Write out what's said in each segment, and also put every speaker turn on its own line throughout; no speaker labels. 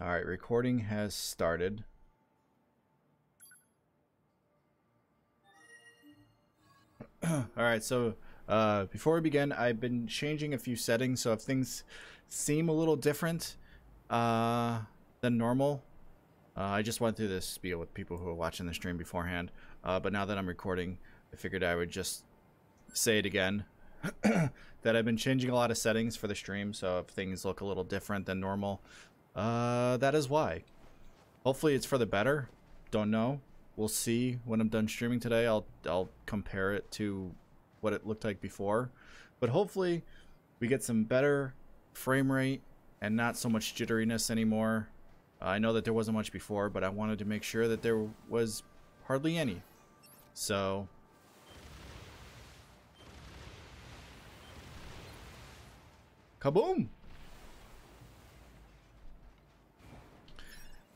All right, recording has started. All right, so uh, before we begin, I've been changing a few settings, so if things seem a little different uh, than normal, uh, I just went through this spiel with people who were watching the stream beforehand. Uh, but now that I'm recording, I figured I would just say it again. that I've been changing a lot of settings for the stream, so if things look a little different than normal, uh, that is why. Hopefully it's for the better. Don't know. We'll see when I'm done streaming today. I'll I'll compare it to what it looked like before. But hopefully we get some better frame rate and not so much jitteriness anymore. I know that there wasn't much before, but I wanted to make sure that there was hardly any. So Kaboom!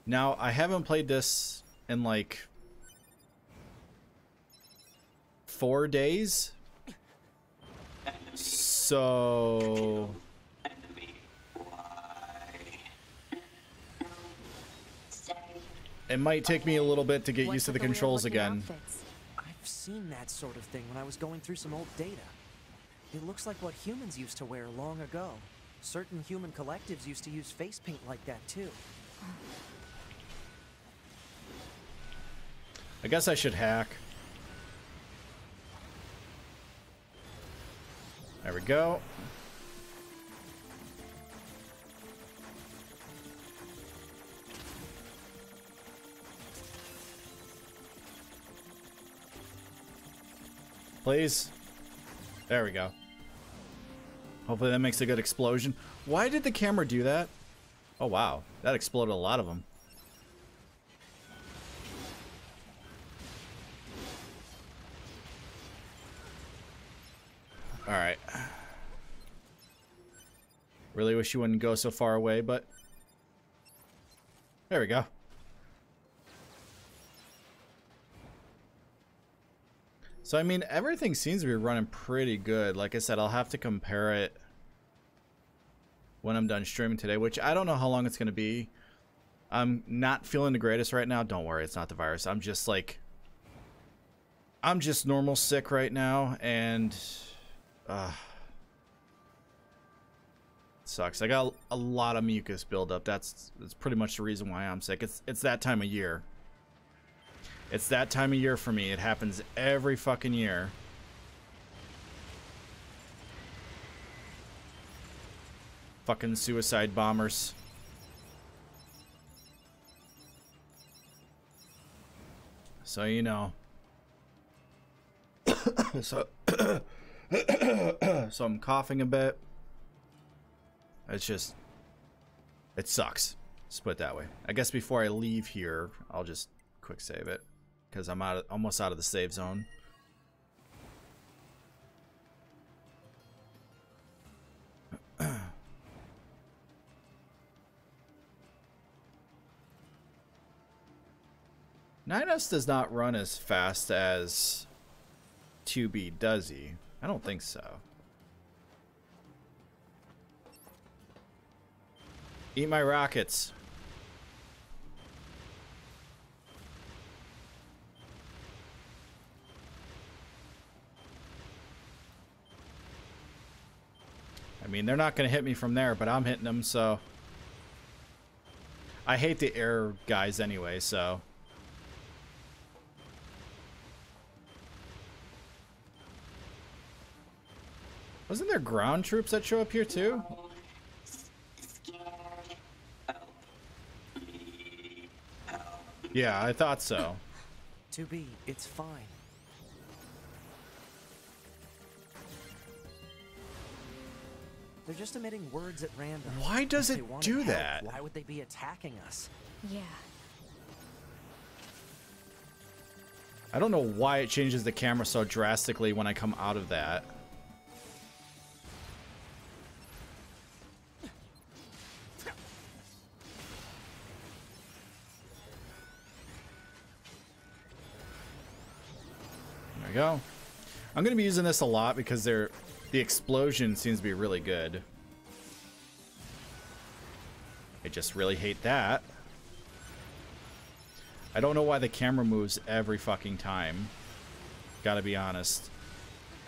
Now, I haven't played this in like four days. So it might take me a little bit to get used to the controls again.
I've seen that sort of thing when I was going through some old data. It looks like what humans used to wear long ago. Certain human collectives used to use face paint like that too.
I guess I should hack. There we go. Please. There we go. Hopefully that makes a good explosion. Why did the camera do that? Oh wow, that exploded a lot of them. Really wish you wouldn't go so far away, but... There we go. So, I mean, everything seems to be running pretty good. Like I said, I'll have to compare it when I'm done streaming today, which I don't know how long it's going to be. I'm not feeling the greatest right now. Don't worry, it's not the virus. I'm just like... I'm just normal sick right now, and... Uh, sucks. I got a lot of mucus buildup. That's that's pretty much the reason why I'm sick. It's it's that time of year. It's that time of year for me. It happens every fucking year. Fucking suicide bombers. So you know. so so I'm coughing a bit. It's just, it sucks. Let's put it that way. I guess before I leave here, I'll just quick save it because I'm out, of, almost out of the save zone. Nine-S does not run as fast as 2B, does he? I don't think so. Eat my rockets. I mean, they're not going to hit me from there, but I'm hitting them, so... I hate the air guys anyway, so... Wasn't there ground troops that show up here too? Yeah, I thought so.
2B, it's fine. They're just emitting words at random.
Why does it do
help,
that?
Why would they be attacking us?
Yeah.
I don't know why it changes the camera so drastically when I come out of that. We go. I'm going to be using this a lot because they're, the explosion seems to be really good. I just really hate that. I don't know why the camera moves every fucking time. Gotta be honest.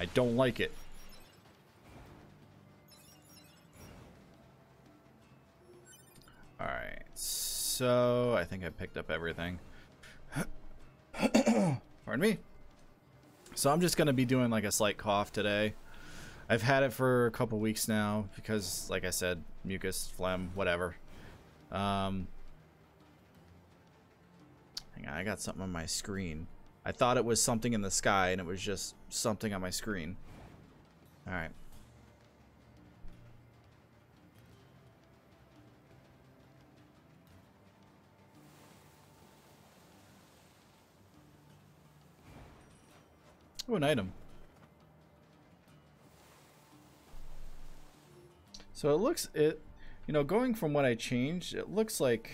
I don't like it. Alright, so I think I picked up everything. Pardon me. So I'm just going to be doing like a slight cough today. I've had it for a couple weeks now because, like I said, mucus, phlegm, whatever. Um, hang on, I got something on my screen. I thought it was something in the sky and it was just something on my screen. Alright. Oh, an item. So it looks it you know, going from what I changed, it looks like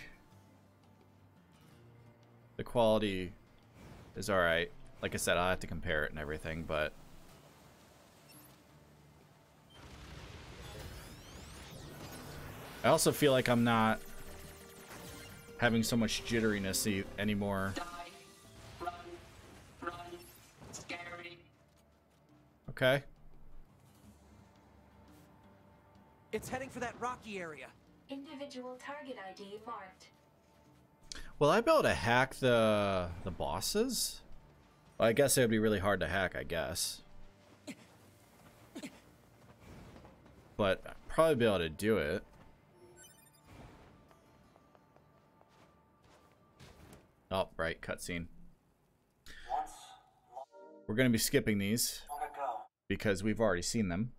the quality is alright. Like I said, I'll have to compare it and everything, but I also feel like I'm not having so much jitteriness anymore. Okay.
It's heading for that rocky area.
Individual target ID marked.
Will I be able to hack the the bosses? Well, I guess it would be really hard to hack, I guess. But I'd probably be able to do it. Oh, right, cutscene. We're going to be skipping these because we've already seen them.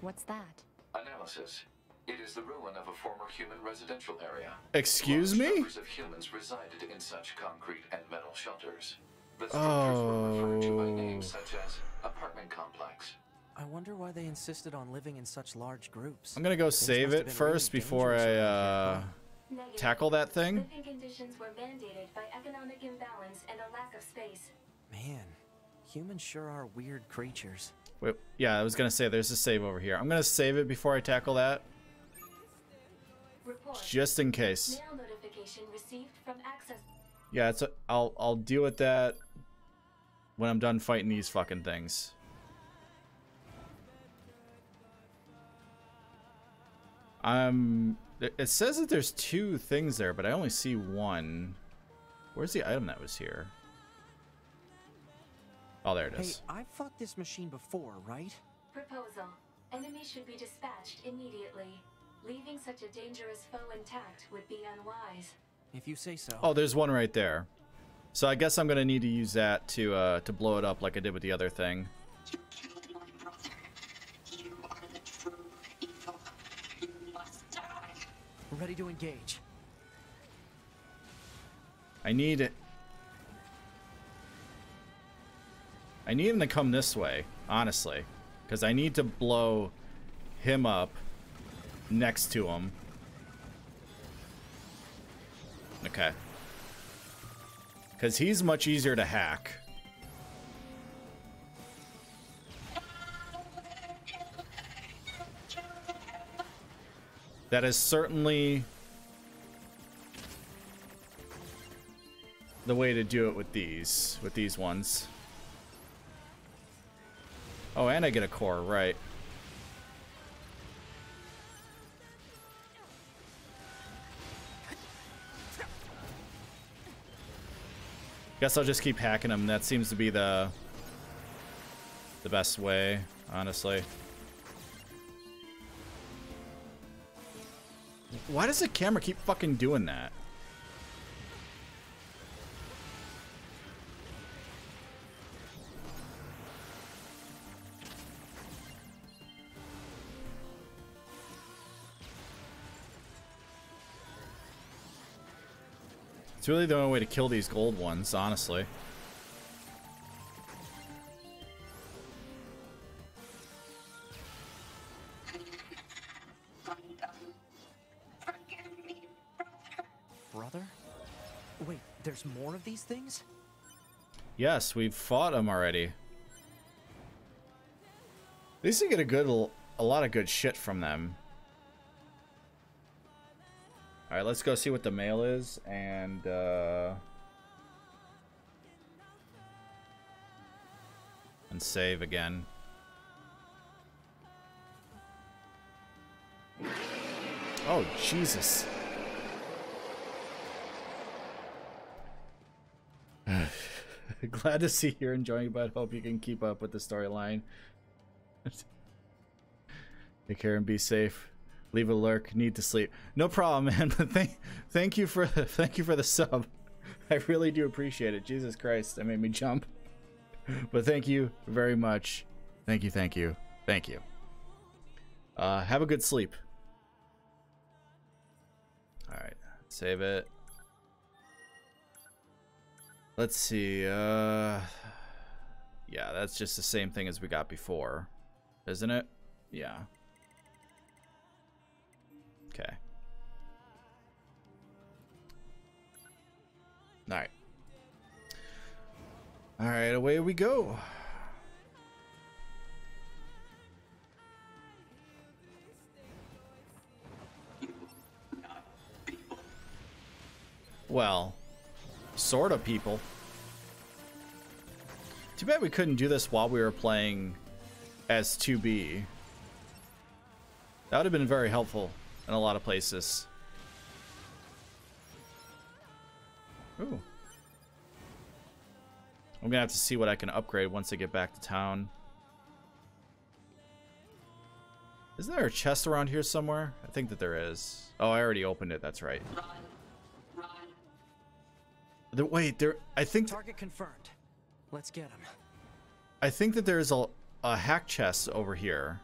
What's that?
Analysis. It is the ruin of a former human residential area.
Excuse
Large
me?
Numbers of humans resided in such concrete and metal shelters. The structures were referred to by names
Oh.
such as apartment complex.
I wonder why they insisted on living in such large groups.
I'm going to go
Things
save it first
really
before I uh,
here, huh?
Negative.
tackle that thing.
Living conditions were mandated by economic imbalance and a lack of space.
Man, humans sure are weird creatures.
Wait, yeah, I was going to say there's a save over here. I'm going to save it before I tackle that
Report.
just in case.
Mail notification received from access.
Yeah, it's a, I'll I'll deal with that when I'm done fighting these fucking things. Um, it it says that there's two things there, but I only see one. Where's the item that was here? Oh, there it
Hey. I've fought this machine before, right?
Proposal. Enemy should be dispatched immediately. Leaving such a dangerous foe intact would be unwise.
If you say so.
Oh, there's one right there. So I guess I'm gonna need to use that to uh, to blow it up like I did with the other thing.
You killed my brother. You are the true evil. You must die.
Ready to engage.
I need I need him to come this way, honestly. Because I need to blow him up next to him. Okay. Because he's much easier to hack. That is certainly the way to do it with these, with these ones. Oh, and I get a core, right. Guess I'll just keep hacking them. That seems to be the the best way, honestly. Why does the camera keep fucking doing that? It's really the only way to kill these gold ones, honestly.
Brother.
Wait, there's more of these things?
Yes, we've fought them already. At least you get a good, a lot of good shit from them. All right, let's go see what the mail is and uh and save again. Oh, Jesus. Glad to see you're enjoying, but hope you can keep up with the storyline. Take care and be safe. Leave a lurk. Need to sleep. No problem, man. But thank, thank you for, thank you for the sub. I really do appreciate it. Jesus Christ, that made me jump. But thank you very much. Thank you, thank you, thank you. Uh, have a good sleep. All right, save it. Let's see. Uh, yeah, that's just the same thing as we got before, isn't it? Yeah. Okay. All right. All right, away we go. Well, sort of people. Too bad we couldn't do this while we were playing as 2B. That would have been very helpful in a lot of places. Ooh. I'm gonna have to see what I can upgrade once I get back to town. Isn't there a chest around here somewhere? I think that there is. Oh, I already opened it. That's right.
Run. Run.
The, wait, there. I think.
Target confirmed. Let's get him.
I think that there's a a hack chest over here.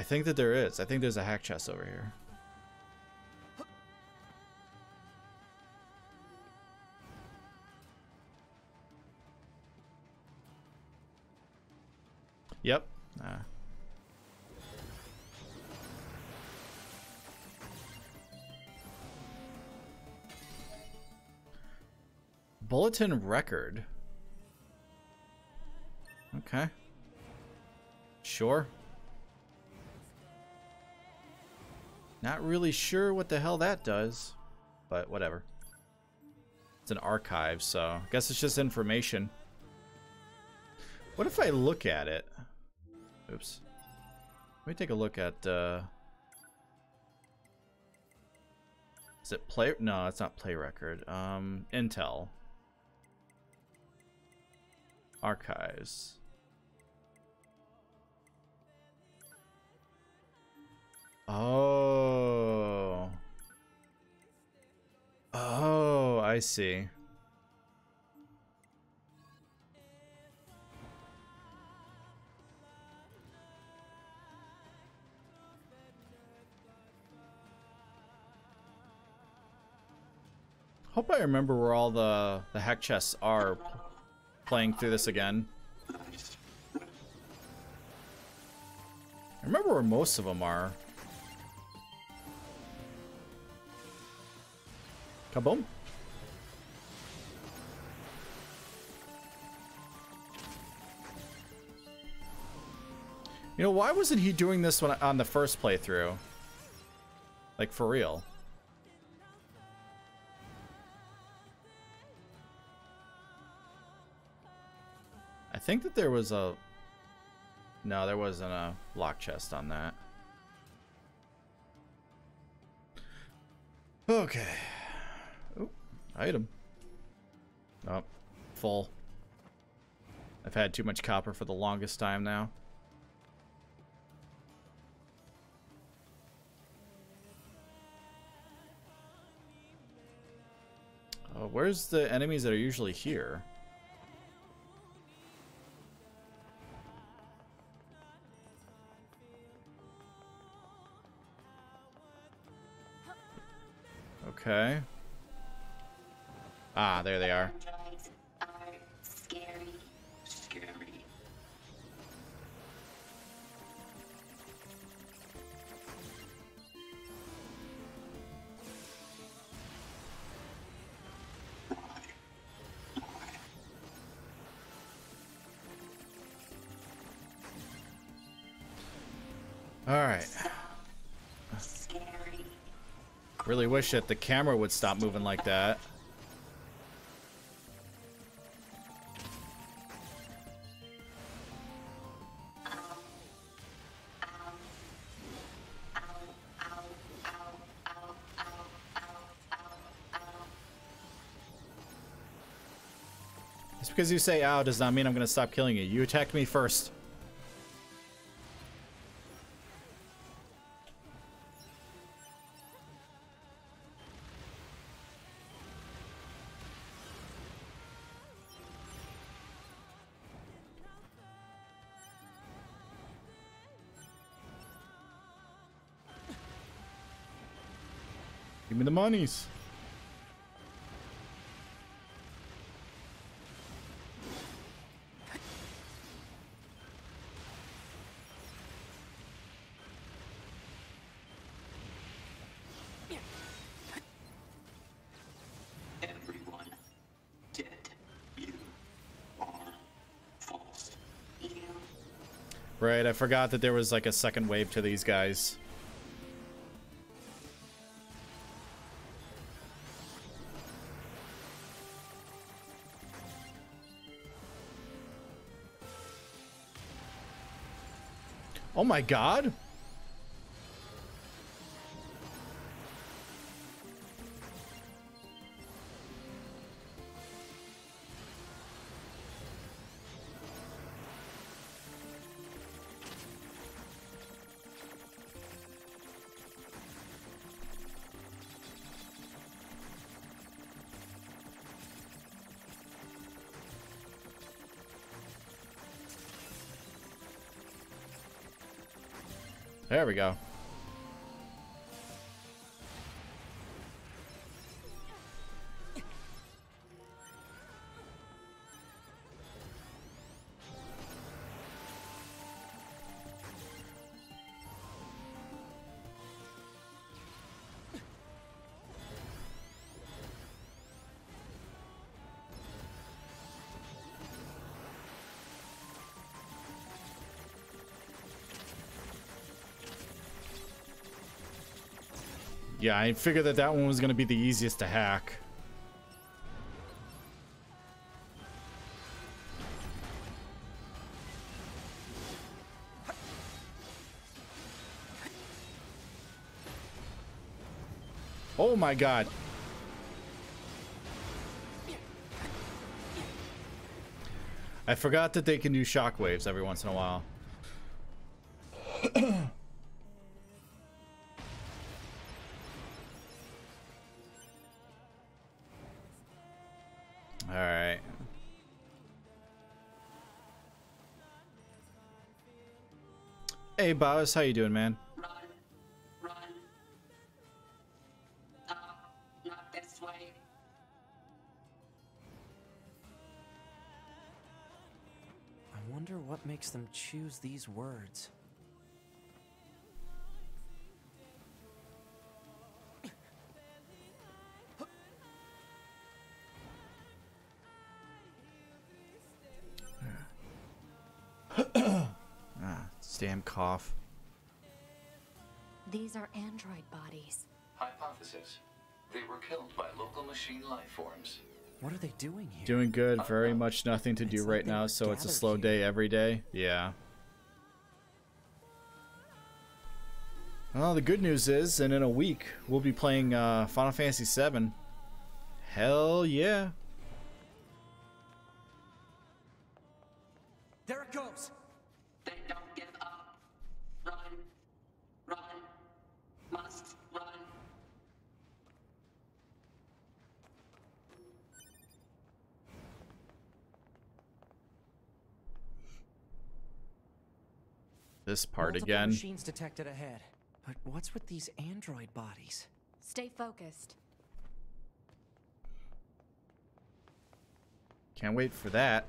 I think that there is. I think there's a hack chest over here. Yep. Ah. Bulletin record. Okay. Sure. Not really sure what the hell that does, but whatever. It's an archive, so I guess it's just information. What if I look at it? Oops. Let me take a look at, uh... Is it play? No, it's not play record. Um, Intel. Archives. Oh. Oh, I see. Hope I remember where all the the hack chests are playing through this again. I remember where most of them are. Kaboom. You know, why wasn't he doing this when on the first playthrough? Like, for real. I think that there was a... No, there wasn't a lock chest on that. Okay. Item. Oh, full. I've had too much copper for the longest time now. Oh, where's the enemies that are usually here? Okay. Ah, there they are. Alright.
Scary.
Really wish that the camera would stop moving like that. Because you say ow does not mean I'm going to stop killing you. You attacked me first. Give me the monies. Right, I forgot that there was like a second wave to these guys. Oh my god! There we go. Yeah, I figured that that one was going to be the easiest to hack. Oh my god. I forgot that they can do shockwaves every once in a while. Hey, Boss, how you doing, man?
I wonder what makes them choose these words.
These are android bodies.
Hypothesis. They were killed by local machine life forms.
What are they doing here?
Doing good. Very much nothing to do
like
right
they
now, so it's a slow
here.
day every day. Yeah. Well, the good news is, and in a week, we'll be playing uh, Final Fantasy VII. Hell yeah. This part
Multiple
again.
machines detected ahead. But what's with these android bodies?
Stay focused.
Can't wait for that.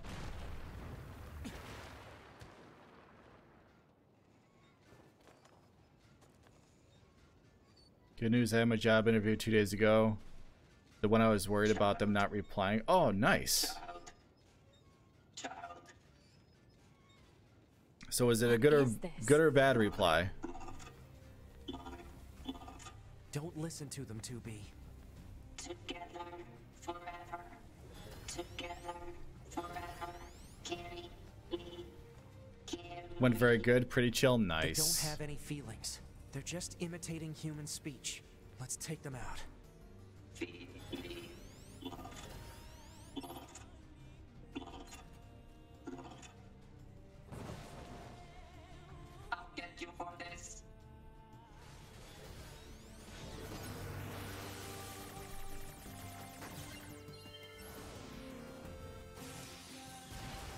Good news, I had my job interview two days ago. The one I was worried about them not replying. Oh, nice. So is it a good or good or bad reply?
Don't listen to them, 2B.
Together forever. Together forever.
Went very good, pretty chill, nice.
They don't have any feelings. They're just imitating human speech. Let's take them out.
Feed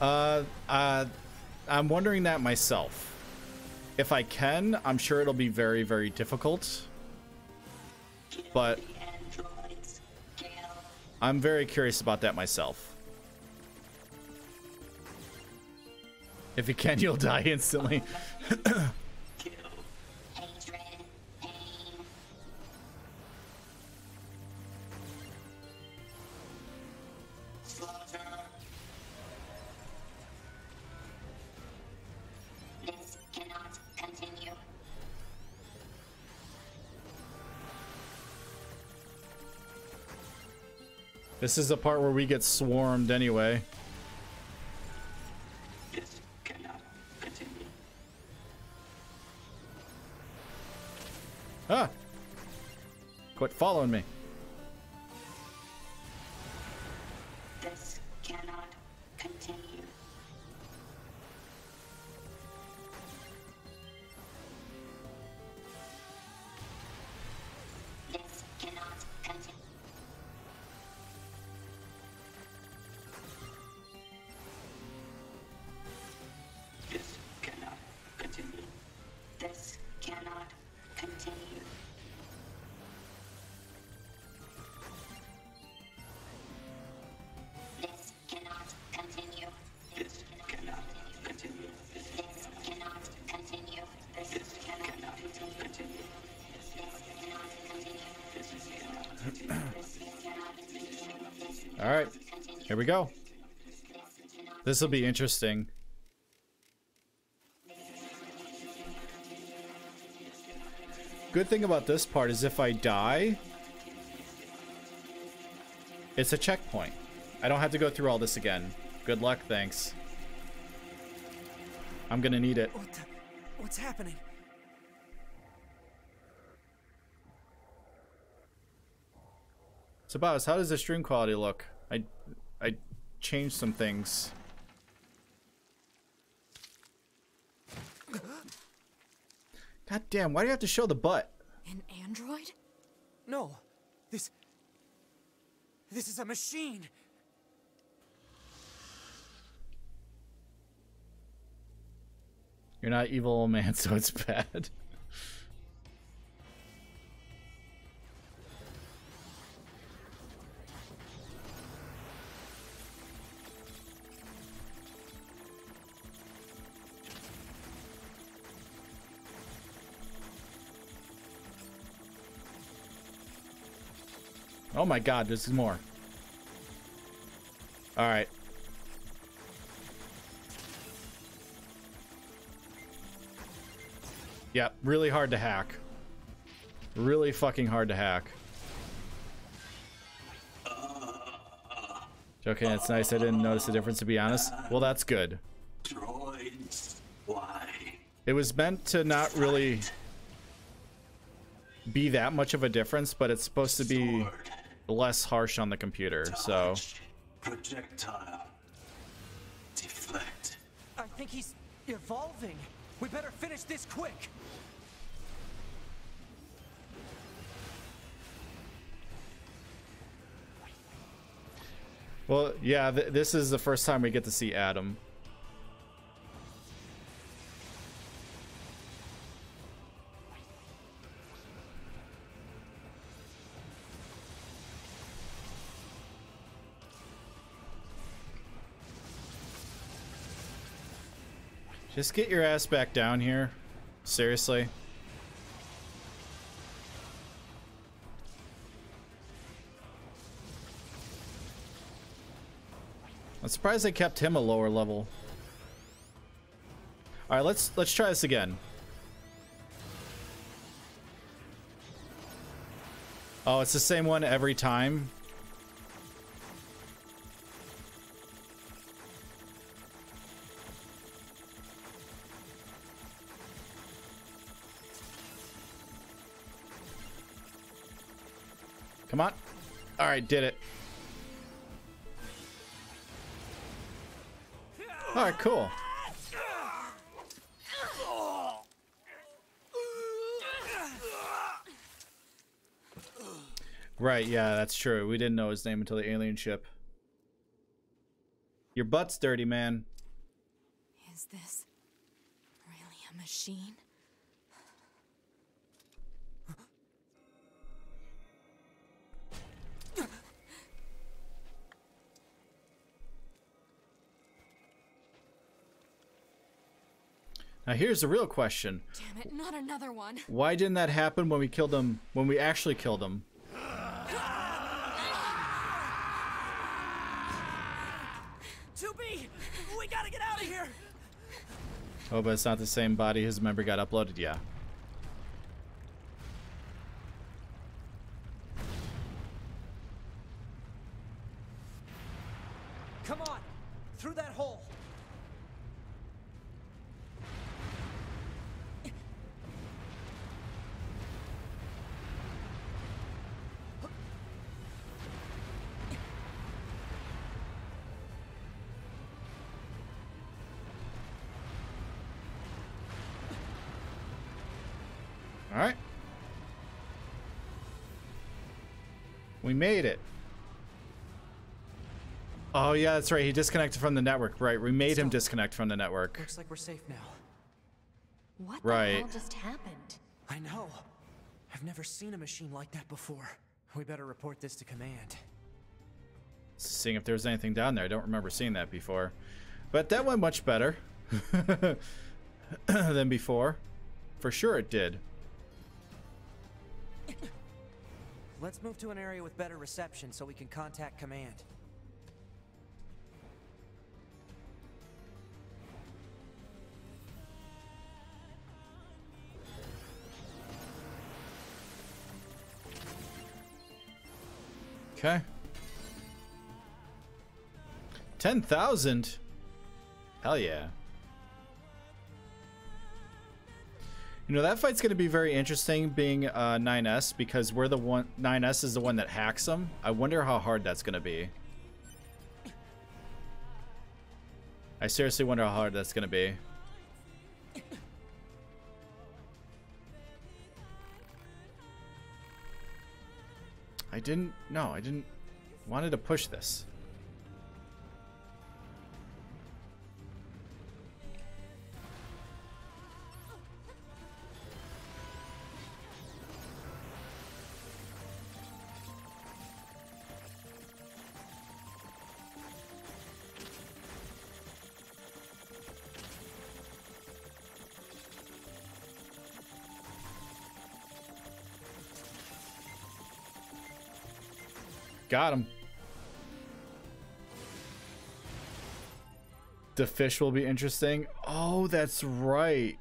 Uh, uh, I'm wondering that myself. If I can, I'm sure it'll be very, very difficult. But-. I'm very curious about that myself. If you can, you'll die instantly.
This
is the part where we get swarmed anyway.
This cannot continue.
Ah! Quit following me. Here we go. This will be interesting. Good thing about this part is if I die, it's a checkpoint. I don't have to go through all this again. Good luck, thanks. I'm gonna need it.
What the, What's happening?
Sabaz, how does the stream quality look? I I changed some things. God damn, why do you have to show the butt?
An android?
No. This. This is a machine.
You're not evil old man, so it's bad. Oh my god, this is more. Alright. Yep, really hard to hack. Really fucking hard to hack. Joking, it's nice I didn't notice the difference to be honest. Well, that's good.
Droids. Why?
It was meant to not really be that much of a difference, but it's supposed to be. Less harsh on the computer, so...
Projectile. Deflect.
I think he's evolving. We better finish this quick.
Well, yeah, th this is the first time we get to see Adam. Just get your ass back down here. Seriously. I'm surprised they kept him a lower level. All right, let's let's try this again. Oh, it's the same one every time? Come on. All right, did it. All right, cool. Right, yeah, that's true. We didn't know his name until the alien ship. Your butt's dirty, man.
Is this really a machine?
Now here's the real question.
Damn it, not another one.
Why didn't that happen when we killed him, when we actually killed him?
2B! We gotta get out of here!
Oh, but it's not the same body his member got uploaded, yeah. Made it. Oh, yeah, that's right. He disconnected from the network. Right. We made him disconnect from the network.
Looks like we're safe now.
What
Right.
the hell just happened?
I know. I've never seen a machine like that before. We better report this to command.
Seeing if there's anything down there. I don't remember seeing that before. But that went much better than before. For sure it did.
Let's move to an area with better reception so we can contact command.
Okay. 10,000? Hell yeah. You know, that fight's going to be very interesting being uh, 9S because we're the one, 9S is the one that hacks them. I wonder how hard that's going to be. I seriously wonder how hard that's going to be. I didn't, no, I didn't, wanted to push this. Got him. The fish will be interesting. Oh, that's right.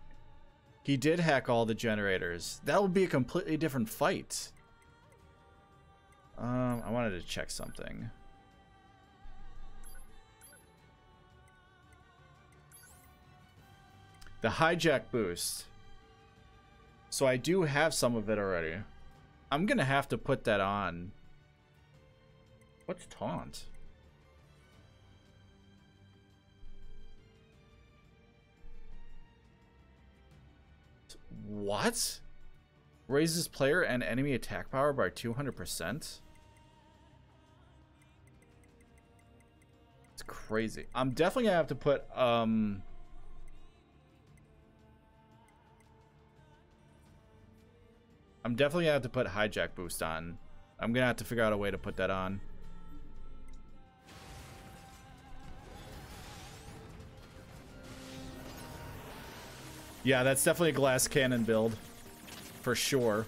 He did hack all the generators. That would be a completely different fight. Um, I wanted to check something. The hijack boost. So I do have some of it already. I'm gonna have to put that on. What's taunt? What? Raises player and enemy attack power by 200%? It's crazy. I'm definitely gonna have to put, um... I'm definitely gonna have to put hijack boost on. I'm gonna have to figure out a way to put that on. Yeah, that's definitely a glass cannon build. For sure.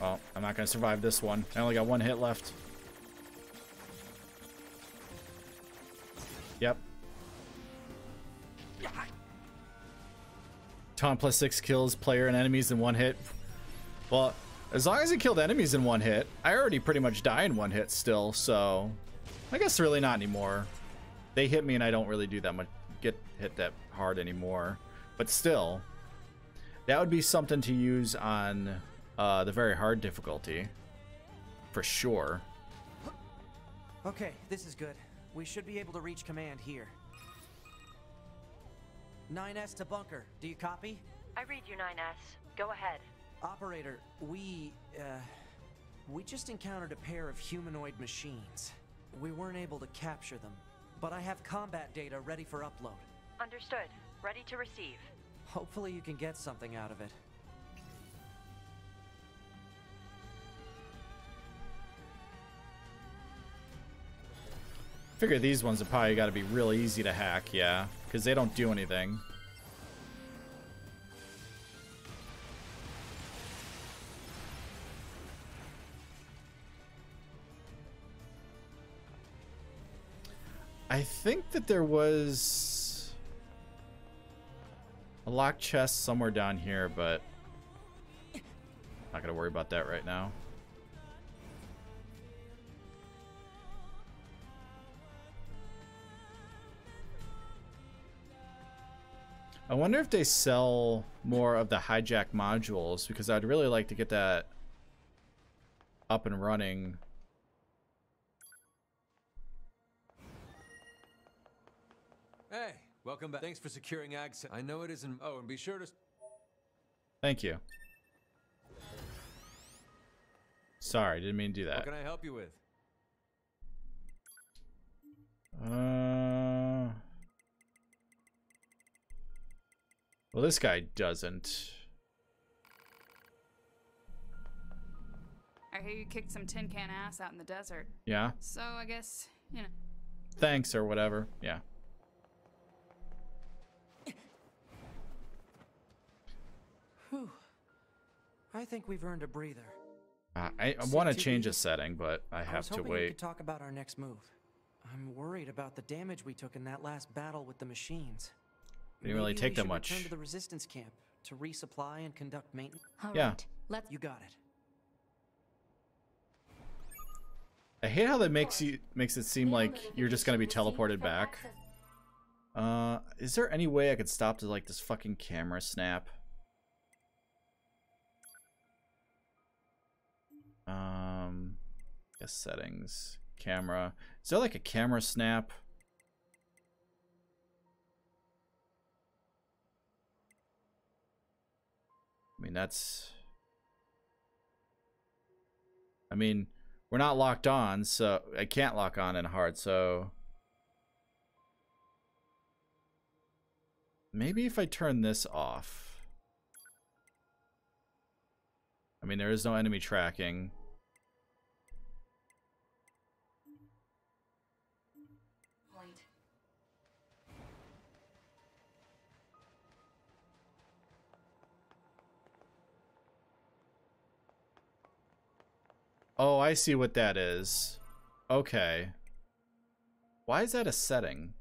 Oh, I'm not gonna survive this one. I only got one hit left. Yep. Taunt plus six kills player and enemies in one hit. Well, as long as he killed enemies in one hit, I already pretty much die in one hit still, so I guess really not anymore. They hit me and I don't really do that much get hit that hard anymore. But still, that would be something to use on uh, the very hard difficulty. For sure.
Okay, this is good. We should be able to reach command here. 9S to bunker. Do you copy?
I read you, 9S. Go ahead.
Operator, we, uh, we just encountered a pair of humanoid machines. We weren't able to capture them, but I have combat data ready for upload.
Understood. Ready to receive.
Hopefully you can get something out of it.
Figure these ones have probably got to be really easy to hack, yeah, because they don't do anything. I think that there was a locked chest somewhere down here, but not gonna worry about that right now. I wonder if they sell more of the hijack modules because I'd really like to get that up and running.
Hey, welcome back. Thanks for securing access. I know it isn't. Oh, and be sure to.
Thank you. Sorry, didn't mean to do that.
What can I help you with?
Uh. Well, this guy doesn't.
I hear you kicked some tin can ass out in the desert.
Yeah.
So I guess, you know.
Thanks or whatever. Yeah.
Whew. I think we've earned a breather.
Uh, I, I want to change a setting, but I have
I
have
was
to
hoping we
wait.
could talk about our next move. I'm worried about the damage we took in that last battle with the machines.
Didn't really
Maybe
take
we
that
should
much.
Return to the resistance camp to resupply and conduct maintenance.
All
Yeah.
right, let's.
You got it.
I hate how that makes you makes it seem like you're just gonna be teleported back. Uh, is there any way I could stop to like this fucking camera snap? Um, guess settings, camera. Is there like a camera snap? I mean, that's. I mean, we're not locked on, so I can't lock on in hard, so. Maybe if I turn this off. I mean, there is no enemy tracking. Oh, I see what that is. Okay. Why is that a setting?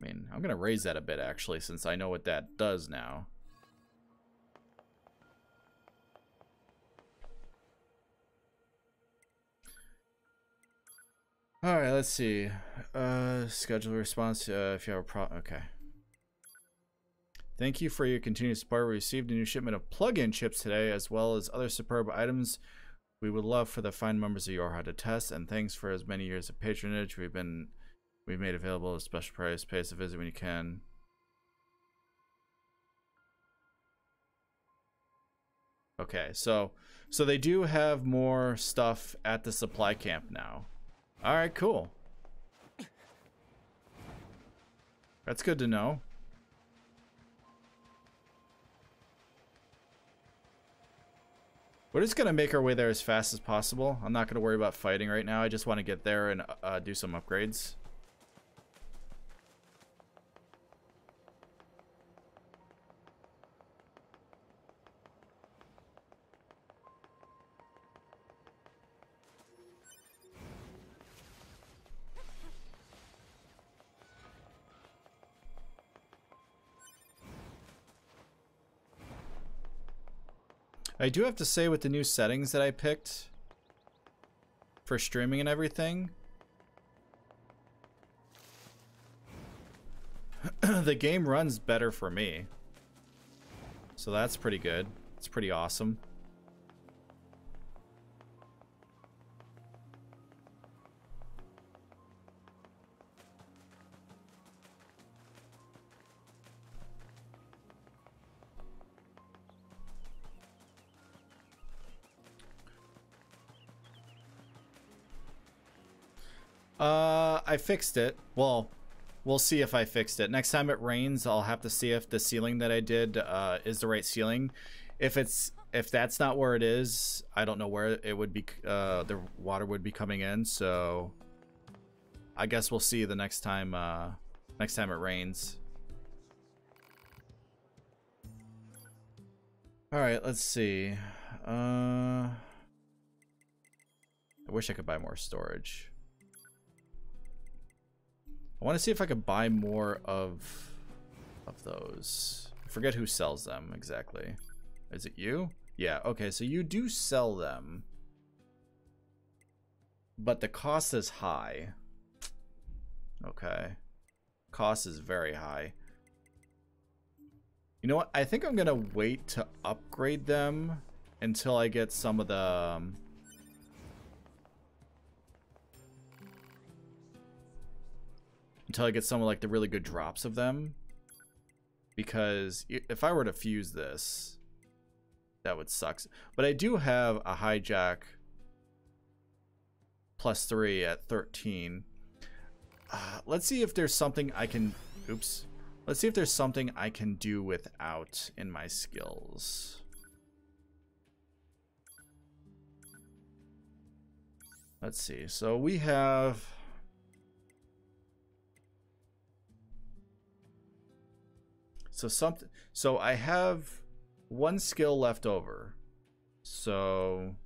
I mean, I'm gonna raise that a bit actually, since I know what that does now. All right, let's see. Uh, schedule response uh, if you have a problem. Okay. Thank you for your continued support. We received a new shipment of plug-in chips today, as well as other superb items. We would love for the fine members of Yorha to test, and thanks for as many years of patronage we've been we've made available at a special price. Pay us a visit when you can. Okay, so so they do have more stuff at the supply camp now. All right, cool. That's good to know. We're just gonna make our way there as fast as possible. I'm not gonna worry about fighting right now. I just want to get there and uh, do some upgrades. I do have to say with the new settings that I picked for streaming and everything, the game runs better for me. So that's pretty good. It's pretty awesome. Uh, I fixed it. Well, we'll see if I fixed it. Next time it rains, I'll have to see if the ceiling that I did uh, is the right ceiling. If it's if that's not where it is, I don't know where it would be. Uh, the water would be coming in. So I guess we'll see the next time. Uh, next time it rains. All right, let's see. Uh, I wish I could buy more storage. I want to see if I could buy more of of those. I forget who sells them exactly. Is it you? Yeah, okay, so you do sell them. But the cost is high. Okay. Cost is very high. You know what? I think I'm going to wait to upgrade them until I get some of the... Um, until I get some of like the really good drops of them. Because if I were to fuse this, that would suck. But I do have a hijack plus three at 13. Uh, let's see if there's something I can, oops. Let's see if there's something I can do without in my skills. Let's see. So we have So something. So I have one skill left over. So.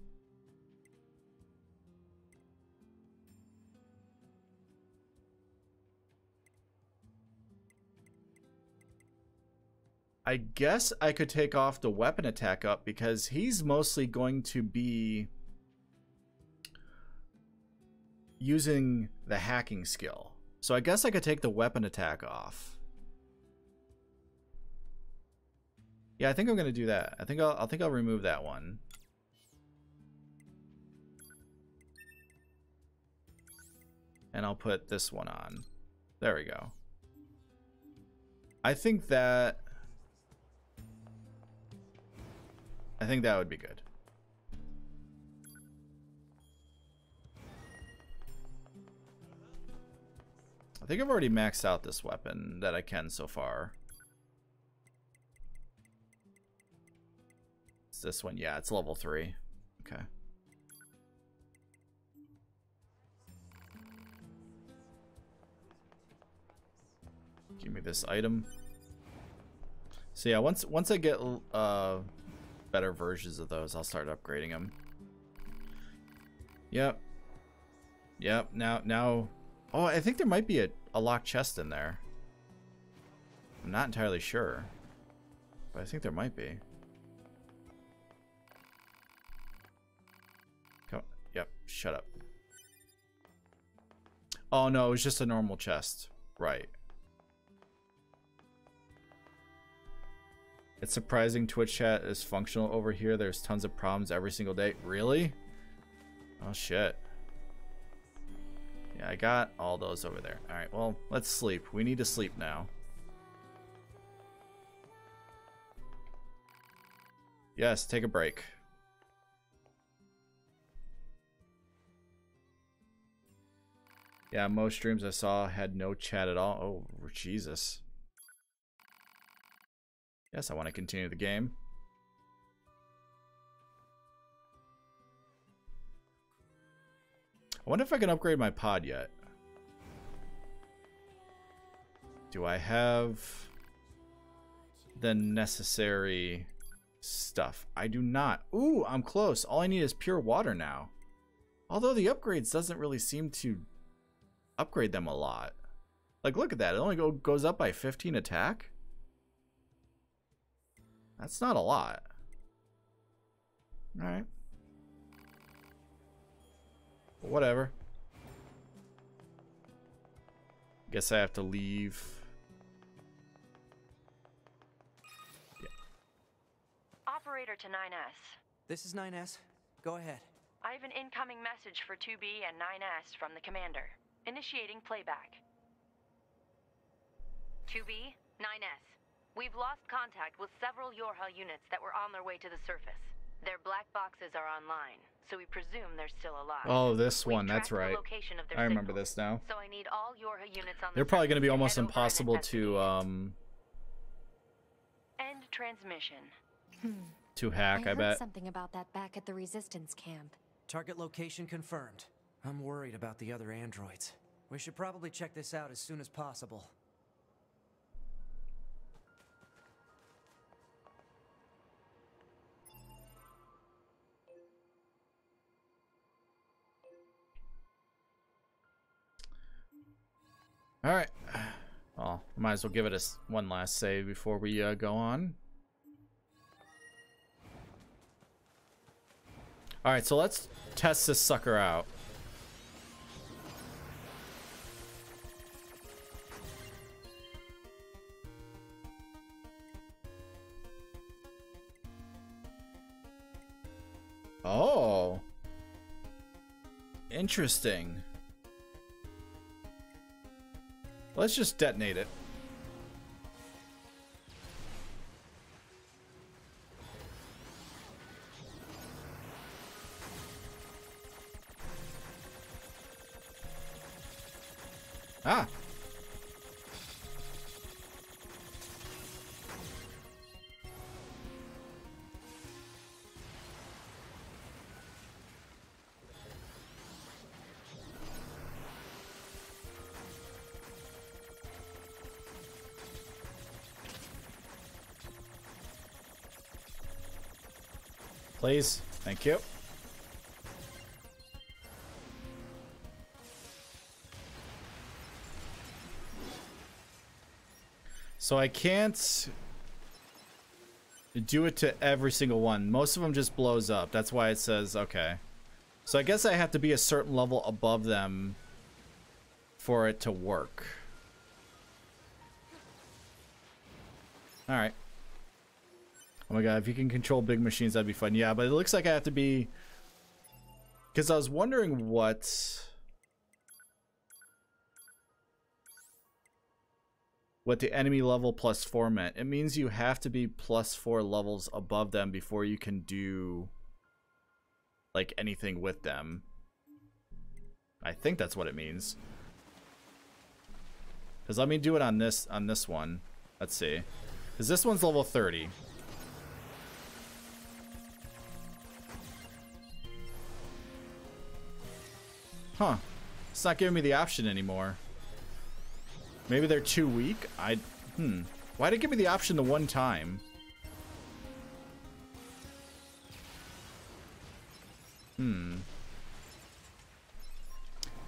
I guess I could take off the weapon attack up because he's mostly going to be using the hacking skill. So I guess I could take the weapon attack off. Yeah, I think I'm gonna do that. I think I'll I think I'll remove that one. And I'll put this one on. There we go. I think that I think that would be good. I think I've already maxed out this weapon that I can so far. This one? Yeah, it's level 3. Okay. Give me this item. So yeah, once once I get uh, better versions of those, I'll start upgrading them. Yep. Yep, now, now... Oh, I think there might be a, a locked chest in there. I'm not entirely sure. But I think there might be. Yep, shut up. Oh no, it was just a normal chest. Right. It's surprising Twitch chat is functional over here. There's tons of problems every single day. Really? Oh shit. Yeah, I got all those over there. Alright, well, let's sleep. We need to sleep now. Yes, take a break. Yeah, most streams I saw had no chat at all. Oh, Jesus. Yes, I want to continue the game. I wonder if I can upgrade my pod yet. Do I have the necessary stuff? I do not. Ooh, I'm close. All I need is pure water now. Although the upgrades doesn't really seem to upgrade them a lot. Like, look at that. It only go, goes up by 15 attack. That's not a lot. All right. Whatever. Guess I have to leave.
Operator to 9S.
This is 9S. Go ahead.
I have an incoming message for 2B and 9S from the commander. Initiating playback. 2B, 9S. We've lost contact with several Yorha units that were on their way to the surface. Their black boxes are online, so we presume they're still alive.
Oh, this
We've
one. That's right.
location of their
I remember
signals,
this now.
So I need all Yorha units on the
They're probably going to be almost
head over and
impossible to um
End transmission.
to hack. I,
heard
bet.
something about that back at the resistance camp.
Target location confirmed. I'm worried about the other androids. We should probably check this out as soon as possible.
All right. Well, might as well give it a one last save before we uh, go on. All right, so let's test this sucker out. Interesting. Let's just detonate it. Please. Thank you. So I can't do it to every single one. Most of them just blows up. That's why it says, okay. So I guess I have to be a certain level above them for it to work. Alright. Oh my god, if you can control big machines, that'd be fun. Yeah, but it looks like I have to be... Because I was wondering what... What the enemy level plus 4 meant. It means you have to be plus 4 levels above them before you can do... Like, anything with them. I think that's what it means. Because let me do it on this, on this one. Let's see. Because this one's level 30. Huh. It's not giving me the option anymore. Maybe they're too weak? I... Hmm. Why did it give me the option the one time? Hmm.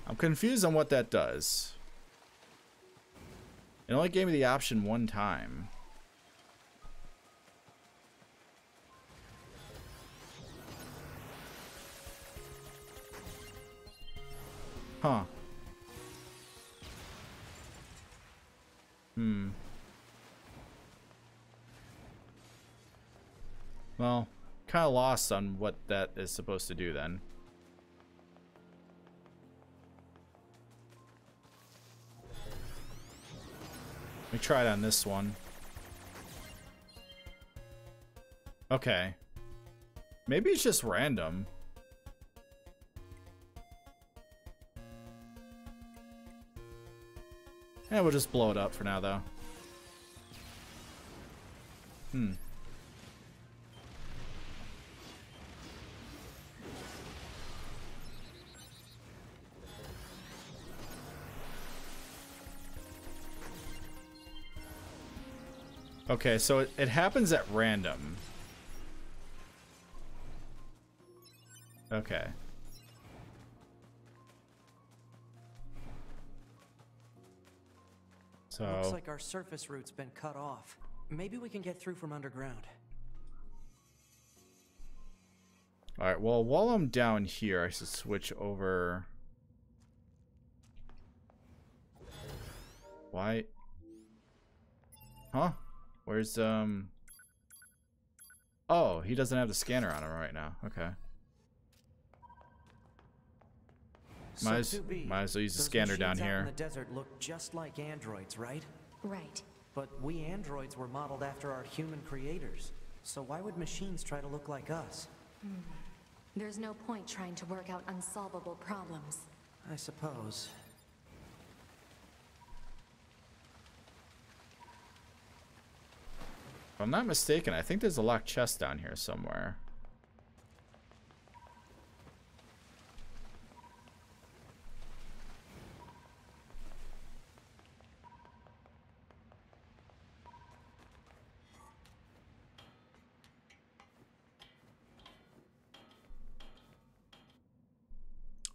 I'm confused on what that does. It only gave me the option one time. Huh. Hmm. Well, kind of lost on what that is supposed to do then. Let me try it on this one. Okay. Maybe it's just random. Yeah, we'll just blow it up for now, though. Hmm. Okay, so it, it happens at random. Okay. So
Looks like our surface route's been cut off. Maybe we can get through from underground.
All right. Well, while I'm down here, I should switch over. Why? Huh? Where's um? Oh, he doesn't have the scanner on him right now. Okay.
So
Might as, might as well use the scanner down here.
in the desert look just like androids, right?
Right.
But we androids were modeled after our human creators. So why would machines try to look like us? Hmm.
There's no point trying to work out unsolvable problems.
I suppose.
If I'm not mistaken, I think there's a locked chest down here somewhere.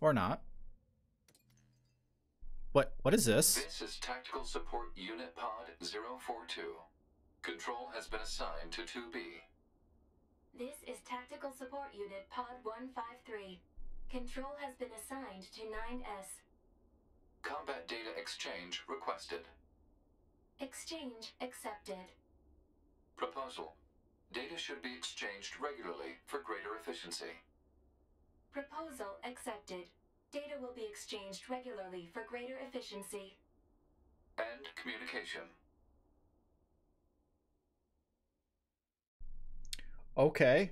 Or not. What what is this?
This is Tactical Support Unit Pod 042. Control has been assigned to 2B.
This is Tactical Support Unit Pod 153. Control has been assigned to 9S.
Combat data exchange requested.
Exchange accepted.
Proposal. Data should be exchanged regularly for greater efficiency.
Proposal accepted. Data will be exchanged regularly for greater efficiency.
End communication.
Okay.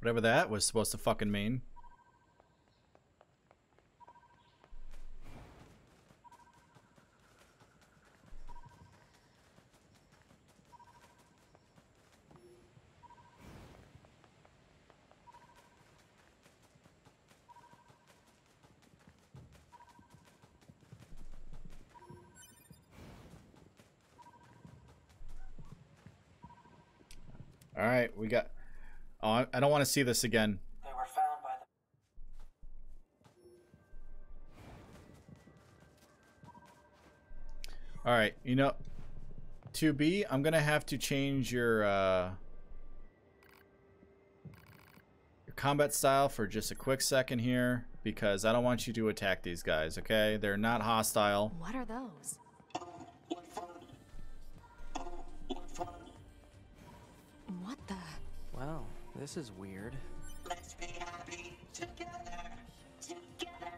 Whatever that was supposed to fucking mean. All right, we got. Oh, I- I don't want to see this again.
They were found by the
All right, you know, to be, I'm gonna have to change your uh, your combat style for just a quick second here because I don't want you to attack these guys. Okay, they're not hostile.
What are those?
This is weird.
Let's be happy together. Together.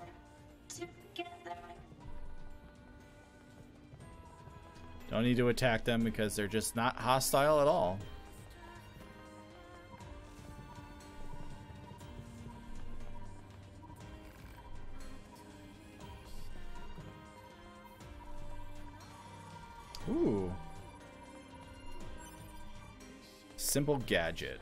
Together.
Don't need to attack them because they're just not hostile at all. Ooh. Simple gadget.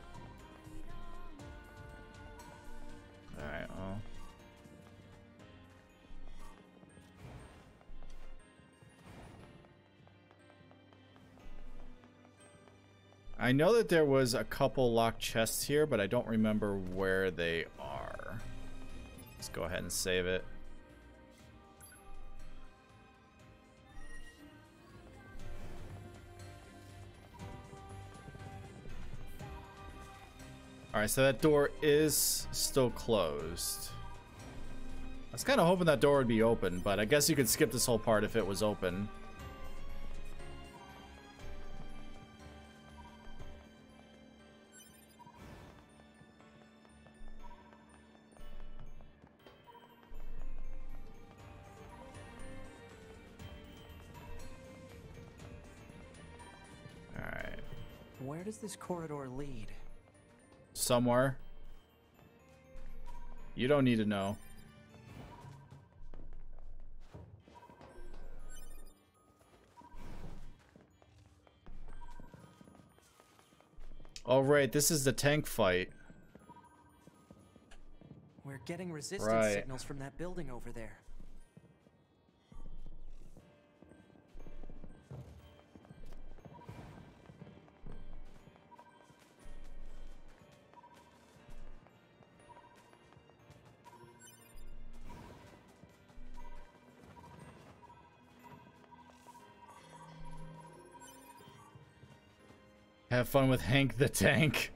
I know that there was a couple locked chests here, but I don't remember where they are. Let's go ahead and save it. Alright, so that door is still closed. I was kind of hoping that door would be open, but I guess you could skip this whole part if it was open.
Does this corridor lead?
Somewhere. You don't need to know. All right, this is the tank fight.
We're getting resistance
Right.
signals from that building over there.
Have fun with Hank the Tank.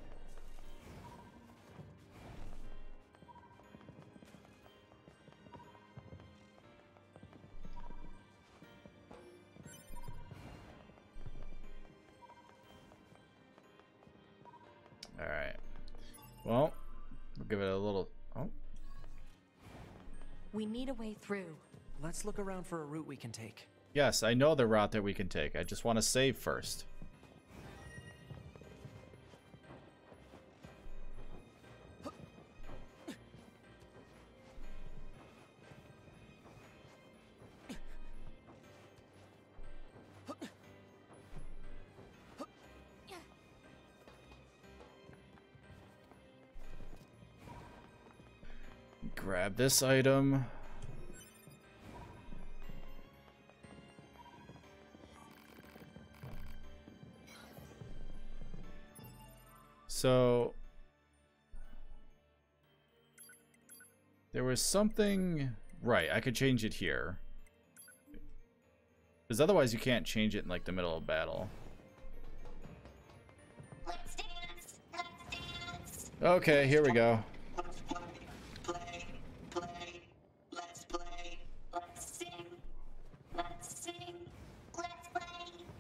Alright. Well, we'll give it a little... Oh,
We need a way through.
Let's look around for a route we can take.
yes, I know the route that we can take. I just want to save first. This item. So there was something right. I could change it here because otherwise you can't change it in like the middle of battle.
Let's dance. Let's dance.
Okay, here we go.
Let's play. Play. Play. Let's play. Let's sing. Let's sing. Let's play.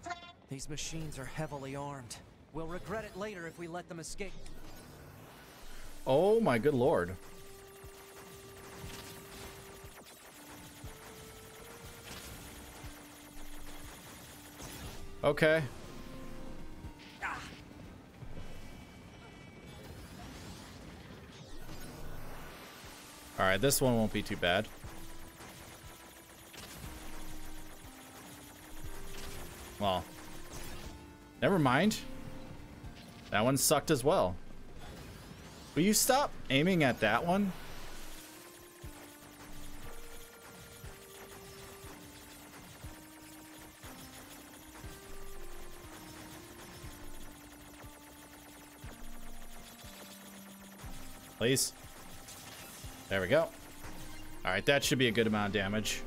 Play.
These machines are heavily armed. We'll regret it later if we let them escape.
Oh my good lord. Okay. All right, this one won't be too bad. Never mind. That one sucked as well. Will you stop aiming at that one? Please. There we go. All right, that should be a good amount of damage.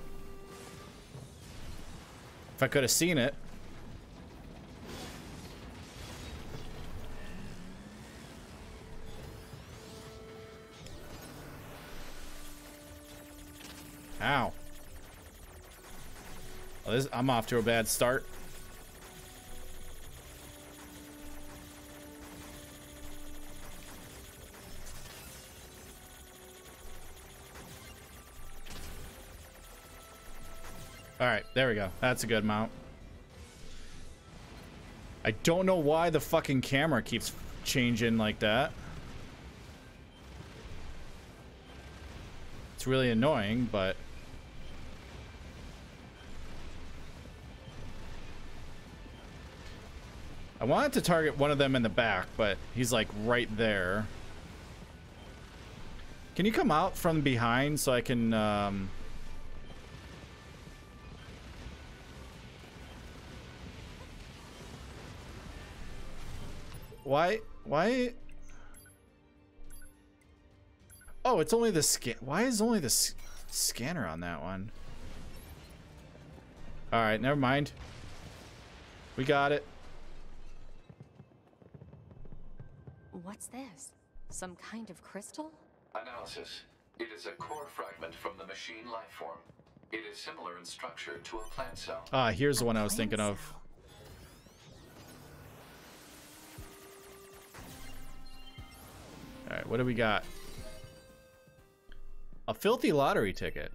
If I could have seen it. I'm off to a bad start. All right, there we go. That's a good mount. I don't know why the fucking camera keeps changing like that. It's really annoying, but... I wanted to target one of them in the back, but he's like right there. Can you come out from behind so I can, um... Why? Why? Oh, it's only the scan. Why is only the scanner on that one? All right, never mind. We got it.
What's this? Some kind of crystal?
Analysis. It is a core fragment from the machine life form. It is similar in structure to a plant cell.
Ah, here's the
A
one I was
plant
thinking of. All right, what do we got? A filthy lottery ticket.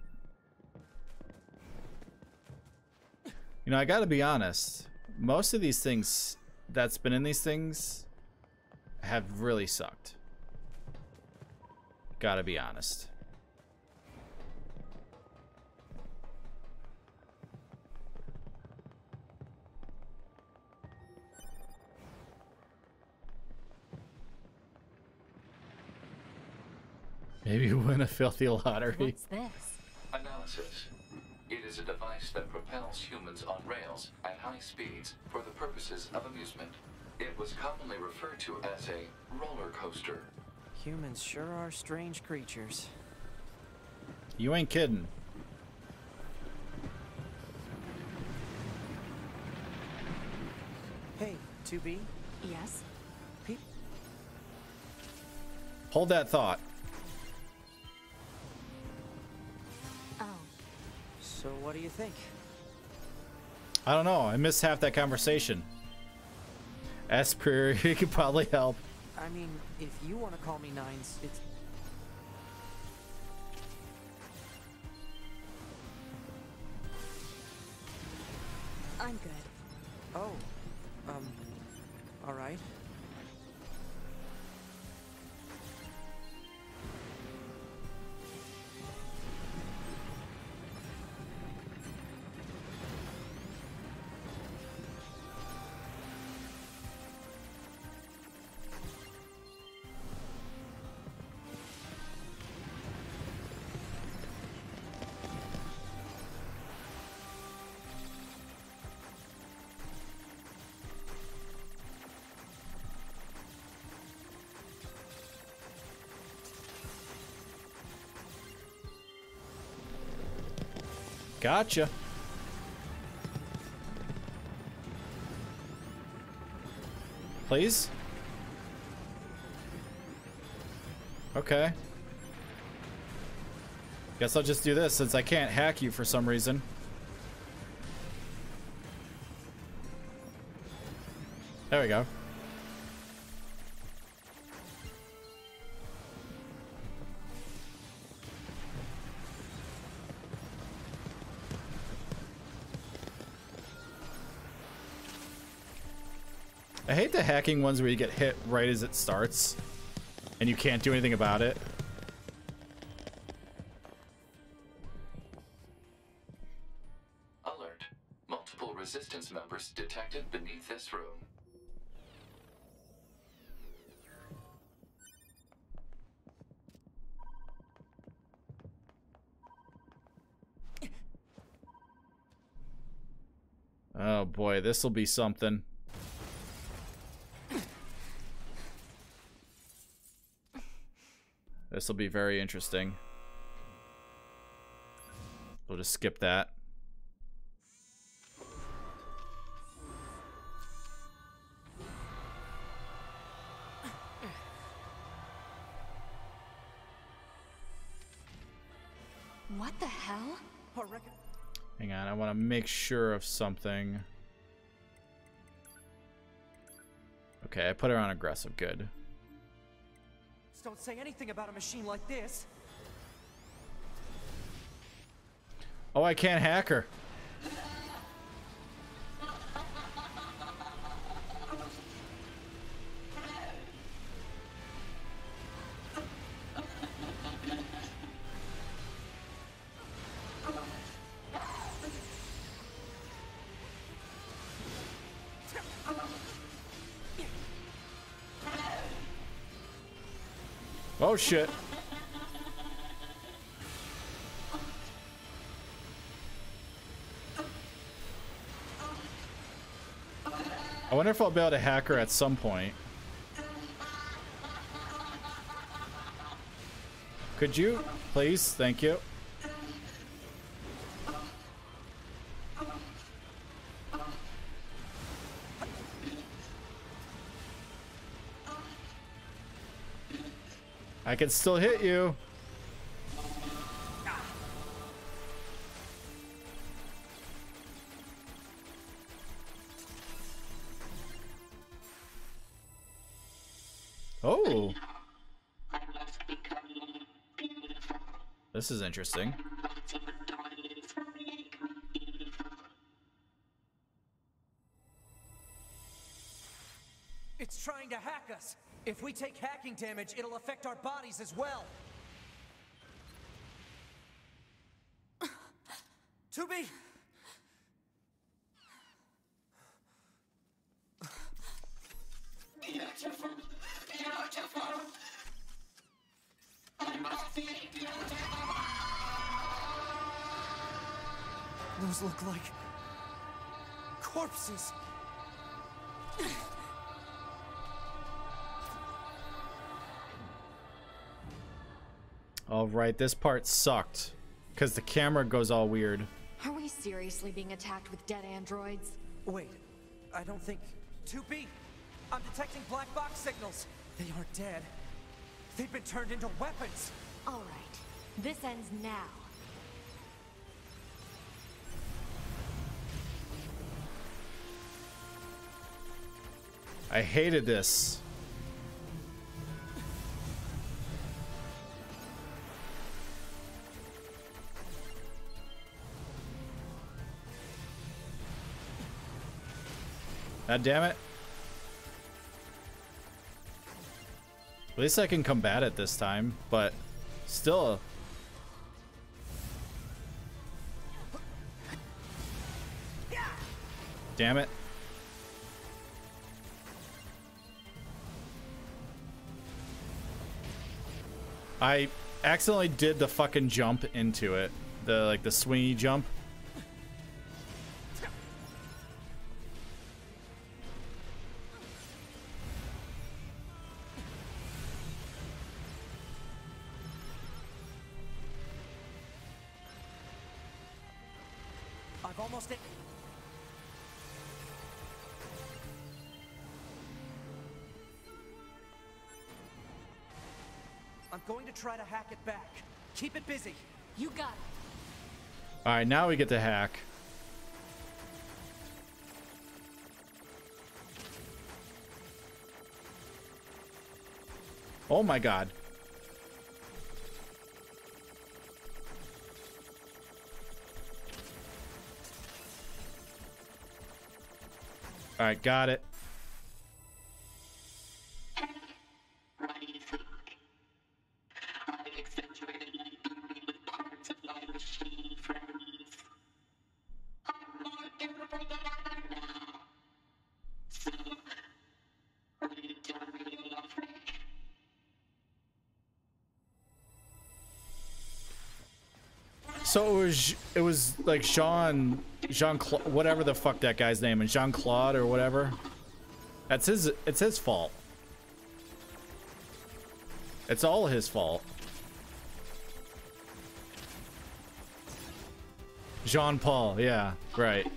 You know, I gotta be honest. Most of these things that's been in these things have really sucked. Gotta be honest. Maybe win a filthy lottery.
What's this?
Analysis. It is a device that propels humans on rails at high speeds for the purposes of amusement. It was commonly referred to as a roller coaster.
Humans sure are strange creatures.
You ain't kidding.
Hey, 2B,
Yes?
Pe-
Hold that thought.
Oh.
so what do you think?
I don't know. I missed half that conversation. Esper, you could probably help.
I mean, if you want to call me Nines, it's.
Gotcha. Please? Okay. Guess I'll just do this since I can't hack you for some reason. There we go. Hacking ones where you get hit right as it starts and you can't do anything about it.
Alert. Multiple resistance members detected beneath this room.
Oh boy, this will be something. This will be very interesting. We'll just skip that.
What the hell?
Hang on, I want to make sure of something. Okay, I put her on aggressive. Good.
Don't say anything about a machine like this.
Oh, I can't hack her. Oh shit. I wonder if I'll be able to hack her at some point. Could you, please? Thank you. Can still hit you. Oh, this is interesting.
If we take hacking damage, it'll affect our bodies as well. 2B!
Beautiful. Beautiful. I must be beautiful.
Those look like corpses.
All right, this part sucked because the camera goes all weird.
Are we seriously being attacked with dead androids?
Wait, I don't think. 2B! I'm detecting black box signals. They aren't dead. They've been turned into weapons.
All right. This ends now.
I hated this. God damn it. At least I can combat it this time, but still. Damn it. I accidentally did the fucking jump into it. The like the swingy jump.
Try to hack it back. Keep it busy.
You got it.
All right, now we get to hack. Oh my god. All right, got it. Like Jean Jean whatever the fuck that guy's name is Jean Claude or whatever. That's his it's his fault. It's all his fault. Jean Paul, yeah, right.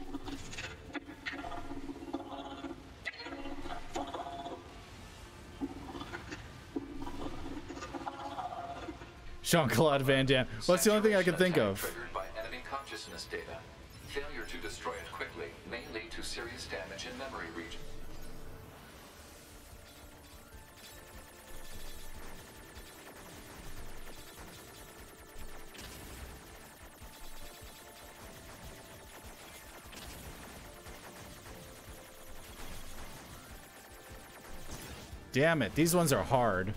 Jean Claude Van Damme. What's the only thing I can think of?
Consciousness data. Failure to destroy it quickly may lead to serious damage in memory region.
Damn it, these ones are hard.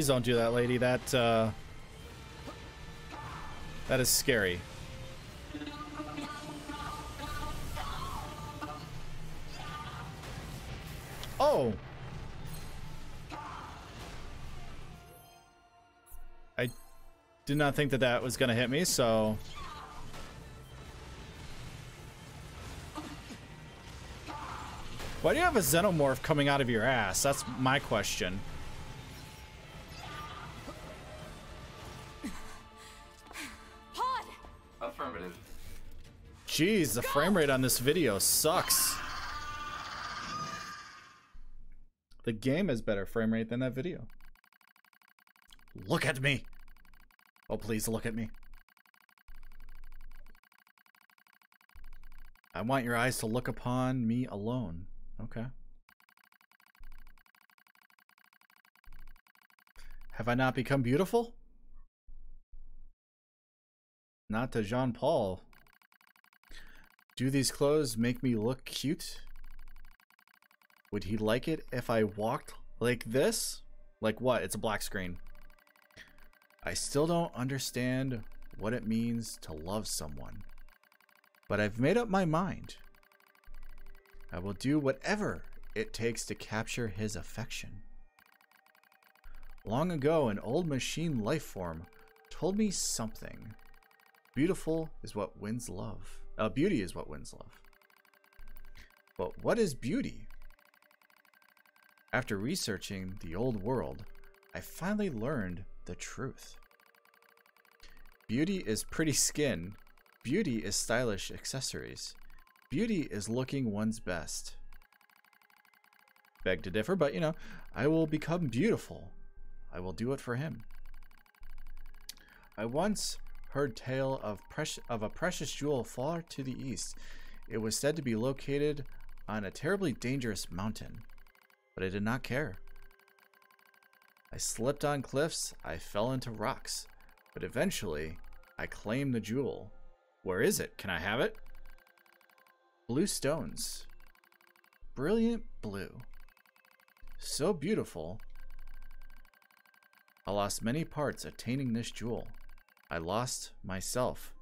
Please don't do that, lady. That, uh... That is scary. Oh! I did not think that that was gonna hit me, so... Why do you have a xenomorph coming out of your ass? That's my question. Jeez, the frame rate on this video sucks. The game has better frame rate than that video. Look at me. Oh, please look at me. I want your eyes to look upon me alone. Okay. Have I not become beautiful? Not to Jean Paul. Do these clothes make me look cute? Would he like it if I walked like this? Like what? It's a black screen. I still don't understand what it means to love someone. But I've made up my mind. I will do whatever it takes to capture his affection. Long ago, an old machine life form told me something. Beautiful is what wins love. Uh, beauty is what wins love. But what is beauty? After researching the old world, I finally learned the truth. Beauty is pretty skin. Beauty is stylish accessories. Beauty is looking one's best. Beg to differ, but you know, I will become beautiful. I will do it for him. I once heard tale of, of a precious jewel far to the east. It was said to be located on a terribly dangerous mountain, but I did not care. I slipped on cliffs, I fell into rocks, but eventually I claimed the jewel. Where is it? Can I have it? Blue stones. Brilliant blue. So beautiful. I lost many parts attaining this jewel. I lost myself.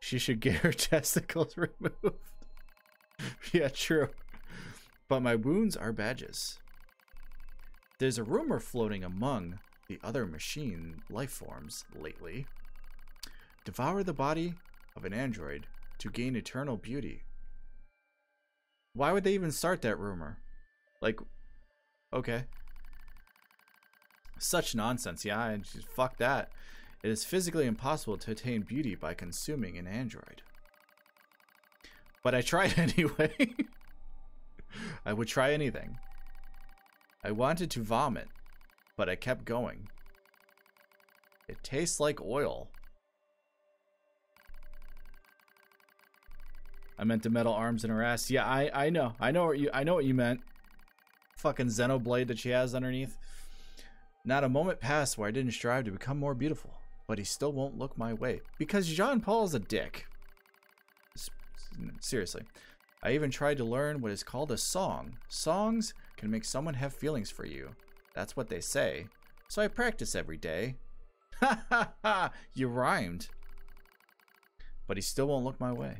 She should get her testicles removed. yeah, true. But my wounds are badges. There's a rumor floating among the other machine life forms lately. Devour the body of an android to gain eternal beauty. Why would they even start that rumor? Like, okay. Such nonsense. Yeah, just fuck that. It is physically impossible to attain beauty by consuming an android. But I tried anyway. I would try anything. I wanted to vomit, but I kept going. It tastes like oil. I meant the metal arms in her ass. Yeah, I I know. I know what you I know what you meant. Fucking Xenoblade that she has underneath. Not a moment passed where I didn't strive to become more beautiful, but he still won't look my way because Jean Paul's a dick. Seriously. I even tried to learn what is called a song. Songs can make someone have feelings for you. That's what they say. So I practice every day. Ha ha ha! You rhymed. But he still won't look my way.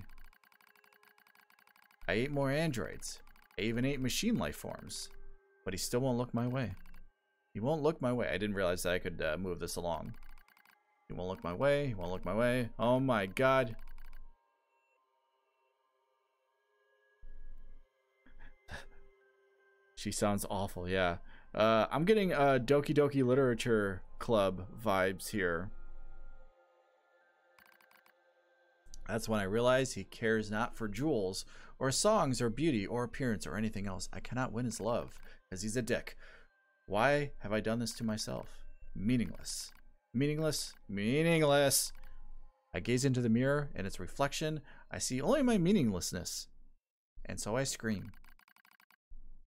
I ate more androids. I even ate machine life forms. But he still won't look my way. He won't look my way. I didn't realize that I could uh, move this along. He won't look my way. He won't look my way. Oh my god. she sounds awful, yeah. Uh, I'm getting uh, Doki Doki Literature Club vibes here. That's when I realize he cares not for jewels, or songs, or beauty, or appearance, or anything else. I cannot win his love, as he's a dick. Why have I done this to myself? Meaningless. Meaningless. Meaningless. I gaze into the mirror, and its reflection, I see only my meaninglessness. And so I scream.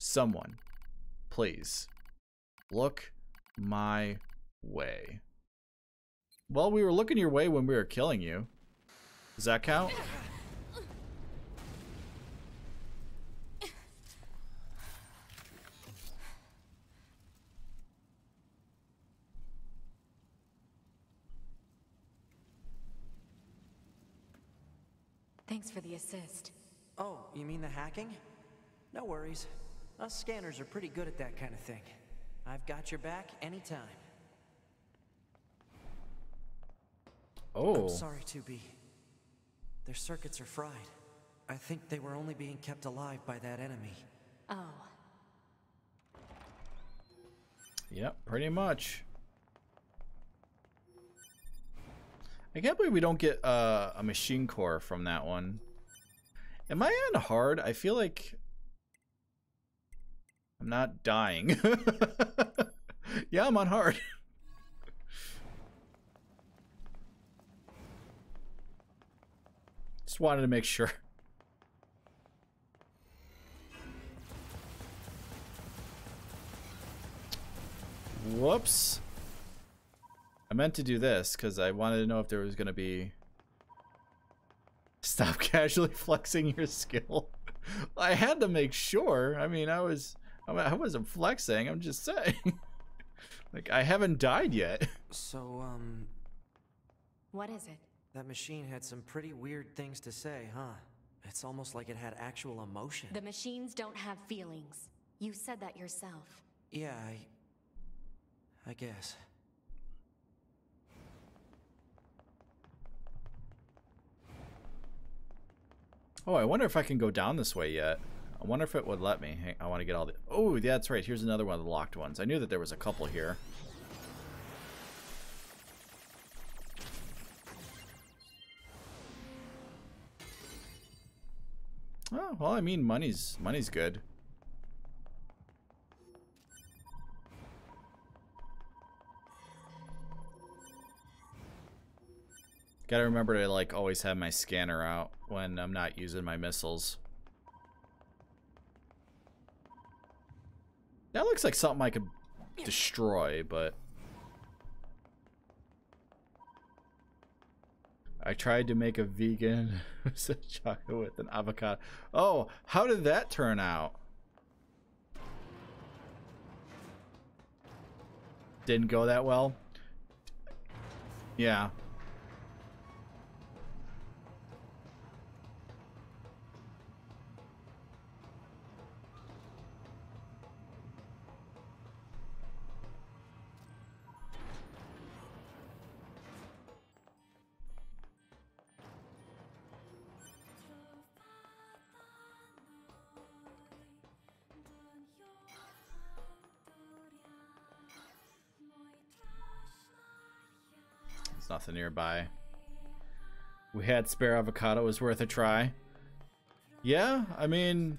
Someone, please, look my way. Well, we were looking your way when we were killing you. Does that count?
Thanks for the assist.
Oh, you mean the hacking? No worries. Us scanners are pretty good at that kind of thing. I've got your back anytime.
Oh.
I'm sorry, 2B. Their circuits are fried. I think they were only being kept alive by that enemy.
Oh,
Yep, pretty much. I can't believe we don't get uh, a machine core from that one. Am I on hard? I feel like I'm not dying. yeah, I'm on hard. Just wanted to make sure. Whoops. I meant to do this because I wanted to know if there was going to be... Stop casually flexing your skill. I had to make sure. I mean, I was... I wasn't flexing. I'm just saying. like, I haven't died yet.
So, um,
what is it?
that machine had some pretty weird things to say, huh? It's almost like it had actual emotion.
The machines don't have feelings. You said that yourself.
Yeah, I. I guess.
Oh, I wonder if I can go down this way yet. I wonder if it would let me. I want to get all the... Oh, yeah, that's right. Here's another one of the locked ones. I knew that there was a couple here. Oh, well, I mean, money's money's good. Gotta remember to, like, always have my scanner out when I'm not using my missiles. That looks like something I could destroy, but... I tried to make a vegan chocolate with an avocado. Oh, how did that turn out? Didn't go that well? Yeah. Nearby. We had spare avocado was worth a try. Yeah, I mean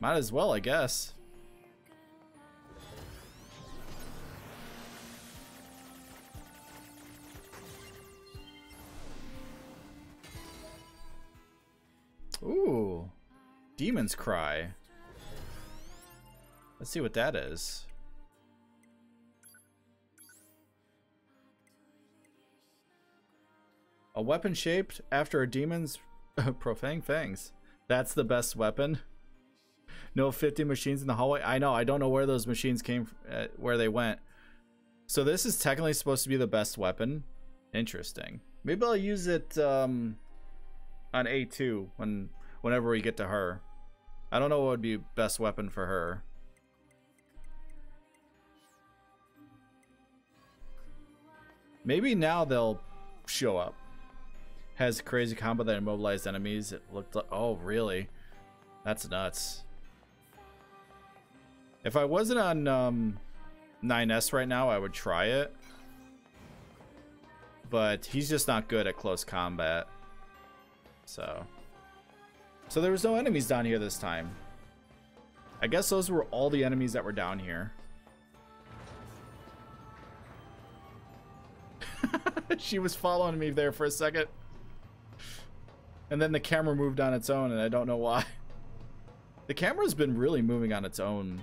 might as well, I guess. Ooh. Demon's Cry. Let's see what that is. A weapon shaped after a demon's profane fangs. That's the best weapon. No 50 machines in the hallway. I know. I don't know where those machines came, uh, where they went. So this is technically supposed to be the best weapon. Interesting. Maybe I'll use it um, on A2 when whenever we get to her. I don't know what would be best weapon for her. Maybe now they'll show up. Has crazy combo that immobilized enemies. It looked like oh really? That's nuts. If I wasn't on um, 9S right now, I would try it. But he's just not good at close combat. So. So there was no enemies down here this time. I guess those were all the enemies that were down here. she was following me there for a second. And then the camera moved on its own, and I don't know why. The camera's been really moving on its own.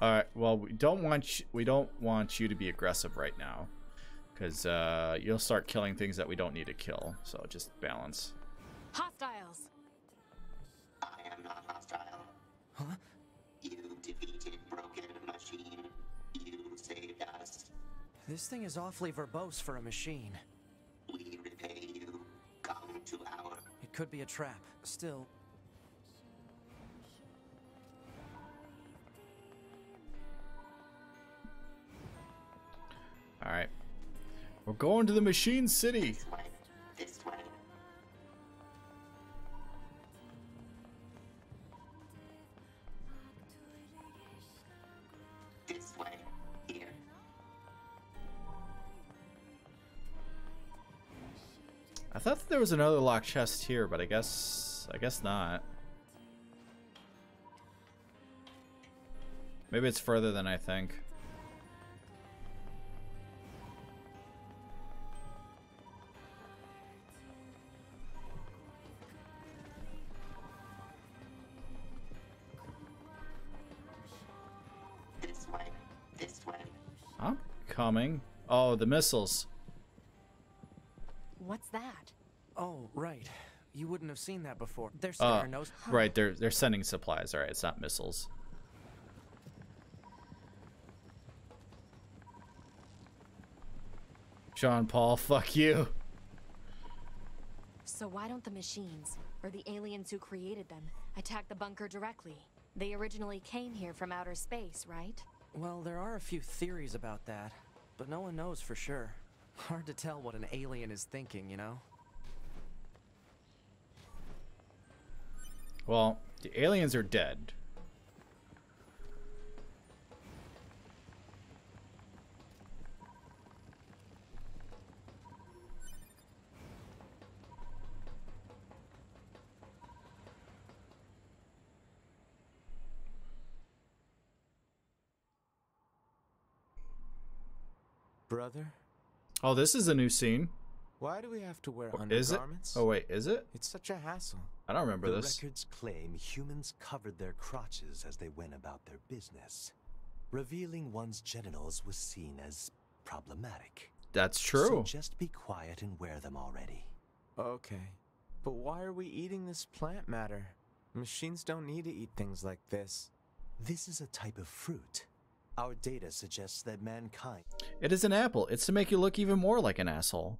All right. Well, we don't want you, we don't want you to be aggressive right now, because uh, you'll start killing things that we don't need to kill. So just balance.
Hostiles.
I am not hostile.
Huh?
You defeated Broken Machine. You saved us.
This thing is awfully verbose for a machine.
We repay you. Come to our.
It could be a trap. Still,
All right. We're going to the Machine City.
This way. This way.
I thought there was another locked chest here, but I guess I guess not. Maybe it's further than I think. Coming. Oh, the missiles.
What's that?
oh right. You would wouldn't have seen that before. Their
Uh,
scanner knows.
right, they're they're sending supplies. All right, it's not missiles. Jean Paul, fuck you.
So why don't the machines, or the aliens who created them, attack the bunker directly? They originally came here from outer space, right?
Well, there are a few theories about that, but no one knows for sure. Hard to tell what an alien is thinking, you know?
Well, the aliens are dead.
Brother,
Oh, this is a new scene.
why do we have to wear
Is it?
undergarments?
Oh wait, is it?
It's such a hassle.
I don't remember
the
this.
records claim humans covered their crotches as they went about their business. Revealing one's genitals was seen as problematic.
That's true.
So just be quiet and wear them already.
Okay. But why are we eating this plant matter? Machines don't need to eat things like this.
This is a type of fruit. Our data suggests that mankind
It is an apple. It's to make you look even more like an asshole.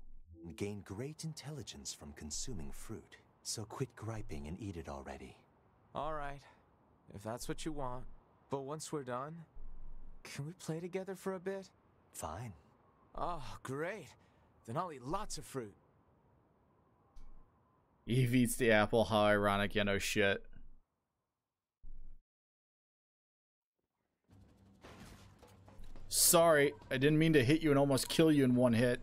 gain great intelligence from consuming fruit. So quit griping and eat it already.
Alright, if that's what you want. But once we're done, can we play together for a bit?
Fine.
Oh, great. Then I'll eat lots of fruit.
Eve eats the apple. How ironic. Yeah, no shit. Sorry, I didn't mean to hit you and almost kill you in one hit.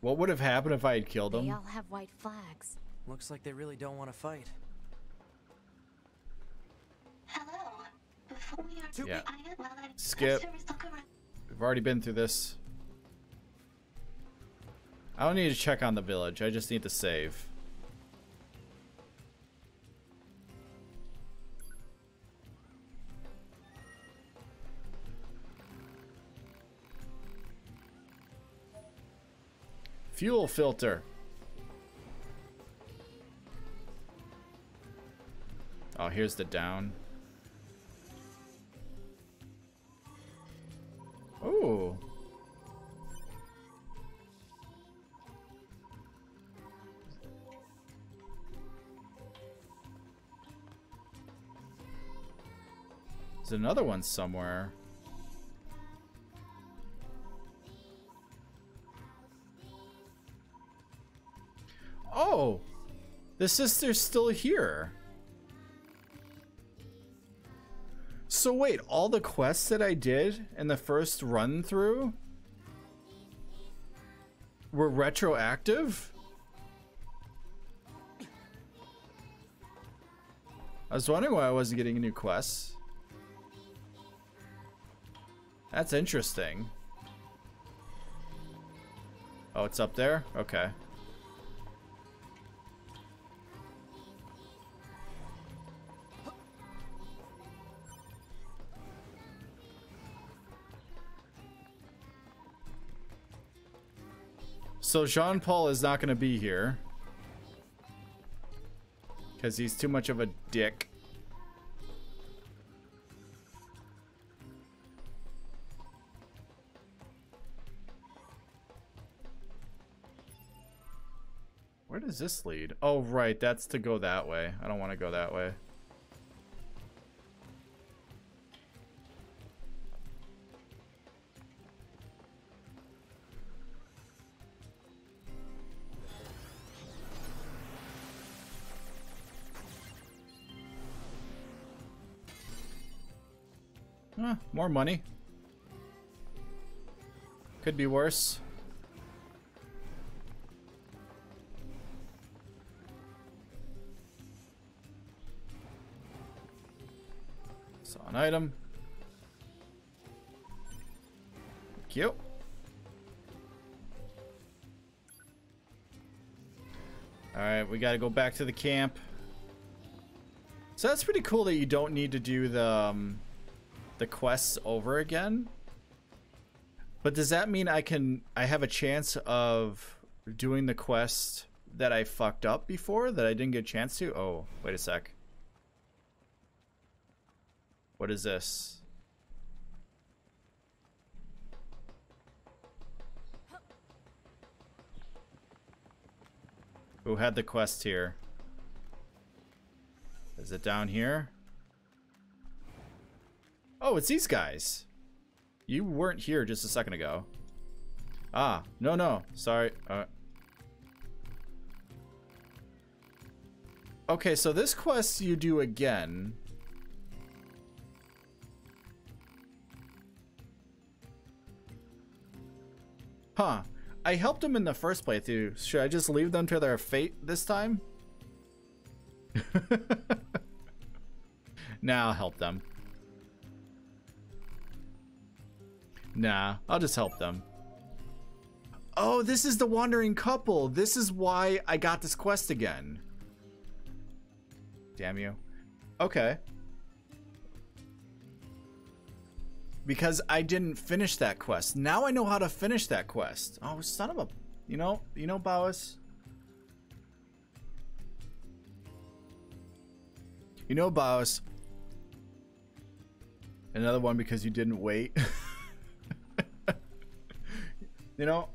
What would have happened if I had killed
They
him?
all have white flags.
Looks like they really don't want to fight.
Hello. Before we are
Yeah.
I am well and
Skip.
service look around.
We've already been through this. I don't need to check on the village. I just need to save. Fuel filter. Oh, here's the down. Oh. There's another one somewhere. Oh! The sister's still here. So wait, all the quests that I did in the first run through were retroactive? I was wondering why I wasn't getting new quests. That's interesting. Oh, it's up there? Okay. So Jean Paul is not going to be here. Because he's too much of a dick. Where does this lead? Oh, right. That's to go that way. I don't want to go that way. More money. Could be worse. Saw an item. Cute. Alright, we gotta go back to the camp. So that's pretty cool that you don't need to do the um, the quests over again. But does that mean I can I have a chance of doing the quest that I fucked up before that I didn't get a chance to? Oh, wait a sec. What is this? Who had the quest here? Is it down here? Oh, it's these guys. You weren't here just a second ago. Ah, no, no. Sorry. Uh, okay, so this quest you do again. Huh. I helped them in the first playthrough. Should I just leave them to their fate this time? nah, I'll help them. Nah, I'll just help them. Oh, this is the wandering couple. This is why I got this quest again. Damn you. Okay. Because I didn't finish that quest. Now I know how to finish that quest. Oh, son of a... You know, you know, Bowis? You know, Bowis. Another one because you didn't wait. you know,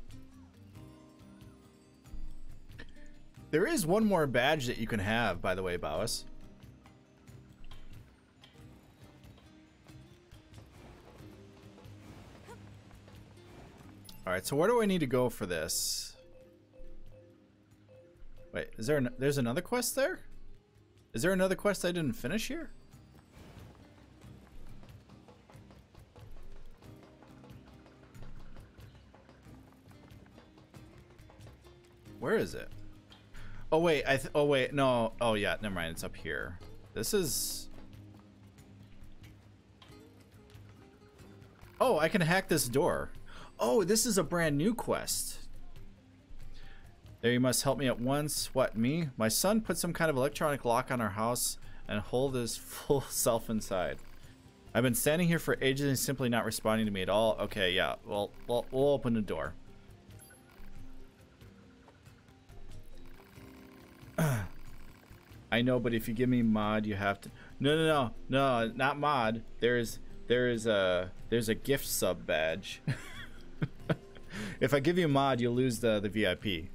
There is one more badge that you can have, by the way, Bowis. Alright, so where do I need to go for this? Wait, is there an there's another quest there? Is there another quest I didn't finish here? Where is it? Oh wait, I oh wait, no. Oh yeah, never mind. It's up here. This is. Oh, I can hack this door. Oh, this is a brand new quest. There, you must help me at once. What, me? My son put some kind of electronic lock on our house and hold his full self inside. I've been standing here for ages and simply not responding to me at all. Okay, yeah. Well, well we'll open the door. I know, but if you give me mod, you have to. No, no, no, no, not mod. There's there is a there's a gift sub badge. if I give you mod, you'll lose the the VIP.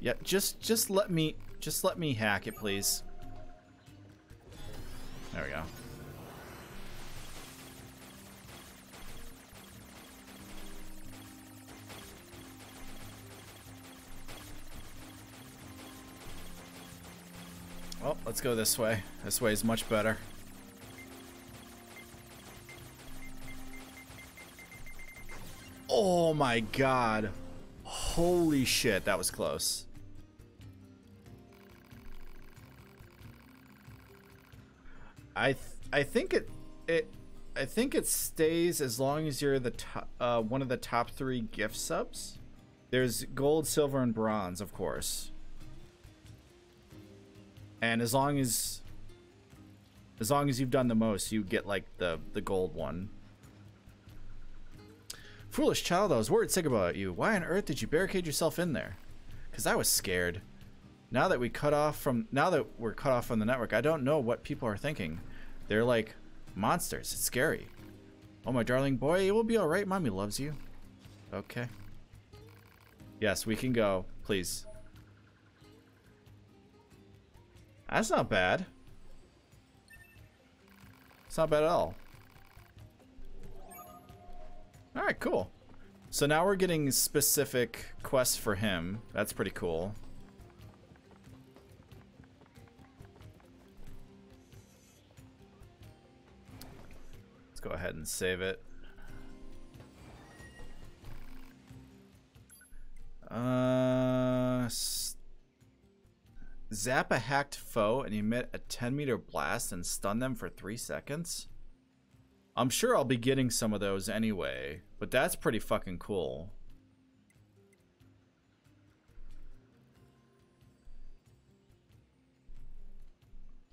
Yeah, just just let me just let me hack it, please. There we go. Well, let's go this way. This way is much better. Oh my god. Holy shit, that was close. I th I think it it I think it stays as long as you're the uh, one of the top three gift subs. There's gold, silver, and bronze, of course. And as long as as long as you've done the most, you get like the the gold one. Foolish child, I was worried sick about you. Why on earth did you barricade yourself in there? Cause I was scared. Now that we cut off from now that we're cut off from the network, I don't know what people are thinking. They're like monsters. It's scary. Oh my darling boy, it will be alright. Mommy loves you. Okay. Yes, we can go. Please. That's not bad. It's not bad at all. Alright, cool. So now we're getting specific quests for him. That's pretty cool. Let's go ahead and save it. Uh, Zap a hacked foe and emit a 10 meter blast and stun them for 3 seconds? I'm sure I'll be getting some of those anyway, but that's pretty fucking cool.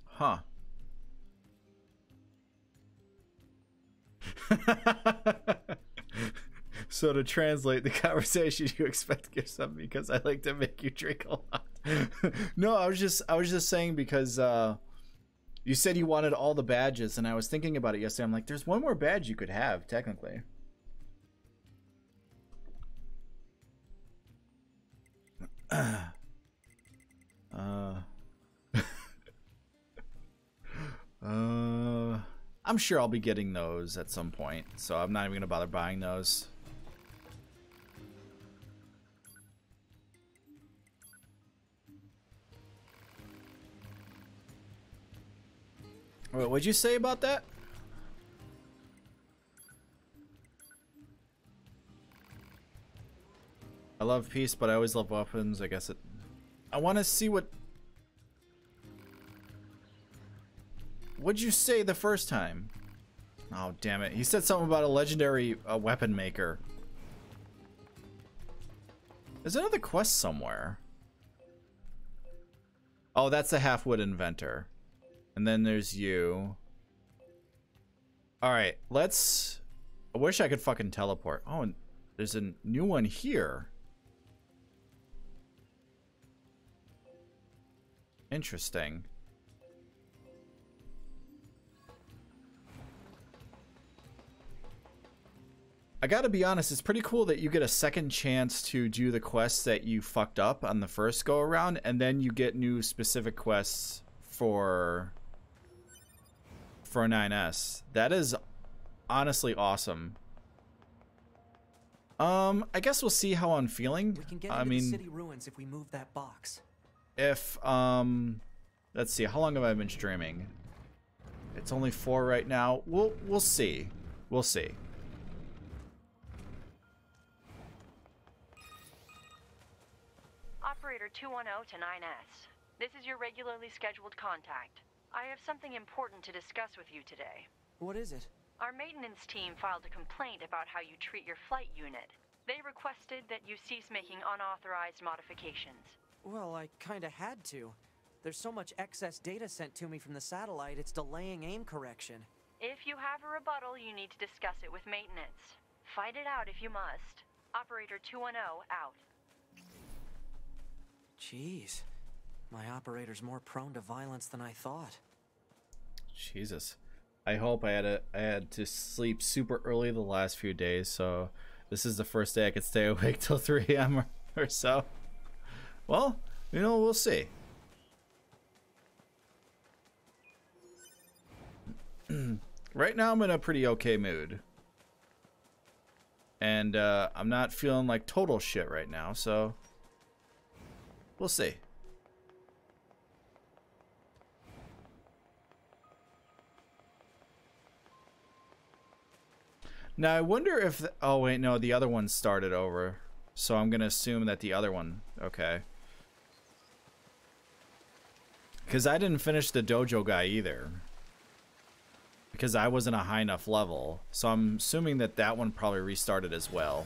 Huh. So to translate the conversation, you expect to give something because I like to make you drink a lot. no, I was just I was just saying because uh, you said you wanted all the badges, and I was thinking about it yesterday. I'm like, there's one more badge you could have technically. uh. Uh, I'm sure I'll be getting those at some point, so I'm not even gonna bother buying those. Wait, what'd you say about that? I love peace, but I always love weapons. I guess it. I want to see what. What'd you say the first time? Oh, damn it. He said something about a legendary uh, weapon maker. There's another quest somewhere. Oh, that's the half-wood inventor. And then there's you. Alright, let's... I wish I could fucking teleport. Oh, and there's a new one here. Interesting. I gotta be honest, it's pretty cool that you get a second chance to do the quests that you fucked up on the first go around, and then you get new specific quests for for 9S. That is honestly awesome. Um, I guess we'll see how I'm feeling.
We can get
I
into
mean,
the city ruins if we move that box.
if um let's see how long have i been streaming it's only four right now we'll we'll see we'll see
Operator 210 to 9S. This is your regularly scheduled contact. I have something important to discuss with you today.
What is it?
Our maintenance team filed a complaint about how you treat your flight unit. They requested that you cease making unauthorized modifications.
Well, I kinda had to. There's so much excess data sent to me from the satellite, it's delaying aim correction.
If you have a rebuttal, you need to discuss it with maintenance. Fight it out if you must. Operator 210 out.
Jeez. My operator's more prone to violence than I thought.
jesus. I hope i had a i had to sleep super early the last few days so this is the first day i could stay awake till 3 a.m or, or so. Well you know we'll see. Right now i'm in a pretty okay mood. And uh, i'm not feeling like total shit right now so we'll see Now I wonder if. The, oh wait, no, the other one started over, so I'm gonna assume that the other one. Okay. Because I didn't finish the dojo guy either. Because I wasn't a high enough level, so I'm assuming that that one probably restarted as well.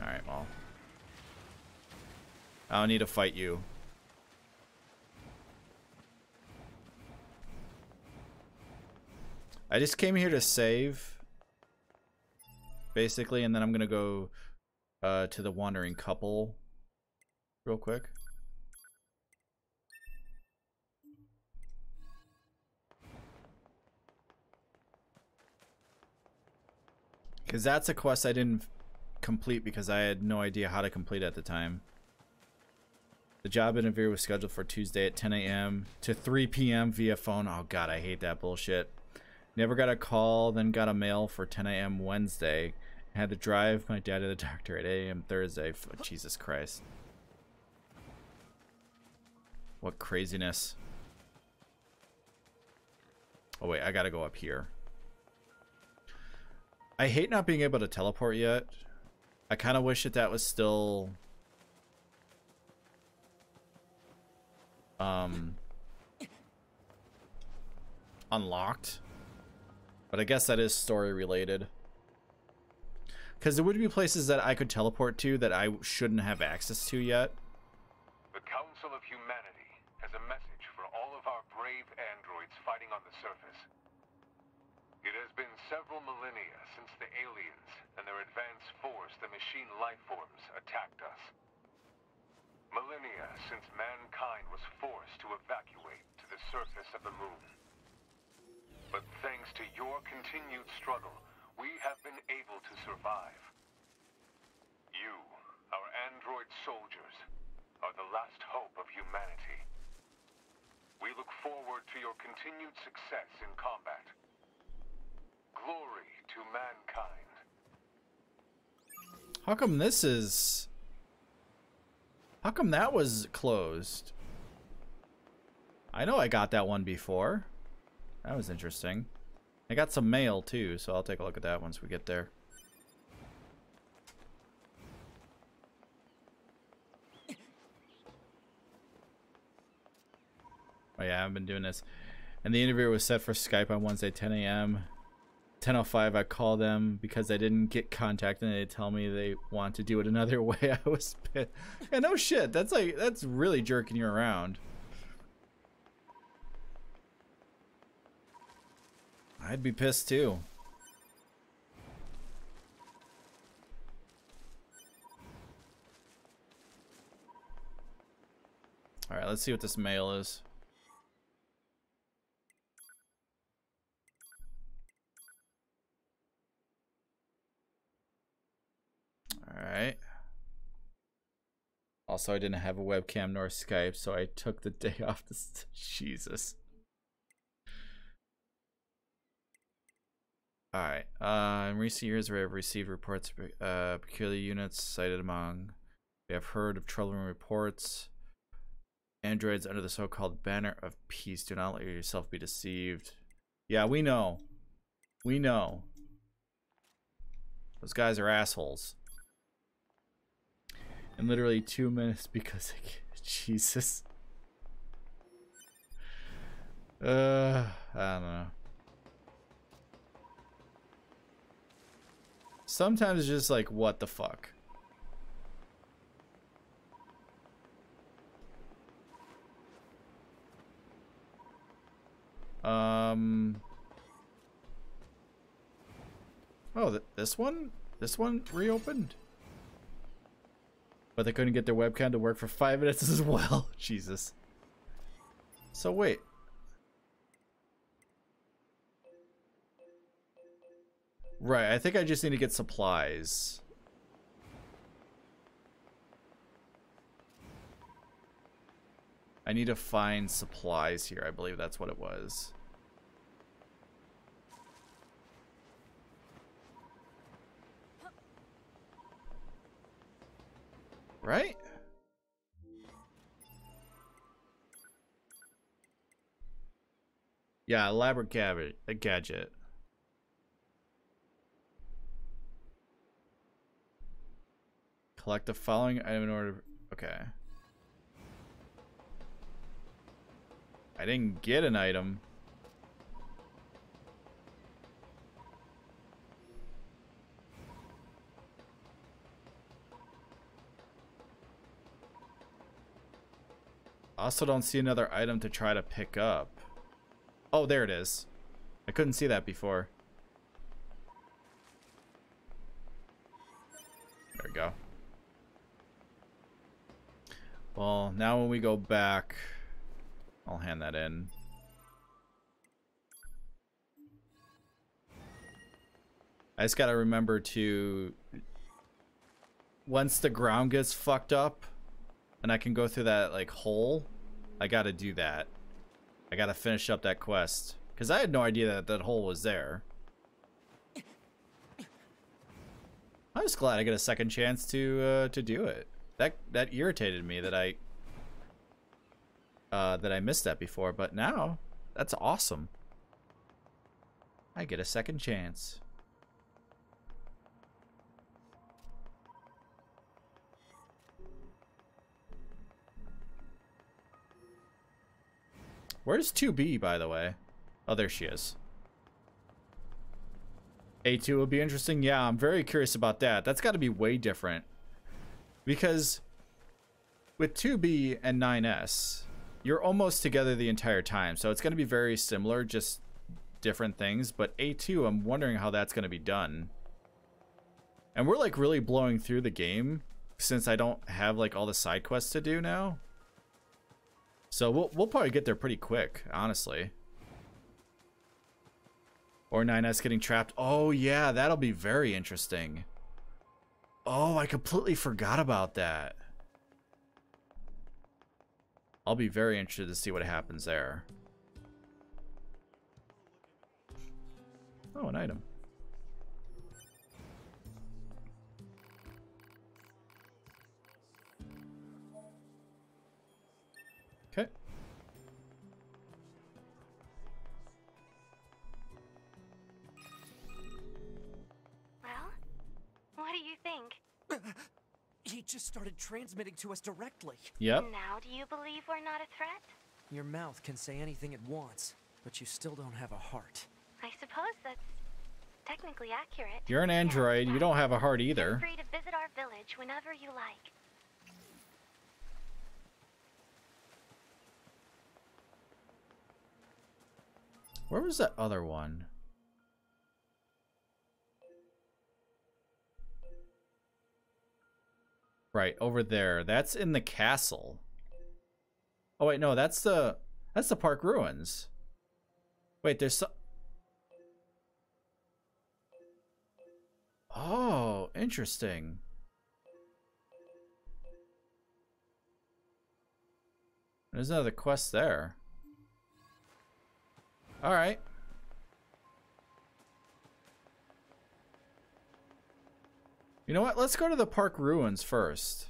All right, well. I don't need to fight you. I just came here to save, basically, and then I'm gonna go uh, to the wandering couple real quick. Because that's a quest I didn't complete because I had no idea how to complete at the time. The job interview was scheduled for Tuesday at 10 a.m. to 3 p.m. via phone. Oh god, I hate that bullshit. Never got a call, then got a mail for 10 a.m. Wednesday. Had to drive my dad to the doctor at 8 a.m. Thursday. F- Jesus Christ. What craziness. Oh wait, I gotta go up here. I hate not being able to teleport yet. I kind of wish that that was still... Um... Unlocked. But I guess that is story related. Because there would be places that I could teleport to that I shouldn't have access to yet.
The Council of Humanity has a message for all of our brave androids fighting on the surface. It has been several millennia since the aliens and their advanced force, the machine life forms, attacked us. Millennia since mankind was forced to evacuate to the surface of the moon. But thanks to your continued struggle, we have been able to survive. You, our android soldiers, are the last hope of humanity. We look forward to your continued success in combat. Glory to mankind.
How come this is... How come that was closed? I know I got that one before. That was interesting. I got some mail too, so I'll take a look at that once we get there. Oh yeah, I've been doing this. And the interview was set for Skype on Wednesday, 10 a.m. 10:05. I call them because I didn't get contact, and they tell me they want to do it another way. I was pissed. Yeah, no shit. That's like that's really jerking you around. I'd be pissed too. All right, let's see what this mail is. Alright. Also, I didn't have a webcam nor Skype, so I took the day off. This Jesus. Alright. Uh, in recent years, we have received reports of uh, peculiar units cited among. We have heard of troubling reports. Androids under the so-called banner of peace. Do not let yourself be deceived. Yeah, we know. We know. Those guys are assholes in literally two minutes because Jesus. Uh, I don't know. Sometimes it's just like, what the fuck? Um. Oh, th this one? This one reopened? But they couldn't get their webcam to work for five minutes as well. Jesus. So wait. Right, I think I just need to get supplies. I need to find supplies here. I believe that's what it was. Right? Yeah, elaborate gadget. A gadget. Collect the following item in order. Okay. I didn't get an item. also don't see another item to try to pick up. Oh, there it is. I couldn't see that before. There we go. Well, now when we go back, I'll hand that in. I just gotta remember to... Once the ground gets fucked up, and I can go through that, like, hole, I gotta do that. I gotta finish up that quest. Because I had no idea that that hole was there. I'm just glad I get a second chance to uh, to do it. That that irritated me that I uh, that I missed that before, but now that's awesome. I get a second chance. Where's 2B, by the way? Oh, there she is. A2 will be interesting. Yeah, I'm very curious about that. That's got to be way different. Because with 2B and 9S, you're almost together the entire time. So it's going to be very similar, just different things, but A2, I'm wondering how that's going to be done. And we're like really blowing through the game since I don't have like all the side quests to do now. So we'll, we'll probably get there pretty quick, honestly. Or 9S getting trapped. Oh yeah, that'll be very interesting. Oh, I completely forgot about that. I'll be very interested to see what happens there. Oh, an item.
What do you think?
He just started transmitting to us directly.
Yep.
Now do you believe we're not a threat?
Your mouth can say anything it wants, but you still don't have a heart.
I suppose that's technically accurate.
You're an android. You don't have a heart either.
Feel
either.
free to visit our village whenever you like.
Where was that other one? Right, over there. That's in the castle. Oh wait, no, that's the that's the park ruins. Wait, there's so Oh, interesting. There's another quest there. All right. You know what? Let's go to the park ruins first.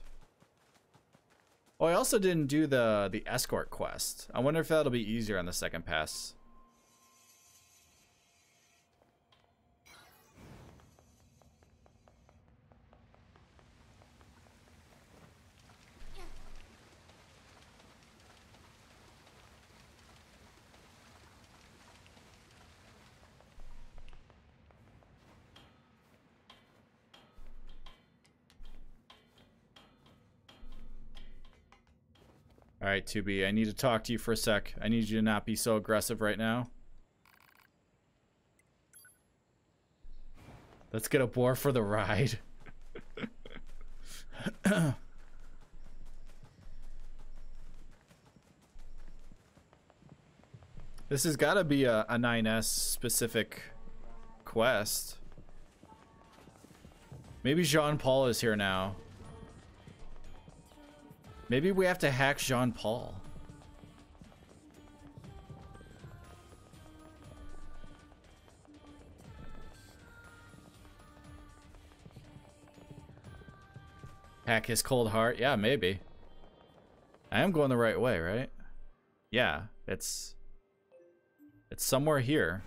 Oh, I also didn't do the the escort quest. I wonder if that'll be easier on the second pass. All right, 2B, I need to talk to you for a sec. I need you to not be so aggressive right now. Let's get a boar for the ride. this has got to be a, a 9S specific quest. Maybe Jean Paul is here now. Maybe we have to hack Jean Paul. Hack his cold heart? Yeah, maybe. I am going the right way, right? Yeah, it's... It's somewhere here.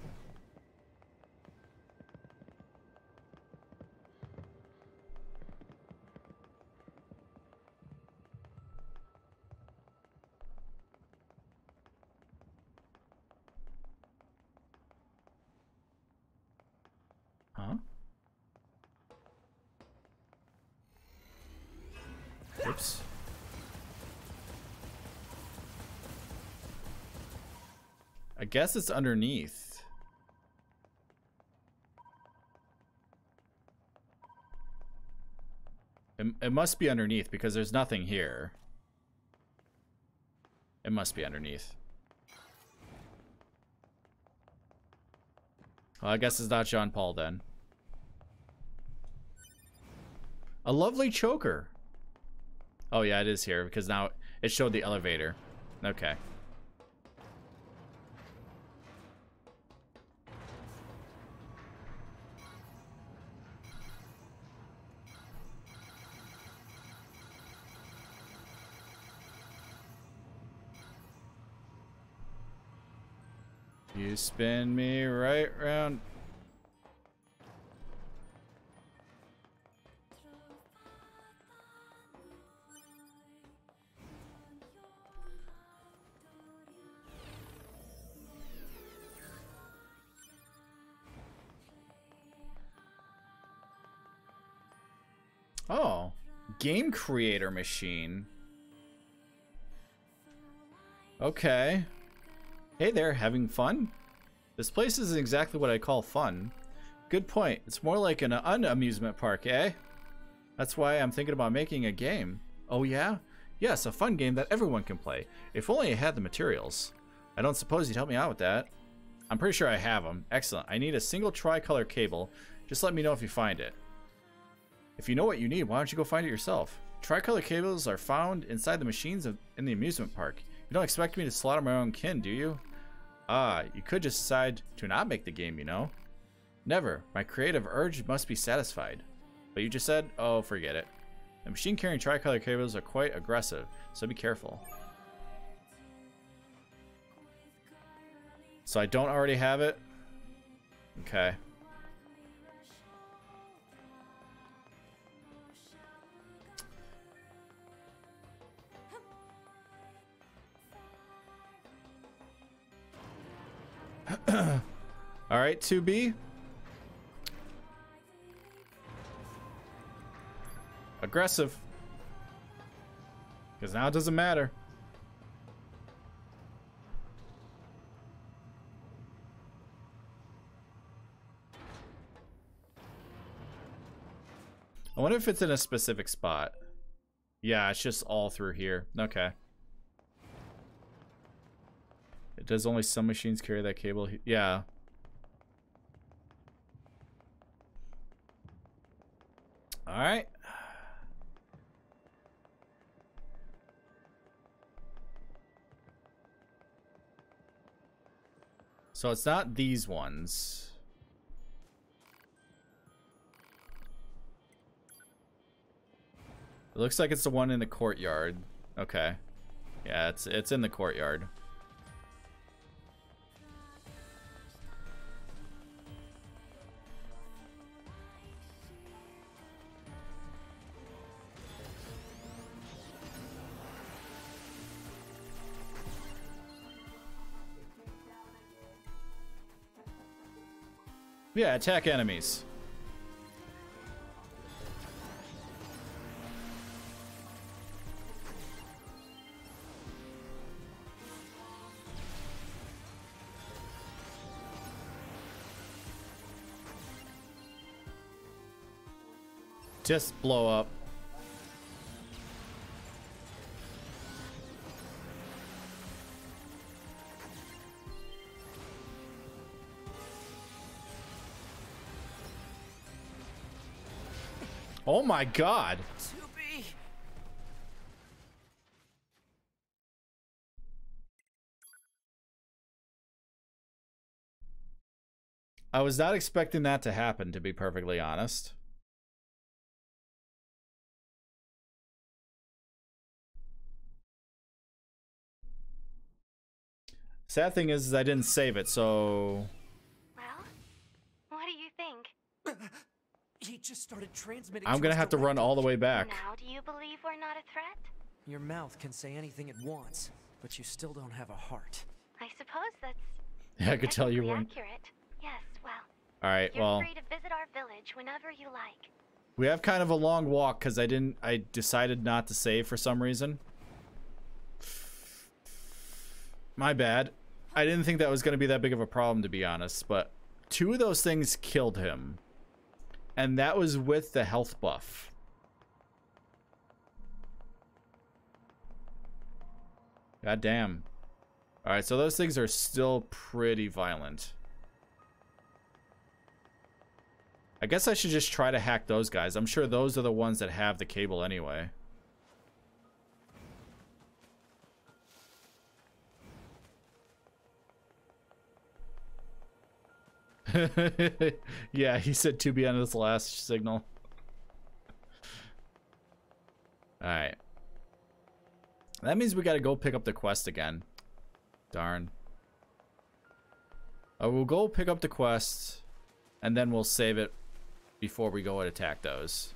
Oops. I guess it's underneath. It, it must be underneath because there's nothing here. It must be underneath. Well, I guess it's not Jean Paul then. A lovely choker. Oh yeah, it is here because now it showed the elevator. Okay. You spin me right round. Game creator machine. Okay. Hey there, having fun? This place isn't exactly what I call fun. Good point. It's more like an unamusement park, eh? That's why I'm thinking about making a game. Oh yeah? Yes, a fun game that everyone can play. If only I had the materials. I don't suppose you'd help me out with that. I'm pretty sure I have them. Excellent. I need a single tricolor cable. Just let me know if you find it. If you know what you need, why don't you go find it yourself? Tricolor cables are found inside the machines of, in the amusement park. You don't expect me to slaughter my own kin, do you? Ah, you could just decide to not make the game, you know? Never. My creative urge must be satisfied. But you just said, oh, forget it. The machine carrying tricolor cables are quite aggressive, so be careful. So I don't already have it? Okay. All right, 2B. Aggressive. Because now it doesn't matter. I wonder if it's in a specific spot. Yeah, it's just all through here. Okay. It does only some machines carry that cable? Yeah. All right. So it's not these ones. It looks like it's the one in the courtyard. Okay. Yeah, it's it's in the courtyard. Yeah, attack enemies. Just blow up. Oh my god. I was not expecting that to happen, to be perfectly honest. Sad thing is, is I didn't save it, so...
Well, what do you think?
He just started transmitting.
I'm gonna have to run all the way back.
Now, do you believe we're not a threat?
Your mouth can say anything it wants, but you still don't have a heart.
I suppose that's
Yeah, I could tell you weren't.
accurate. Yes, well,
Alright,
you're
well...
free to visit our village whenever you like.
We have kind of a long walk because I didn't. I decided not to save for some reason. My bad. I didn't think that was going to be that big of a problem, to be honest. But two of those things killed him, and that was with the health buff. God damn. All right, so those things are still pretty violent. I guess I should just try to hack those guys. I'm sure those are the ones that have the cable anyway. yeah, he said to be on this last signal. Alright. That means we gotta go pick up the quest again. Darn. Uh, we'll go pick up the quest, and then we'll save it before we go and attack those.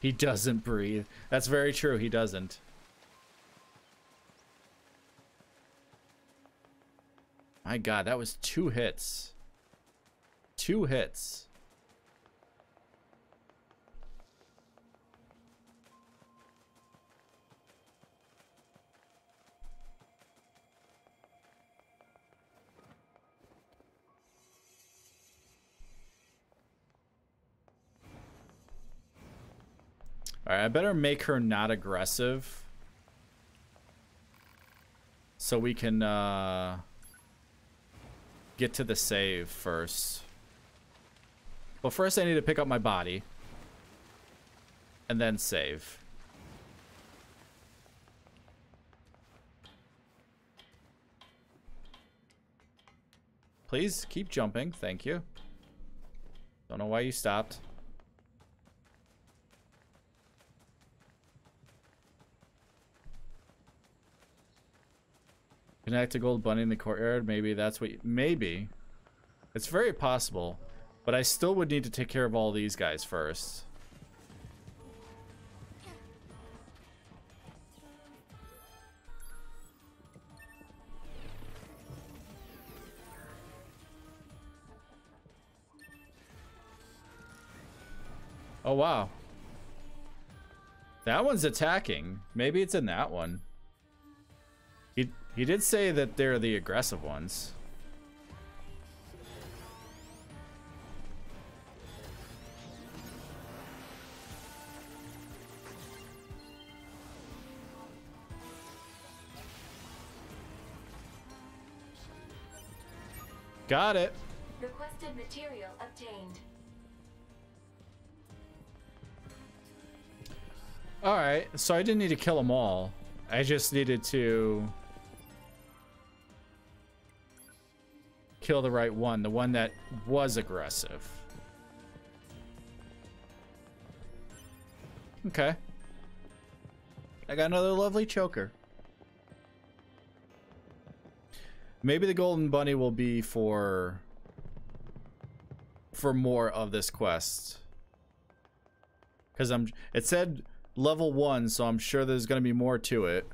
He doesn't breathe. That's very true, he doesn't. My god, that was two hits. Two hits. Alright, I better make her not aggressive. So we can, uh get to the save first. But first I need to pick up my body. And then save. Please keep jumping. Thank you. Don't know why you stopped. Connect to Gold Bunny in the courtyard. Maybe that's what... You, maybe. It's very possible. But I still would need to take care of all these guys first. Oh, wow. That one's attacking. Maybe it's in that one. He, he did say that they're the aggressive ones. Got it.
Requested material obtained.
Alright, so I didn't need to kill them all. I just needed to kill the right one, the one that was aggressive. Okay. I got another lovely choker. Maybe the golden bunny will be for for more of this quest. Cuz I'm it said level 1, so I'm sure there's going to be more to it.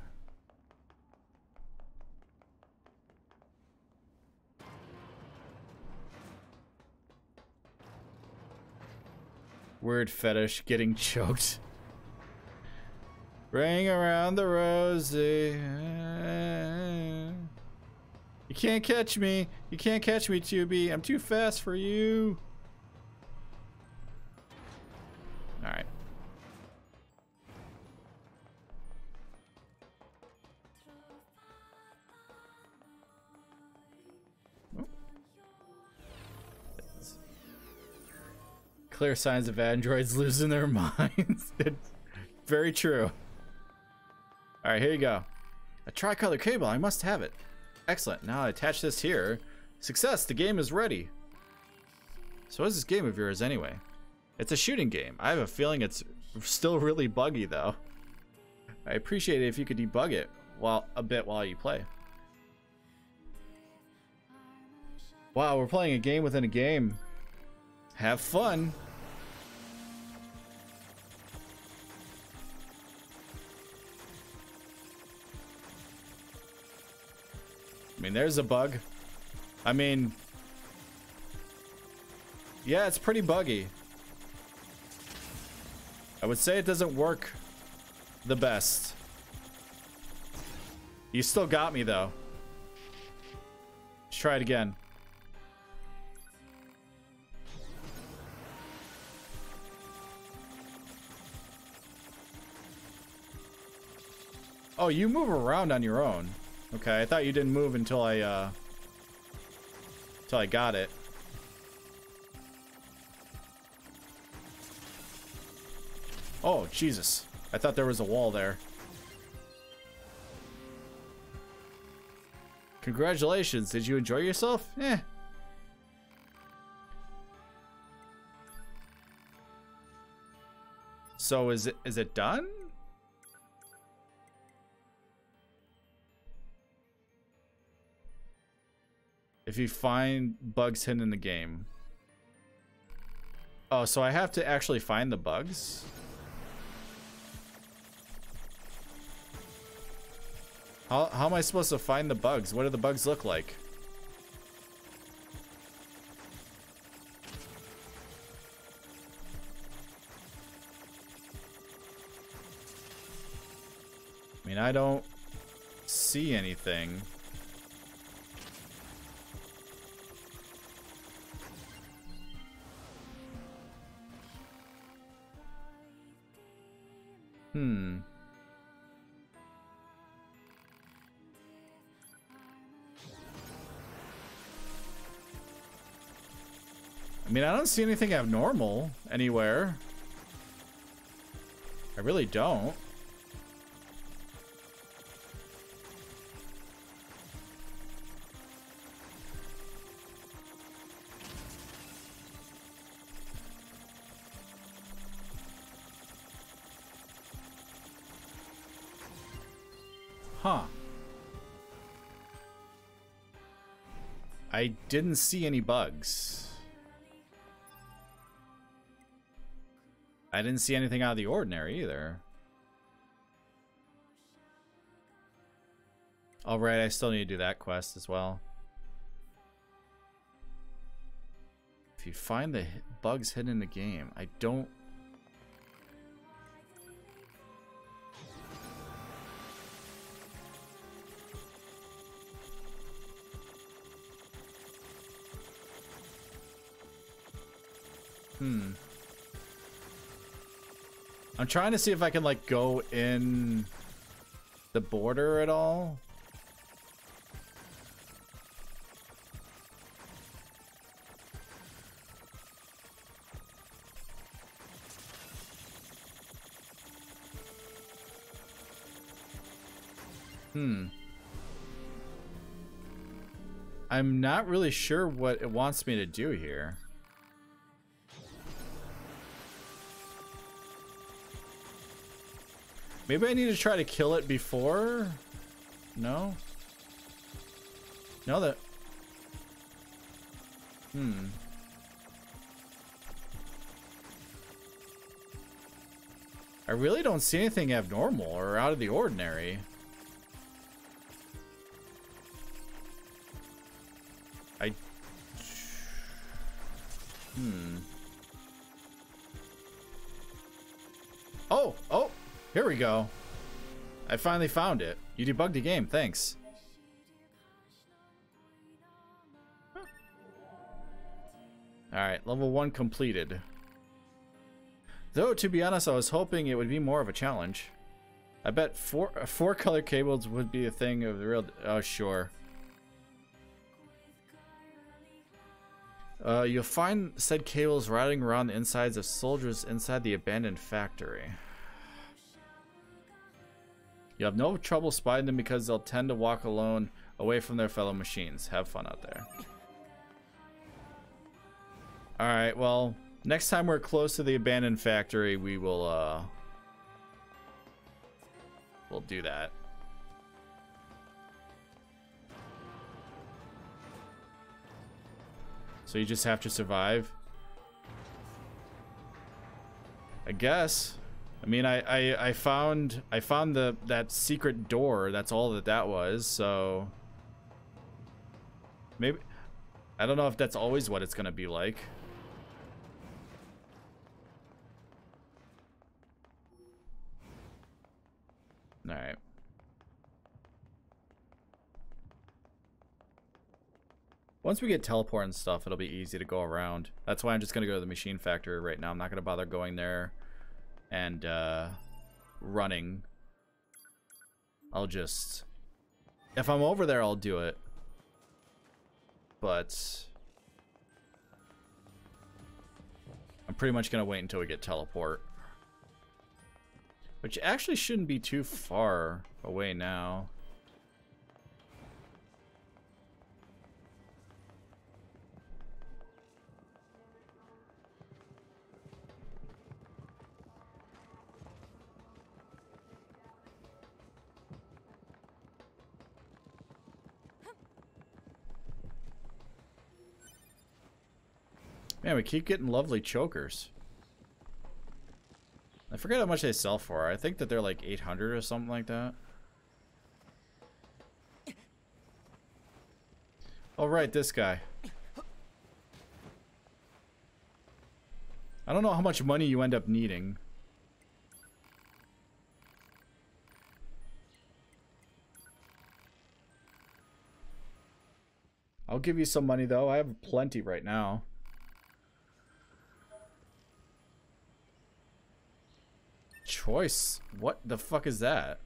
Word fetish getting choked. Ring around the rosy. You can't catch me. You can't catch me, 2B. I'm too fast for you. Clear signs of androids losing their minds. It's very true. Alright, here you go. A tricolor cable. I must have it. Excellent. Now I attach this here. Success! The game is ready. So what is this game of yours anyway? It's a shooting game. I have a feeling it's still really buggy though. I appreciate it if you could debug it while a bit while you play. Wow, we're playing a game within a game. Have fun. Mean, there's a bug. I mean, yeah, it's pretty buggy. I would say it doesn't work the best. You still got me, though. Let's try it again. Oh, you move around on your own. Okay, I thought you didn't move until I, uh... Until I got it. Oh, Jesus. I thought there was a wall there. Congratulations. Did you enjoy yourself? Eh. So is it is it done? If you find bugs hidden in the game. Oh, so I have to actually find the bugs? How, how am I supposed to find the bugs? What do the bugs look like? I mean, I don't see anything. Hmm. I mean, I don't see anything abnormal anywhere. I really don't. I didn't see any bugs. I didn't see anything out of the ordinary either. All right, I still need to do that quest as well. If you find the bugs hidden in the game, I don't Hmm. I'm trying to see if I can like go in the border at all. Hmm. I'm not really sure what it wants me to do here. Maybe I need to try to kill it before? No? No, that... Hmm. I really don't see anything abnormal or out of the ordinary. I... Hmm. Oh, oh, here we go. I finally found it. You debugged the game, thanks. Alright, level 1 completed. Though, to be honest, I was hoping it would be more of a challenge. I bet four four color cables would be a thing of the real... Oh, sure. Uh, you'll find said cables routing around the insides of soldiers inside the abandoned factory. You have no trouble spotting them because they'll tend to walk alone away from their fellow machines. Have fun out there. Alright, well, next time we're close to the abandoned factory, we will, uh... We'll do that. So you just have to survive? I guess. I mean, I, I, I found I found the that secret door. That's all that that was. So maybe I don't know if that's always what it's gonna be like. All right. Once we get teleport and stuff, it'll be easy to go around. That's why I'm just gonna go to the machine factory right now. I'm not gonna bother going there and uh, running. I'll just... If I'm over there, I'll do it. But... I'm pretty much going to wait until we get teleport. Which actually shouldn't be too far away now. Man, we keep getting lovely chokers. I forget how much they sell for. I think that they're like 800 or something like that. Oh, right, this guy. I don't know how much money you end up needing. I'll give you some money, though. I have plenty right now. Choice? What the fuck is that?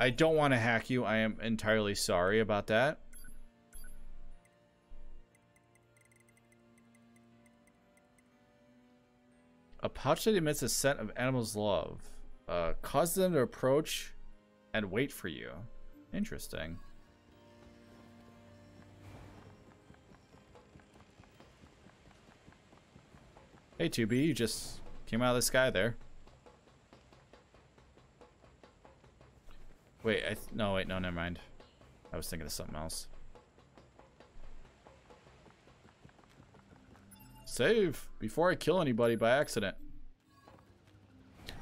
I don't want to hack you. I am entirely sorry about that. A pouch that emits a scent of animals' love. Uh, causes them to approach and wait for you. Interesting. Hey, 2B, you just came out of the sky there. Wait, I no, wait, no, never mind. I was thinking of something else. Save before I kill anybody by accident.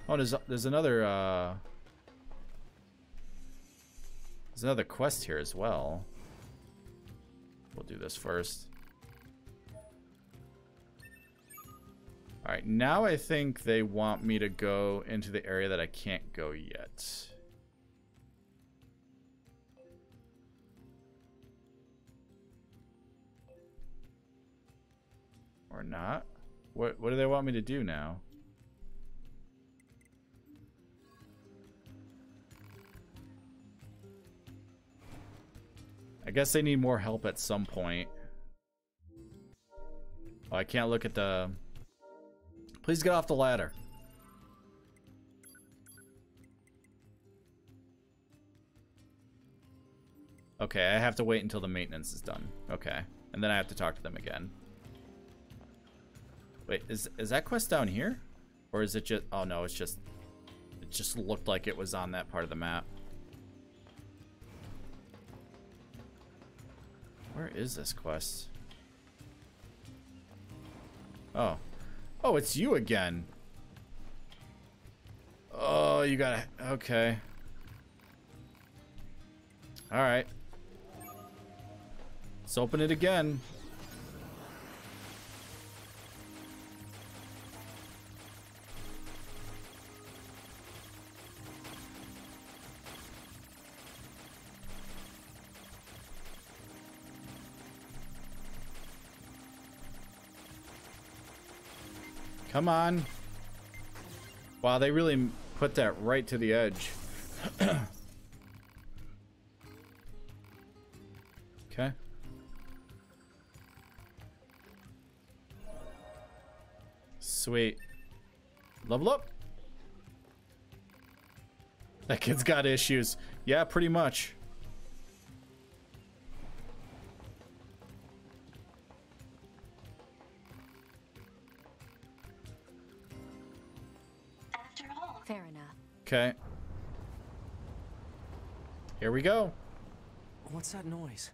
Oh, there's there's another uh There's another quest here as well. We'll do this first. Alright, now I think they want me to go into the area that I can't go yet. Or not? What, what do they want me to do now? I guess they need more help at some point. Oh, I can't look at the... Please get off the ladder. Okay, I have to wait until the maintenance is done. Okay. And then I have to talk to them again. Wait, is is that quest down here? Or is it just... Oh, no, it's just... It just looked like it was on that part of the map. Where is this quest? Oh. Oh, it's you again. Oh, you gotta... Okay. Alright. Let's open it again. Come on. Wow, they really put that right to the edge. okay. Sweet. Level up. That kid's got issues. Yeah, pretty much. Okay. Here we go.
What's that noise?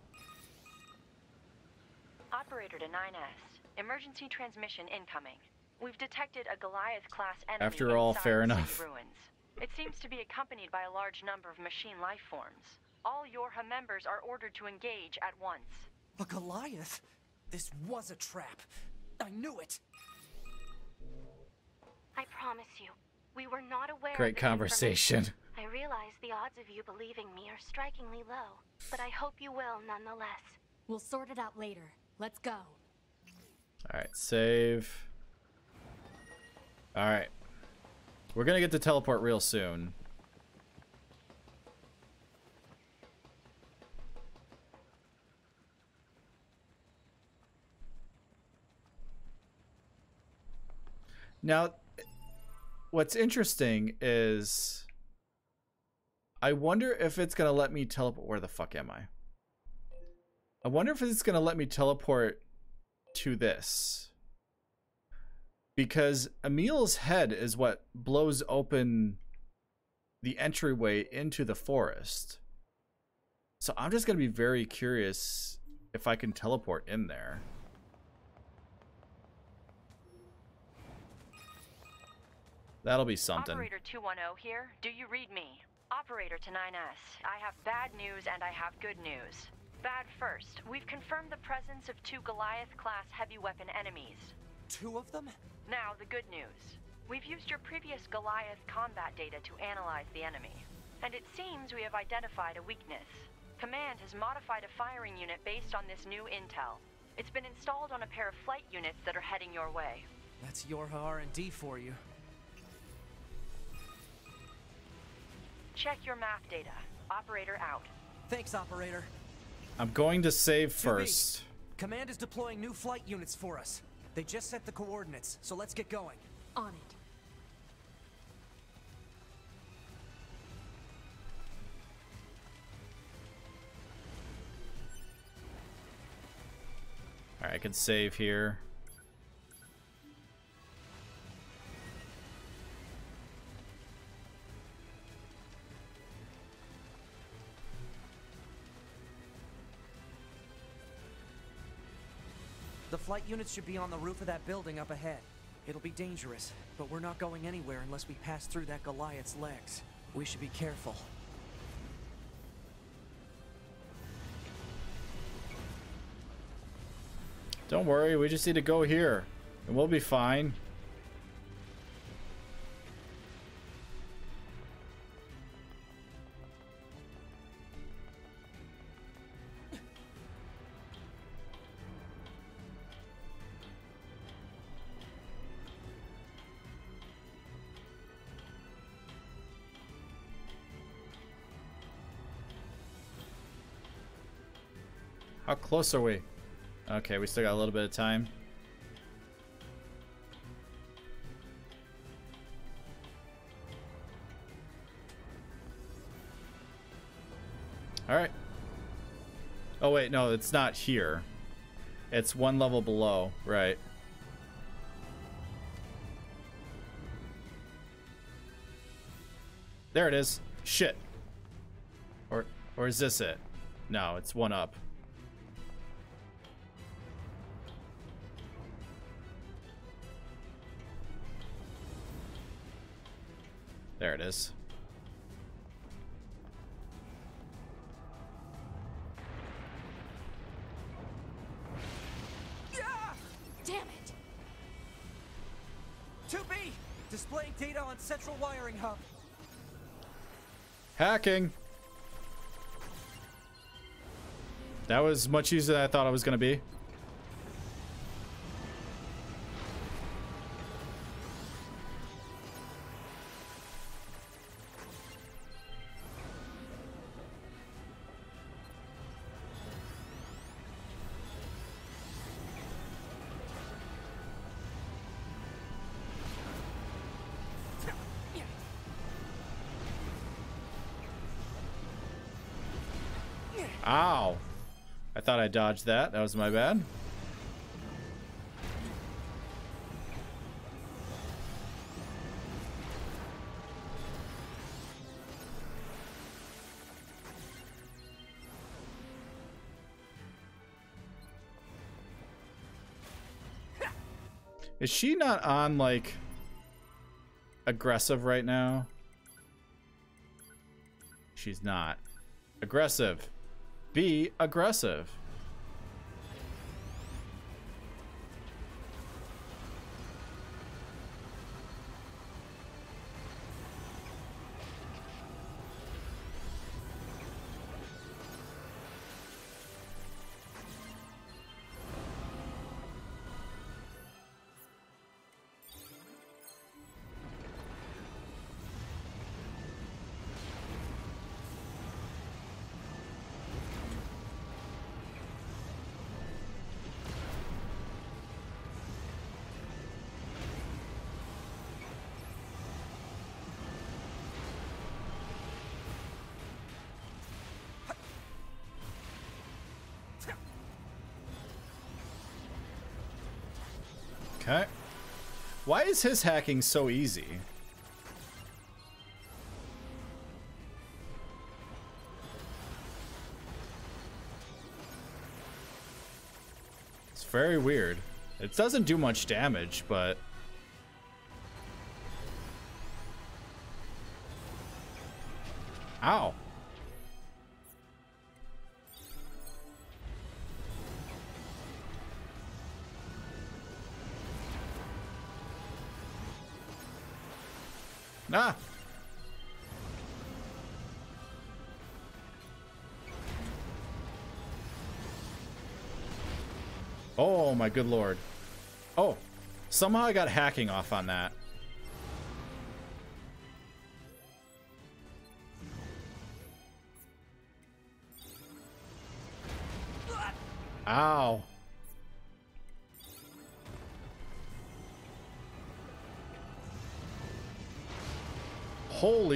Operator to 9S. Emergency transmission incoming. We've detected a Goliath-class enemy
After all,
inside
fair enough.
ruins. It seems to be accompanied by a large number of machine life forms. All Yorha members are ordered to engage at once.
A Goliath? This was a trap. I knew it.
I promise you, we were not aware.
Great
of
conversation.
I realize the odds of you believing me are strikingly low, but I hope you will nonetheless.
We'll sort it out later. Let's go.
Alright, save. Alright. We're gonna get to teleport real soon. Now, what's interesting is I wonder if it's gonna let me teleport. Where the fuck am I? I wonder if it's gonna let me teleport to this. Because Emil's head is what blows open the entryway into the forest. So I'm just gonna be very curious if I can teleport in there. That'll be something.
Operator 21O here. Do you read me? Operator to 9S. I have bad news and I have good news. Bad first. We've confirmed the presence of two Goliath-class heavy weapon enemies.
Two of them?
Now, the good news. We've used your previous Goliath combat data to analyze the enemy. And it seems we have identified a weakness. Command has modified a firing unit based on this new intel. It's been installed on a pair of flight units that are heading your way.
That's Yorha R&D for you.
Check your map data. Operator out.
Thanks, operator.
I'm going to save
2B,
first.
Command is deploying new flight units for us. They just set the coordinates, so let's get going.
On it.
Alright, I can save here.
Flight units should be on the roof of that building up ahead. It'll be dangerous, but we're not going anywhere unless we pass through that Goliath's legs. We should be careful.
Don't worry, we just need to go here. And we'll be fine. Close are we? Okay, we still got a little bit of time. Alright. Oh wait, no, it's not here. It's one level below, right. There it is. Shit. Or or is this it? No, it's one up. There it is.
Damn it!
2B! Displaying data on central wiring hub.
Hacking. That was much easier than I thought it was going to be. Thought I dodged that. That was my bad. Is she not on, like, aggressive right now? She's not. Aggressive. Be aggressive. Is his hacking so easy? It's very weird. It doesn't do much damage, but... Ah! Oh my good lord. Oh, somehow I got hacking off on that.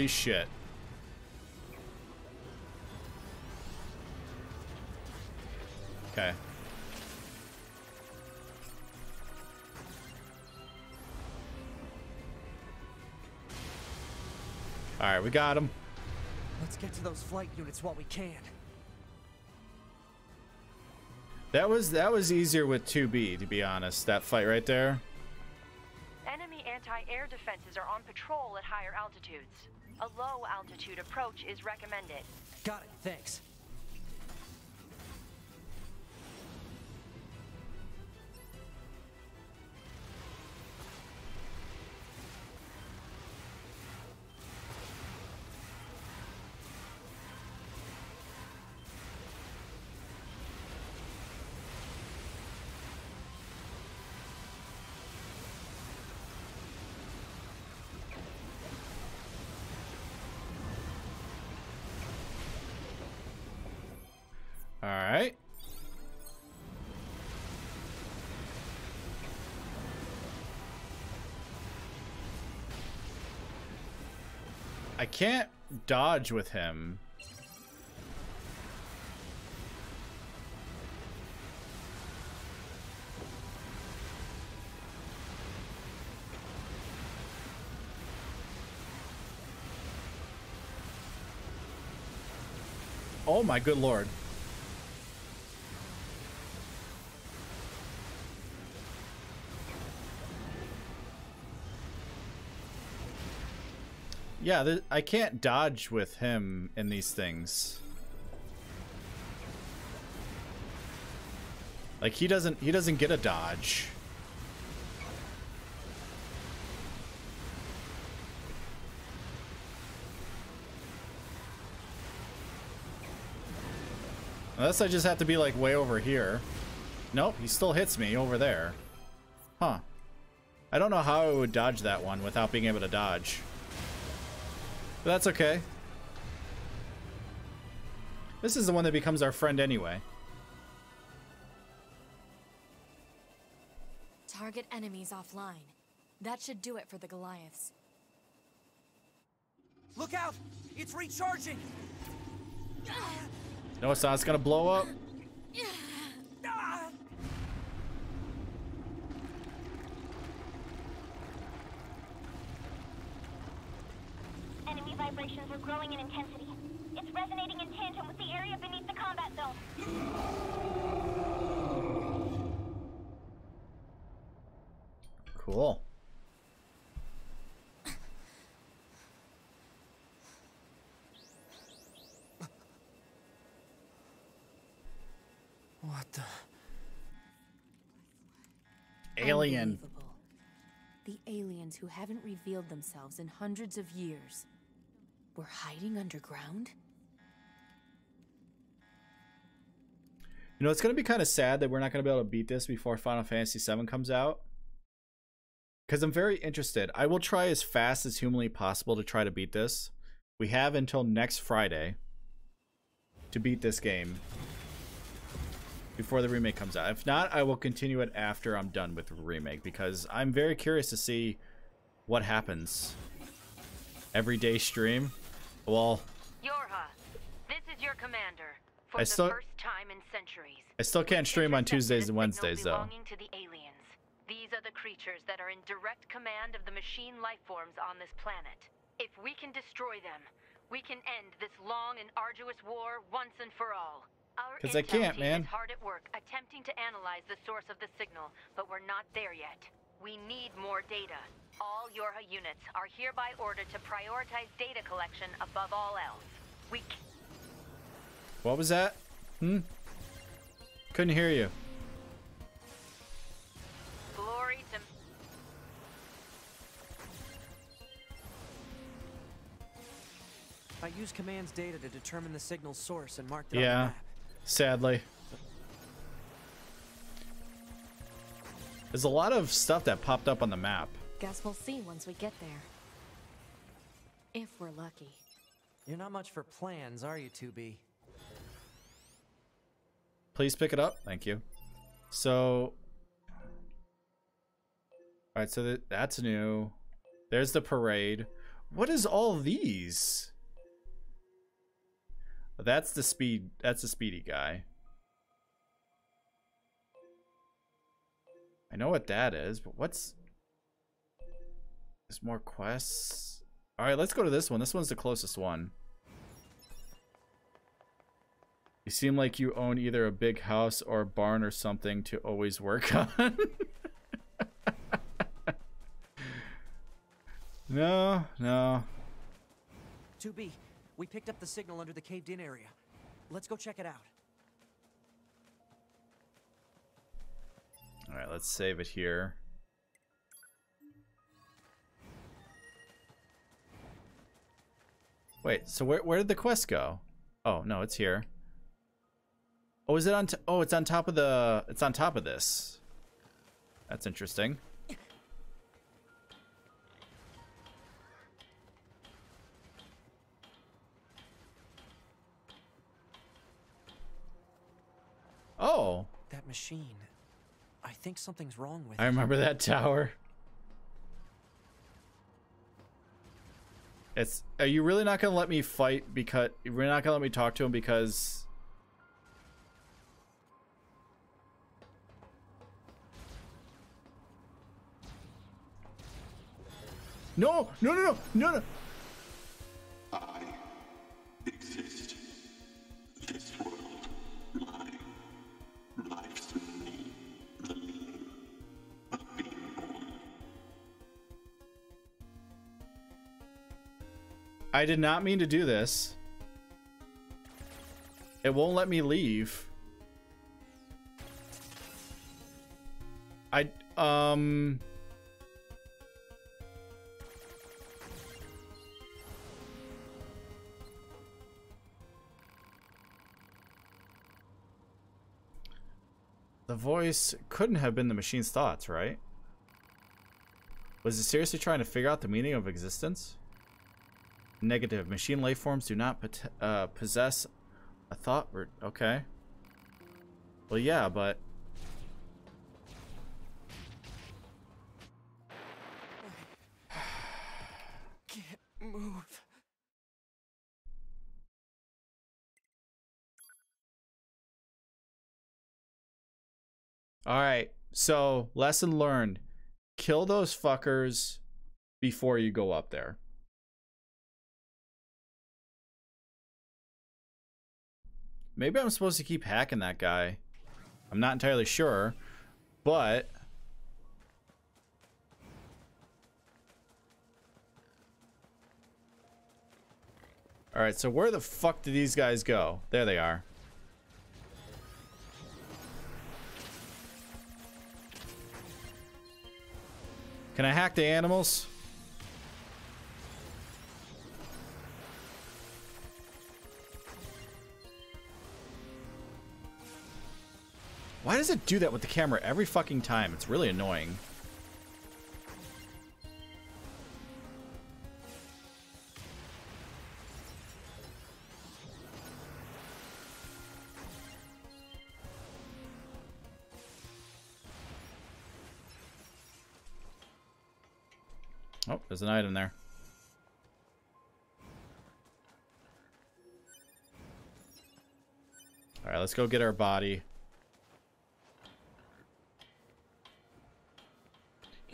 Holy shit. Okay. All right, we got him.
Let's get to those flight units while we can.
That was that was easier with 2B to be honest. That fight right there.
Low altitude approach is recommended.
Got it, thanks.
Can't dodge with him. Oh my good lord. Yeah, I can't dodge with him in these things. Like he doesn't he doesn't get a dodge. Unless I just have to be like way over here. Nope, he still hits me over there. Huh. I don't know how I would dodge that one without being able to dodge. But that's okay. This is the one that becomes our friend anyway.
Target enemies offline. That should do it for the Goliaths.
Look out! It's recharging!
No, it's not. It's gonna blow up.
Enemy vibrations are growing in intensity. It's resonating in tandem with the area beneath the combat zone.
Cool.
What the?
Alien.
The aliens who haven't revealed themselves in hundreds of years were hiding underground?
You know, it's gonna be kind of sad that we're not gonna be able to beat this before Final Fantasy VII comes out. Because I'm very interested. I will try as fast as humanly possible to try to beat this. We have until next Friday to beat this game before the remake comes out. If not, I will continue it after I'm done with the remake because I'm very curious to see what happens. Everyday stream. Well,
Yorha, this is your commander. For
I
the
still-
first time in centuries.
I still can't stream on Tuesdays and Wednesdays though.
to the aliens. These are the creatures that are in direct command of the machine life forms on this planet. If we can destroy them, we can end this long and arduous war once and for all. Our
'Cause I can't,
team
man.
is hard at work attempting to analyze the source of the signal, but we're not there yet. We need more data. All Yorha units are hereby ordered to prioritize data collection above all else. We c-
What was that? Hmm? Couldn't hear you.
glory to
I used command's data to determine the signal's source and marked it on the
Yeah.
map.
Sadly. There's a lot of stuff that popped up on the map.
Guess we'll see once we get there. If we're lucky.
You're not much for plans, are you, 2B?
please pick it up. Thank you. So, all right. So that's new. There's the parade. What is all these? That's the speed. That's the speedy guy. I know what that is, but what's there's more quests. All right, let's go to this one. This one's the closest one. You seem like you own either a big house or a barn or something to always work on. no, no.
2B, we picked up the signal under the caved-in area. Let's go check it out.
All right, let's save it here. Wait, so where where did the quest go? Oh, no, it's here. Oh, is it on Oh, it's on top of the it's on top of this. That's interesting. Oh.
That machine. I think something's wrong with
I
it.
remember that tower. It's are you really not gonna let me fight because you're not gonna let me talk to him because No, no, no, no, no, no.
I exist.
I did not mean to do this. It won't let me leave. I um The voice couldn't have been the machine's thoughts, right? Was it seriously trying to figure out the meaning of existence? Negative. Machine life forms do not uh, possess a thought. Okay. Well, yeah, but
Can't move.
all right. So lesson learned: kill those fuckers before you go up there. Maybe I'm supposed to keep hacking that guy. I'm not entirely sure, but All right, so where the fuck do these guys go? There they are. Can I hack the animals? Why does it do that with the camera every fucking time? It's really annoying. Oh, there's an item there. All right, let's go get our body.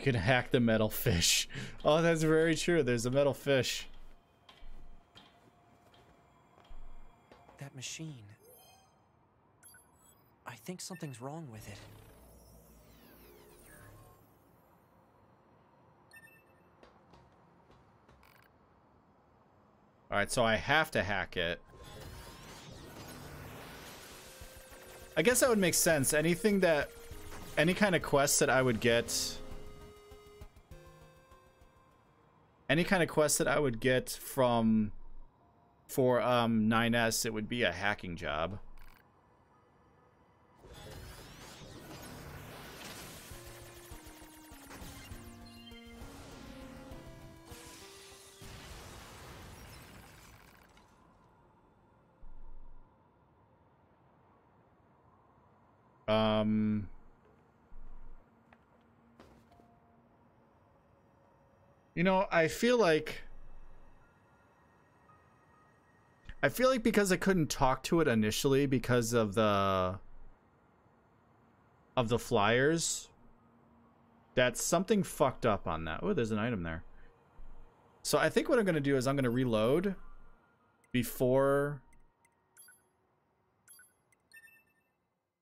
Can hack the metal fish. Oh, that's very true. There's a metal fish.
That machine. I think something's wrong with it.
All right, so I have to hack it. I guess that would make sense. Anything that, any kind of quest that I would get, any kind of quest that I would get from, for um 9S, it would be a hacking job. Um. You know, I feel like. I feel like because I couldn't talk to it initially because of the. of the flyers. That's something fucked up on that. Oh, there's an item there. So I think what I'm going to do is I'm going to reload before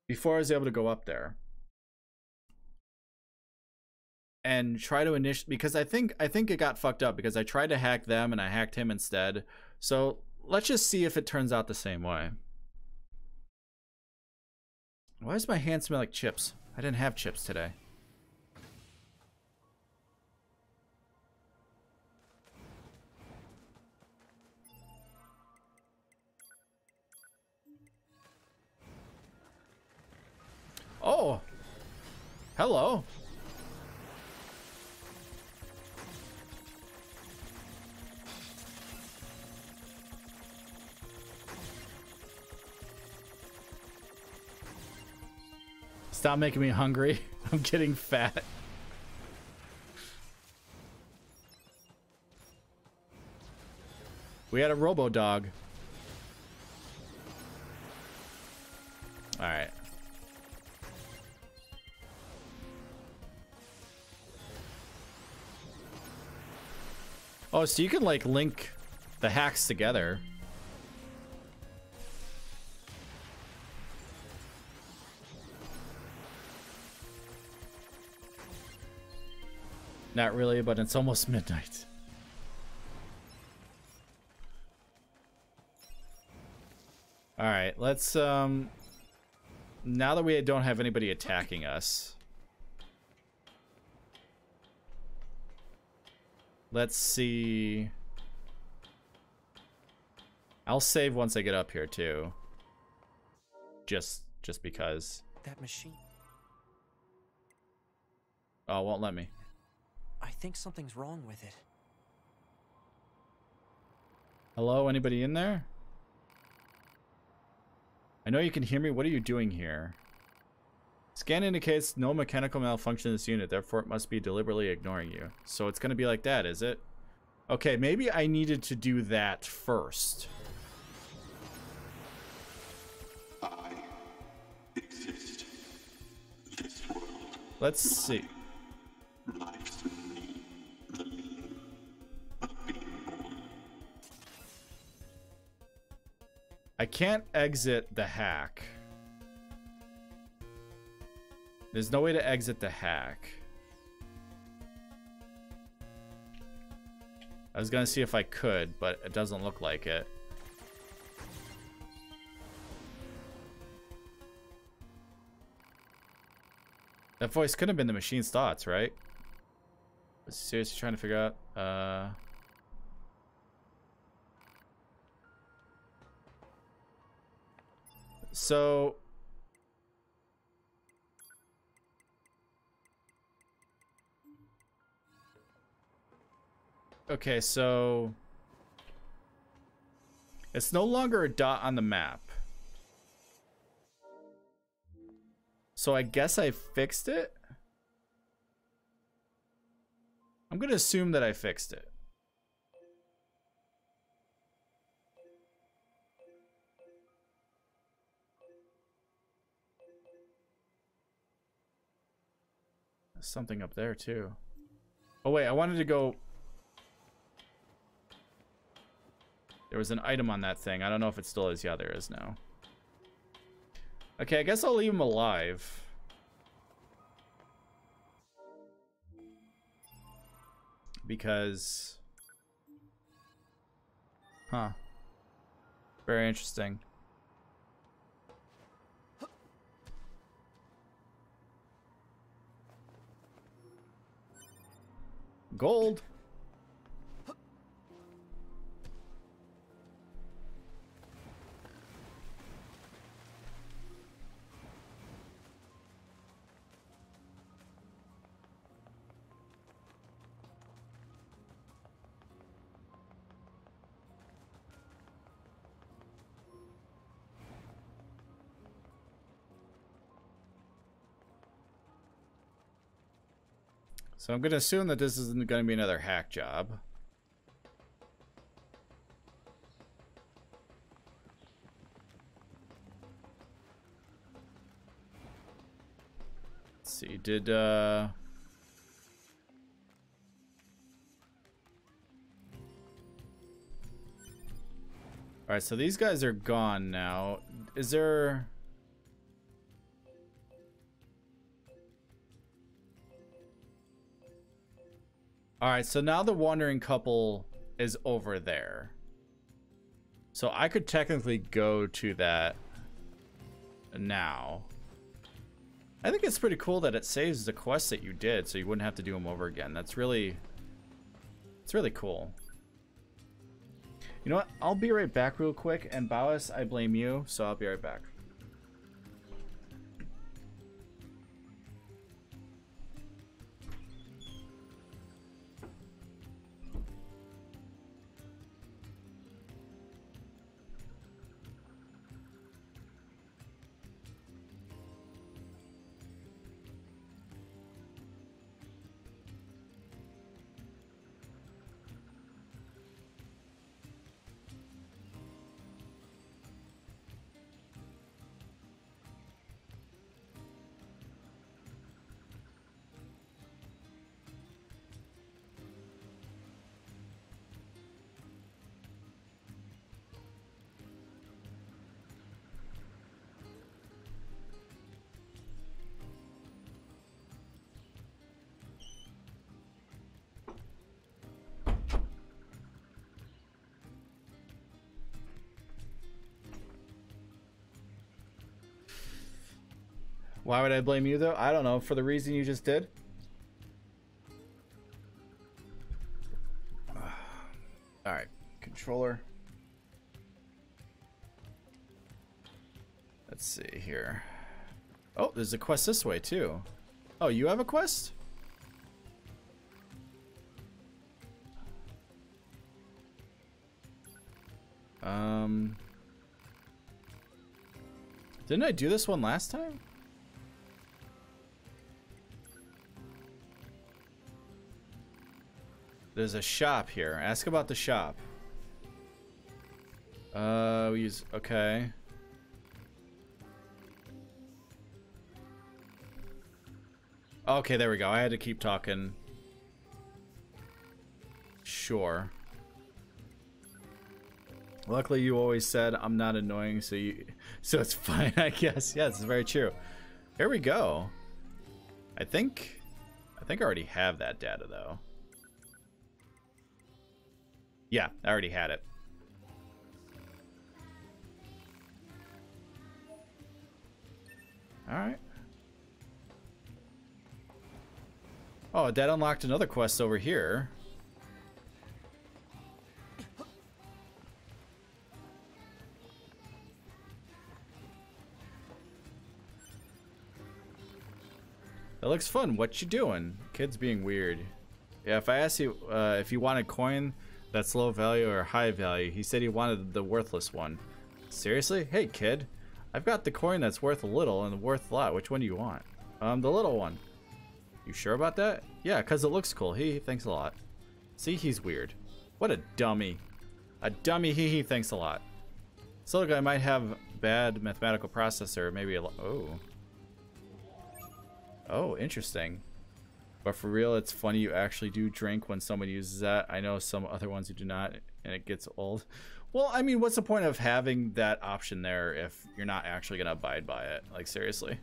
before I was able to go up there and try to initiate because I think I think it got fucked up because I tried to hack them and I hacked him instead. So let's just see if it turns out the same way. Why does my hand smell like chips? I didn't have chips today. Oh. Hello. Stop making me hungry. I'm getting fat. We had a robo dog. All right. Oh, so you can like link the hacks together. Not really, but it's almost midnight. All right, let's um now that we don't have anybody attacking us. Let's see. I'll save once I get up here too. Just just because.
That machine.
Oh, won't let me.
I think something's wrong with it.
Hello, anybody in there? I know you can hear me. What are you doing here? Scan indicates no mechanical malfunction in this unit, therefore it must be deliberately ignoring you. So it's going to be like that, is it? Okay, maybe I needed to do that first.
I exist. This world.
Let's see. I can't exit the hack. There's no way to exit the hack. I was gonna see if I could, but it doesn't look like it. That voice could have been the machine's thoughts, right? Seriously trying to figure out, uh... So... Okay, so... It's no longer a dot on the map. So I guess I fixed it? I'm gonna assume that I fixed it. Something up there too. Oh wait, I wanted to go... There was an item on that thing. I don't know if it still is. Yeah, there is now. Okay, I guess I'll leave him alive. Because... Huh. Very interesting. Gold. So I'm going to assume that this isn't going to be another hack job. Let's see, did, uh... Alright, so these guys are gone now. Is there... Alright, so now the wandering couple is over there. So I could technically go to that now. I think it's pretty cool that it saves the quests that you did so you wouldn't have to do them over again. That's really... It's really cool. You know what? I'll be right back real quick. And Bowis, I blame you, so I'll be right back. Why would I blame you though? I don't know. For the reason you just did. All right, controller. Let's see here. Oh, there's a quest this way too. Oh, you have a quest? Um, didn't I do this one last time? There's a shop here. Ask about the shop. Uh, we use, okay. Okay, there we go. I had to keep talking. Sure. Luckily, you always said I'm not annoying, so you, so it's fine, I guess. Yes, it's very true. Here we go. I think, I think I already have that data though. Yeah, I already had it. Alright. Oh, that unlocked another quest over here. That looks fun. What you doing? Kids being weird. Yeah, if I asked you uh, if you wanted coin, that's low value or high value. He said he wanted the worthless one. Seriously? Hey, kid. I've got the coin that's worth a little and worth a lot. Which one do you want? Um, the little one. You sure about that? Yeah, because it looks cool. He, thanks a lot. See, he's weird. What a dummy. A dummy he he thanks a lot. This little guy might have bad mathematical processor, maybe a Oh. Oh, interesting. But for real, it's funny you actually do drink when someone uses that. I know some other ones who do not, and it gets old. Well, I mean, what's the point of having that option there if you're not actually going to abide by it? Like, seriously.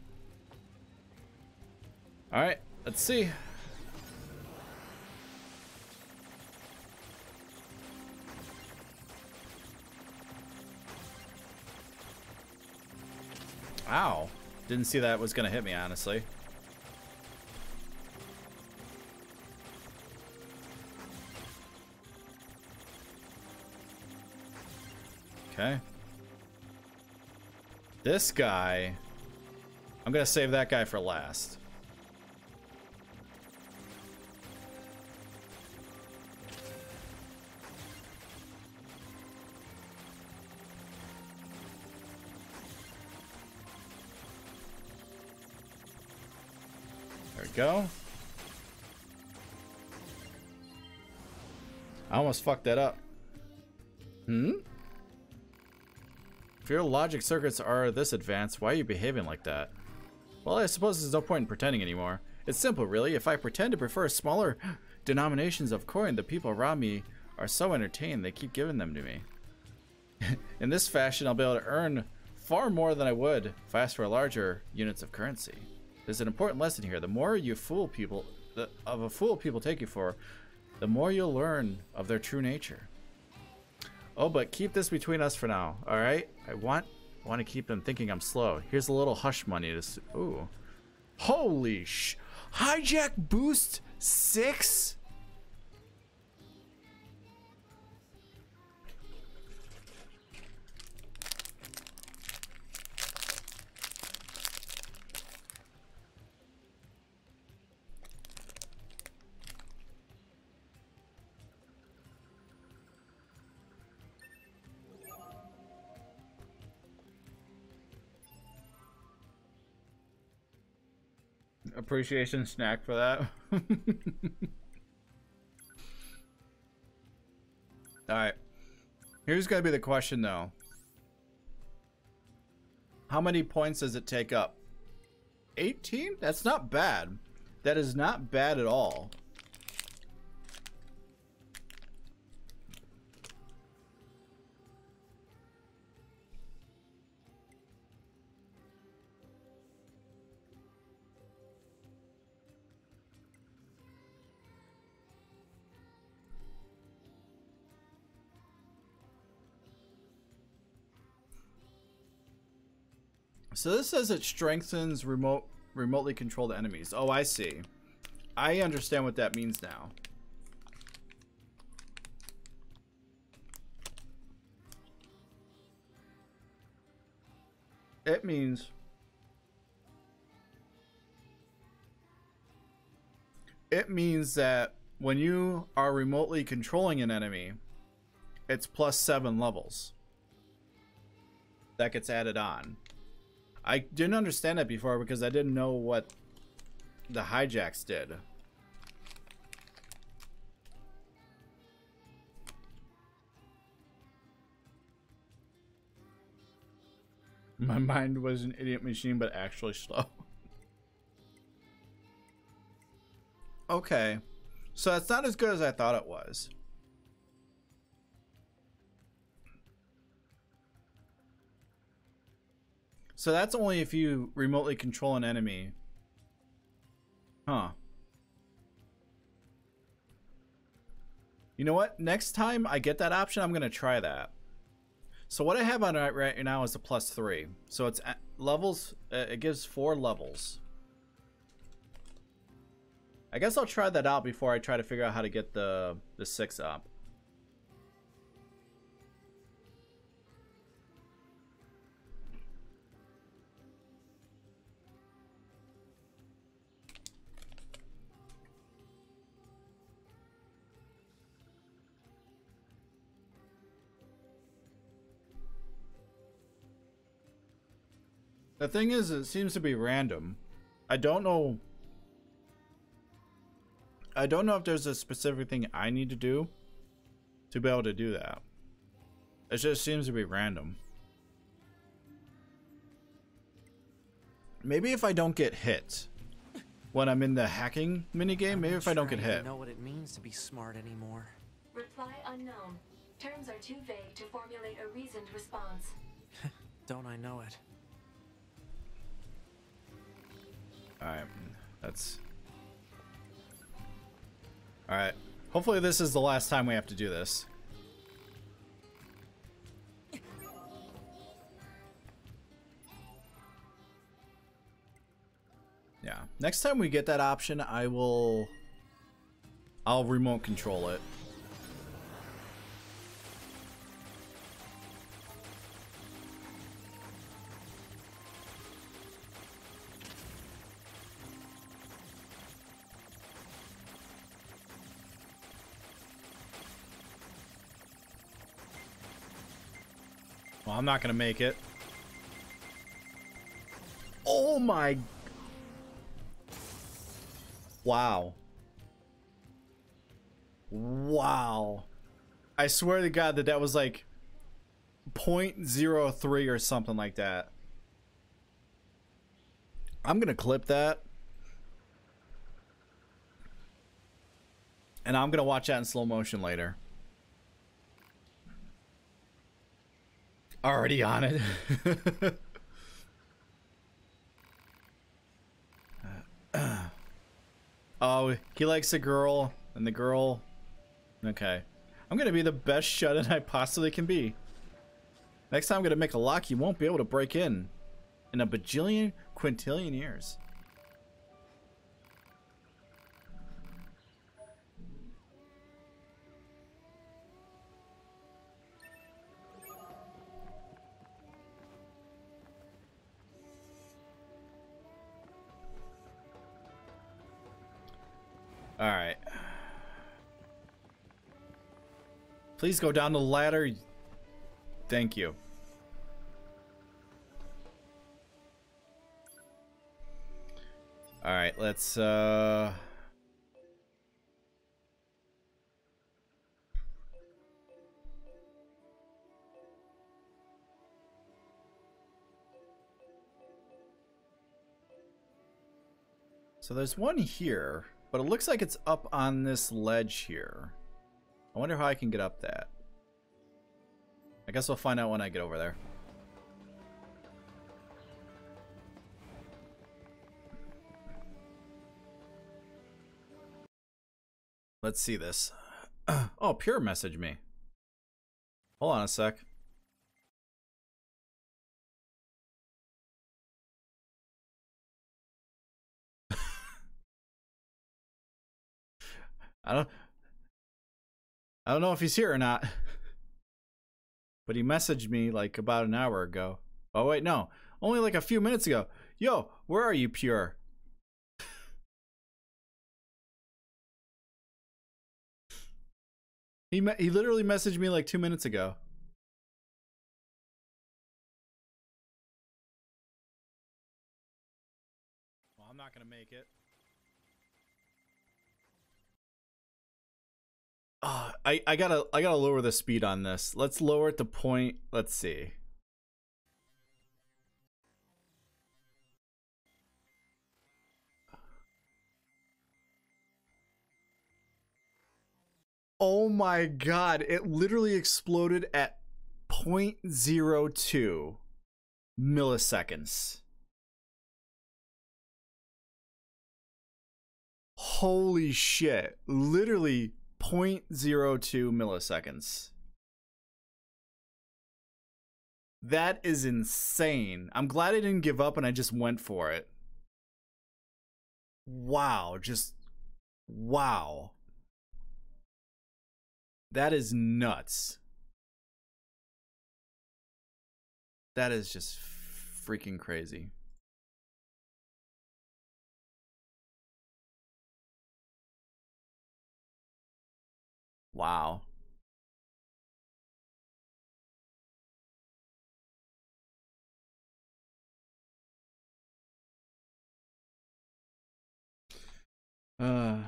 All right, let's see. Ow. Didn't see that was going to hit me, honestly. Okay. This guy... I'm gonna save that guy for last. There we go. I almost fucked that up. Hmm? If your logic circuits are this advanced, why are you behaving like that? Well, I suppose there's no point in pretending anymore. It's simple, really. If I pretend to prefer smaller denominations of coin, the people around me are so entertained they keep giving them to me. in this fashion, I'll be able to earn far more than I would if I asked for larger units of currency. There's an important lesson here. The more you fool people, the, of a fool people take you for, the more you'll learn of their true nature. Oh, but keep this between us for now, all right? I want want to keep them thinking I'm slow. Here's a little hush money to. Ooh, holy sh! Hijack boost six. Appreciation snack for that. Alright. Here's going to be the question, though. How many points does it take up? 18? That's not bad. That is not bad at all. So this says it strengthens remote remotely controlled enemies. Oh, I see. I understand what that means now. It means it means that when you are remotely controlling an enemy, it's plus seven levels. That gets added on. I didn't understand that before because I didn't know what the hijacks did. My mind was an idiot machine, but actually slow. okay. So that's not as good as I thought it was. So that's only if you remotely control an enemy. Huh. You know what? Next time I get that option, I'm going to try that. So what I have on it right now is a plus three. So it's levels, uh, it gives four levels. I guess I'll try that out before I try to figure out how to get the, the six up. The thing is, it seems to be random. I don't know. I don't know if there's a specific thing I need to do to be able to do that. It just seems to be random. Maybe if I don't get hit when I'm in the hacking minigame, maybe if I don't get hit.
know what it means to be smart anymore.
Reply unknown. Terms are too vague to formulate a reasoned response.
don't I know it?
Alright, that's... Alright. Hopefully this is the last time we have to do this. Yeah. Next time we get that option, I will... I'll remote control it. I'm not gonna make it. Oh my... Wow. Wow. I swear to God that that was like 0.03 or something like that. I'm gonna clip that. And I'm gonna watch that in slow motion later. Already on it. Uh, oh, he likes a girl, and the girl. Okay. I'm gonna be the best shut in I possibly can be. Next time I'm gonna make a lock you won't be able to break in. In a bajillion quintillion years. Please go down the ladder. Thank you. Alright, let's, uh... So there's one here. But it looks like it's up on this ledge here. I wonder how I can get up that. I guess we'll find out when I get over there. Let's see this. oh, Pure message me. Hold on a sec. I don't I don't know if he's here or not. But he messaged me like about an hour ago. Oh wait, no. Only like a few minutes ago. Yo, where are you, Pure? he he literally messaged me like 2 minutes ago. Uh, I I gotta I gotta lower the speed on this. Let's lower it to point. Let's see. Oh my god! It literally exploded at 0.02 milliseconds. Holy shit! Literally 0.02 milliseconds. That is insane. I'm glad I didn't give up and I just went for it. Wow, just wow. That is nuts. That is just freaking crazy. Wow. Uh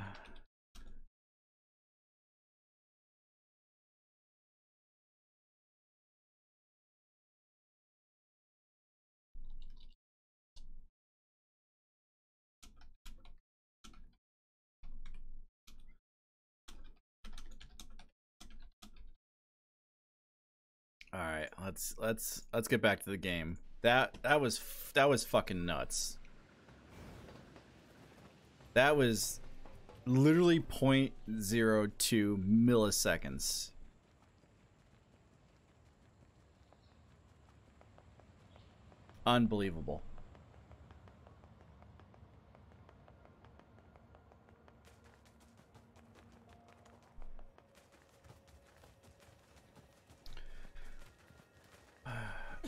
All right, let's let's let's get back to the game. That that was that was fucking nuts. That was literally 0.02 milliseconds. Unbelievable.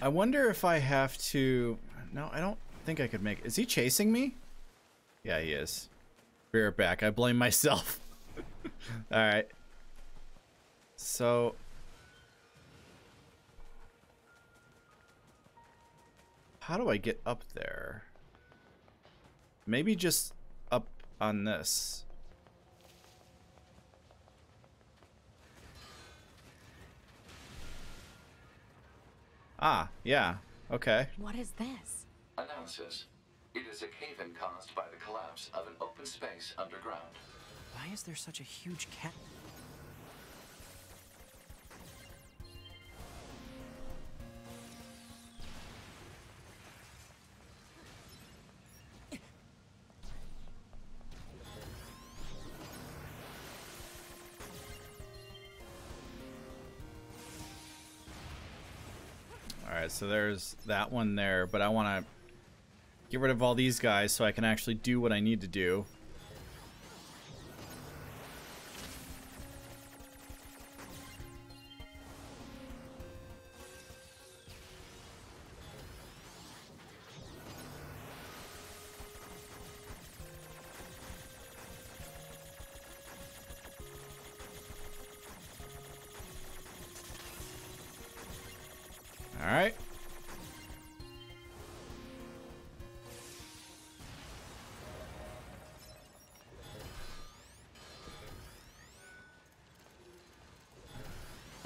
I wonder if I have to... No, I don't think I could make... Is he chasing me? Yeah, he is. Be right back. I blame myself. Alright. So... How do I get up there? Maybe just up on this. Ah, yeah. Okay.
What is this?
Analysis. It is a cave-in caused by the collapse of an open space underground.
Why is there such a huge cat?
So there's that one there, but I want to get rid of all these guys so I can actually do what I need to do.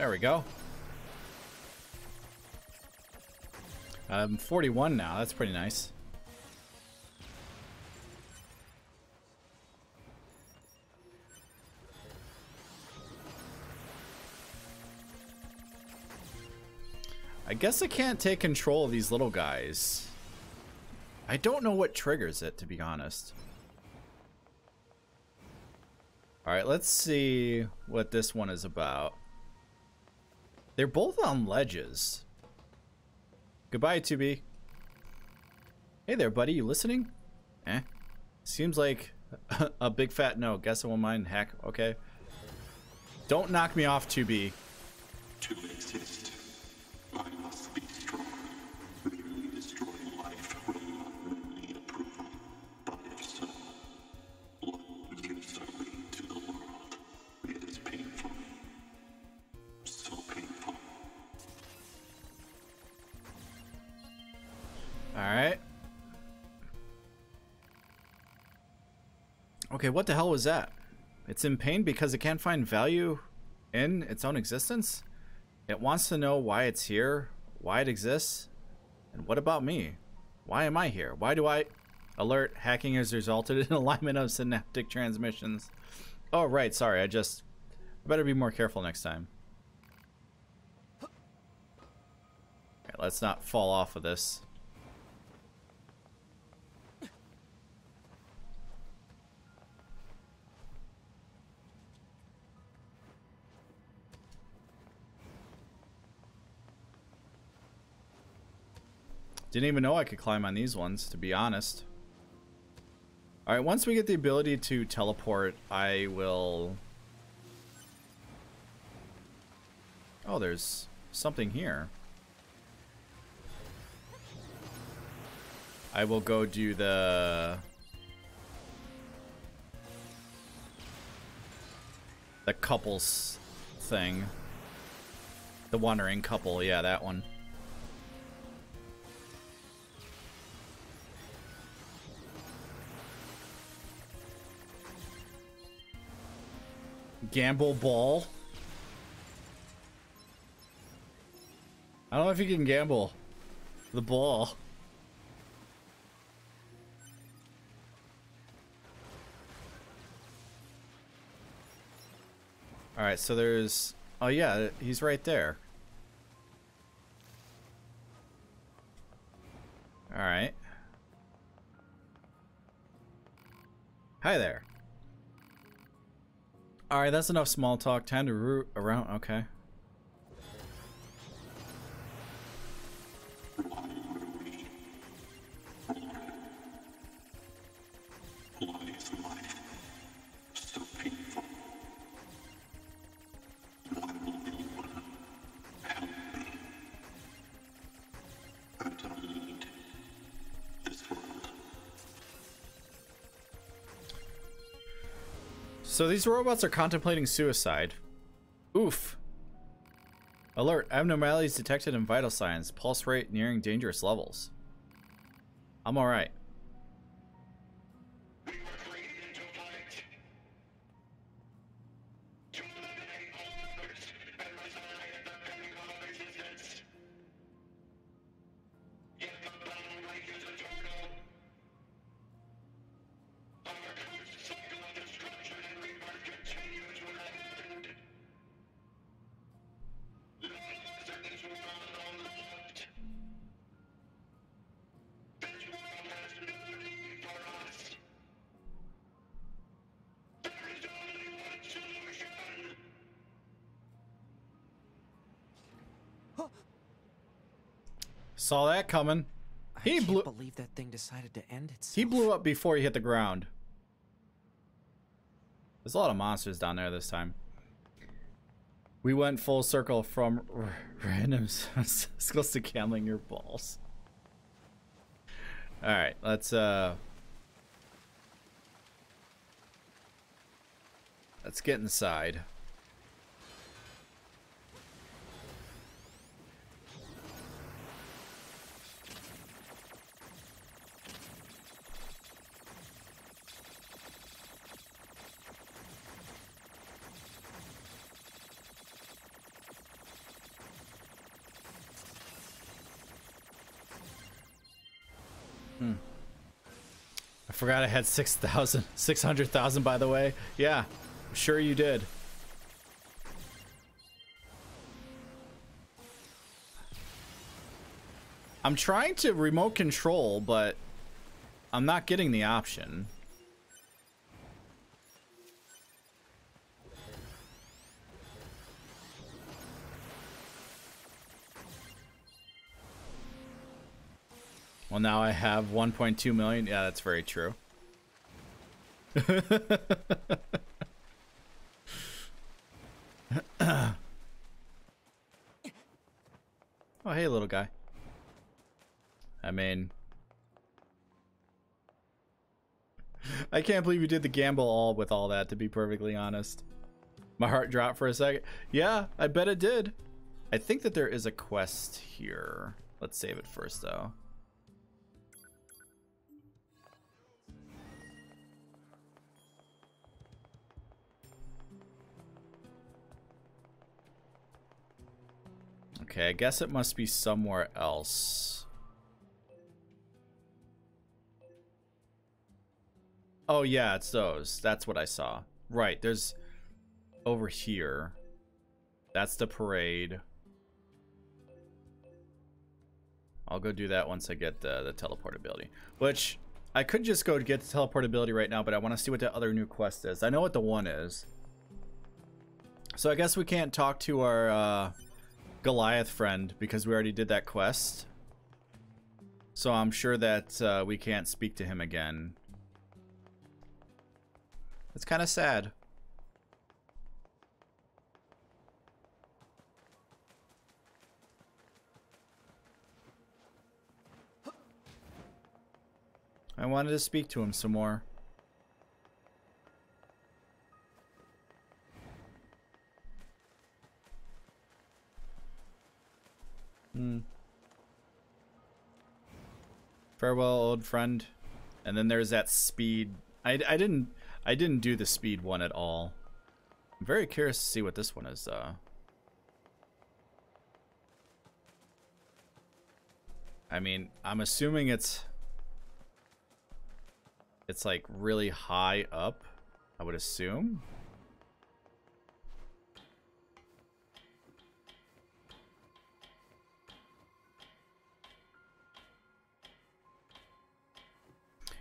There we go. I'm 41 now. That's pretty nice. I guess I can't take control of these little guys. I don't know what triggers it, to be honest. Alright, let's see what this one is about. They're both on ledges. Goodbye, 2B. Hey there, buddy. You listening? Eh. Seems like a big fat no. Guess I won't mind. Heck, okay. Don't knock me off, 2B. Okay, what the hell was that? It's in pain because it can't find value in its own existence? It wants to know why it's here, why it exists, and what about me? Why am I here? Why do I... Alert, hacking has resulted in alignment of synaptic transmissions. Oh, right, sorry, I just... I better be more careful next time. Let's not fall off of this. Didn't even know I could climb on these ones, to be honest. Alright, once we get the ability to teleport, I will... Oh, there's something here. I will go do the... The couples thing. The wandering couple, yeah, that one. Gamble ball. I don't know if you can gamble the ball. All right, so there's Oh yeah, he's right there. All right. Hi there. Alright, that's enough small talk. Time to root around. Okay.
So
these robots are contemplating suicide. Oof. Alert, abnormalities detected in vital signs. Pulse rate nearing dangerous levels. I'm alright. Saw that coming. He
I
blew.
can't believe that thing decided to end itself.
He blew up before he hit the ground. There's a lot of monsters down there this time. We went full circle from random skills to gambling your balls. All right, let's uh Let's get inside. Forgot I had 6,000, 600,000 by the way. Yeah, I'm sure you did. I'm trying to remote control, but I'm not getting the option. Well, now I have 1.2 million. Yeah, that's very true. oh, hey, little guy. I mean, I can't believe you did the gamble all with all that, to be perfectly honest. My heart dropped for a second. Yeah, I bet it did. I think that there is a quest here. Let's save it first, though. Okay, I guess it must be somewhere else. Oh yeah, it's those. That's what I saw. Right, there's over here. That's the parade. I'll go do that once I get the, the teleportability. Which, I could just go get the teleportability right now, but I want to see what the other new quest is. I know what the one is. So I guess we can't talk to our uh, Goliath friend because we already did that quest. So I'm sure that uh, we can't speak to him again. It's kind of sad. I wanted to speak to him some more. Hmm. Farewell, old friend. And then there's that speed. I, I didn't I didn't do the speed one at all. I'm very curious to see what this one is though. I mean, I'm assuming it's it's like really high up, I would assume.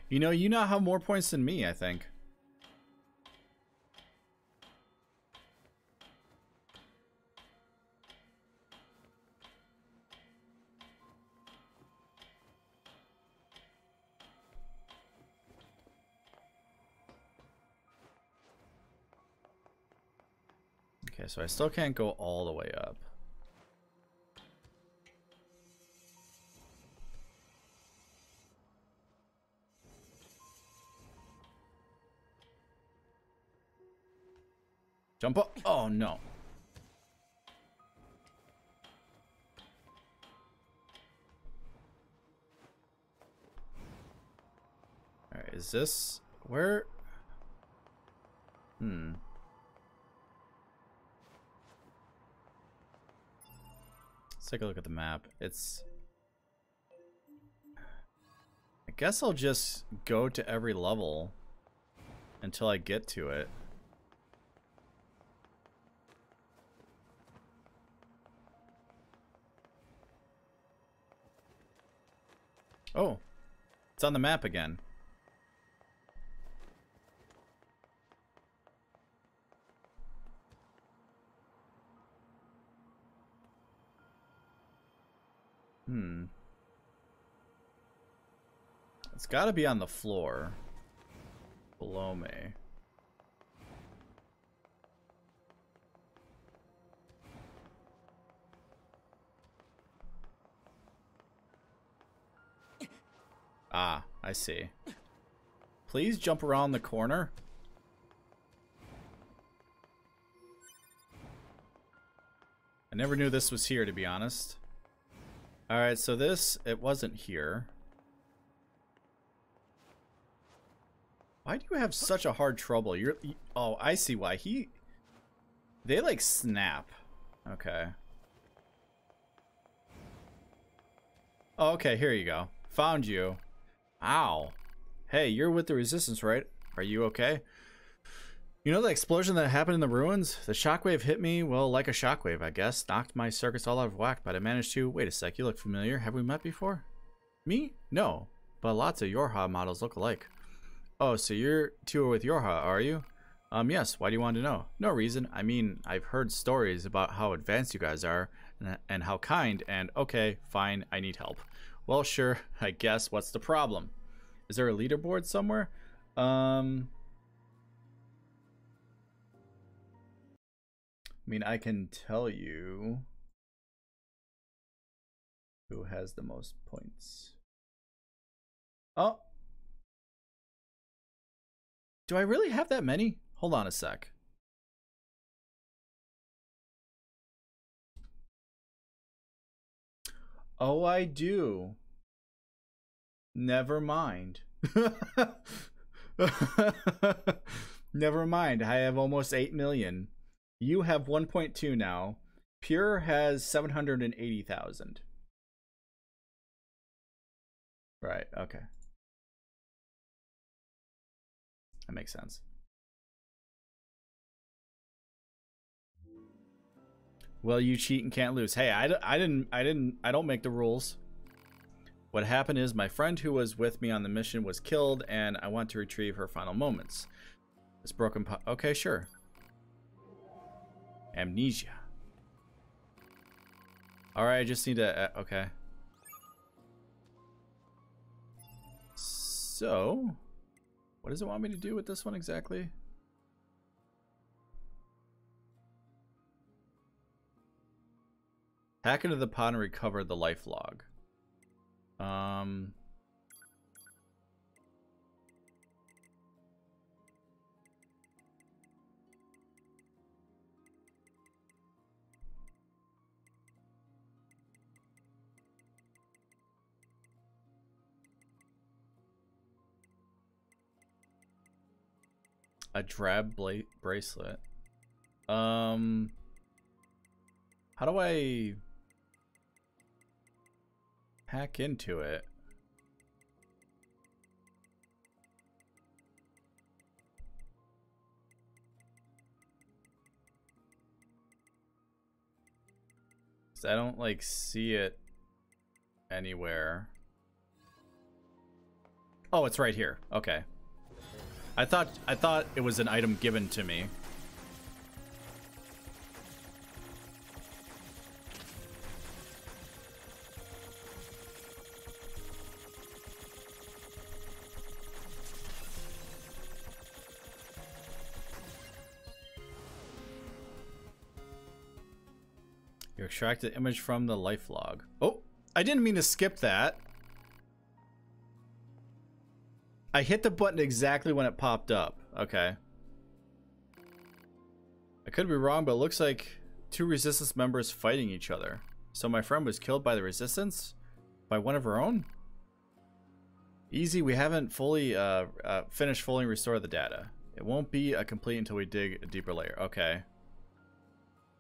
You know, you now have more points than me, I think. Okay, so I still can't go all the way up. Jump up. Oh, no. Alright, is this... Where... Hmm. Let's take a look at the map. It's... I guess I'll just go to every level until I get to it. Oh, it's on the map again. Hmm. It's gotta be on the floor. Below me. Ah, I see. Please jump around the corner. I never knew this was here, to be honest. Alright, so this, it wasn't here. Why do you have such a hard trouble? You're, oh, I see why. He, they like snap. Okay. Oh, okay, here you go. Found you. Ow. Hey, you're with the resistance, right? Are you okay? You know the explosion that happened in the ruins? The shockwave hit me, well, like a shockwave, I guess. Knocked my circuits all out of whack, but I managed to... Wait a sec, you look familiar. Have we met before? Me? No. But lots of Yorha models look alike. Oh, so you're two with Yorha, are you? Um, yes. Why do you want to know? No reason. I mean, I've heard stories about how advanced you guys are and, and how kind, and okay, fine, I need help. Well, sure, I guess. What's the problem? Is there a leaderboard somewhere? Um... I mean, I can tell you who has the most points. Oh. Do I really have that many? Hold on a sec. Oh, I do. Never mind. Never mind. I have almost 8 million. You have 1.2 now. Pure has 780,000. Right, okay. That makes sense. Well, you cheat and can't lose. Hey, I, I didn't I didn't I don't make the rules. What happened is my friend who was with me on the mission was killed and I want to retrieve her final moments. This broken Okay, sure. Amnesia. Alright, I just need to... Uh, okay. So... What does it want me to do with this one exactly? Hack into the pod and recover the life log. Um... A drab bracelet. Um, how do I hack into it? I don't like see it anywhere. Oh, it's right here. Okay. I thought I thought it was an item given to me. Extract the image from the life log. Oh, I didn't mean to skip that. I hit the button exactly when it popped up. Okay. I could be wrong, but it looks like two resistance members fighting each other. So my friend was killed by the resistance? By one of her own? Easy, we haven't fully uh, uh, finished fully restore the data. It won't be a complete until we dig a deeper layer. Okay.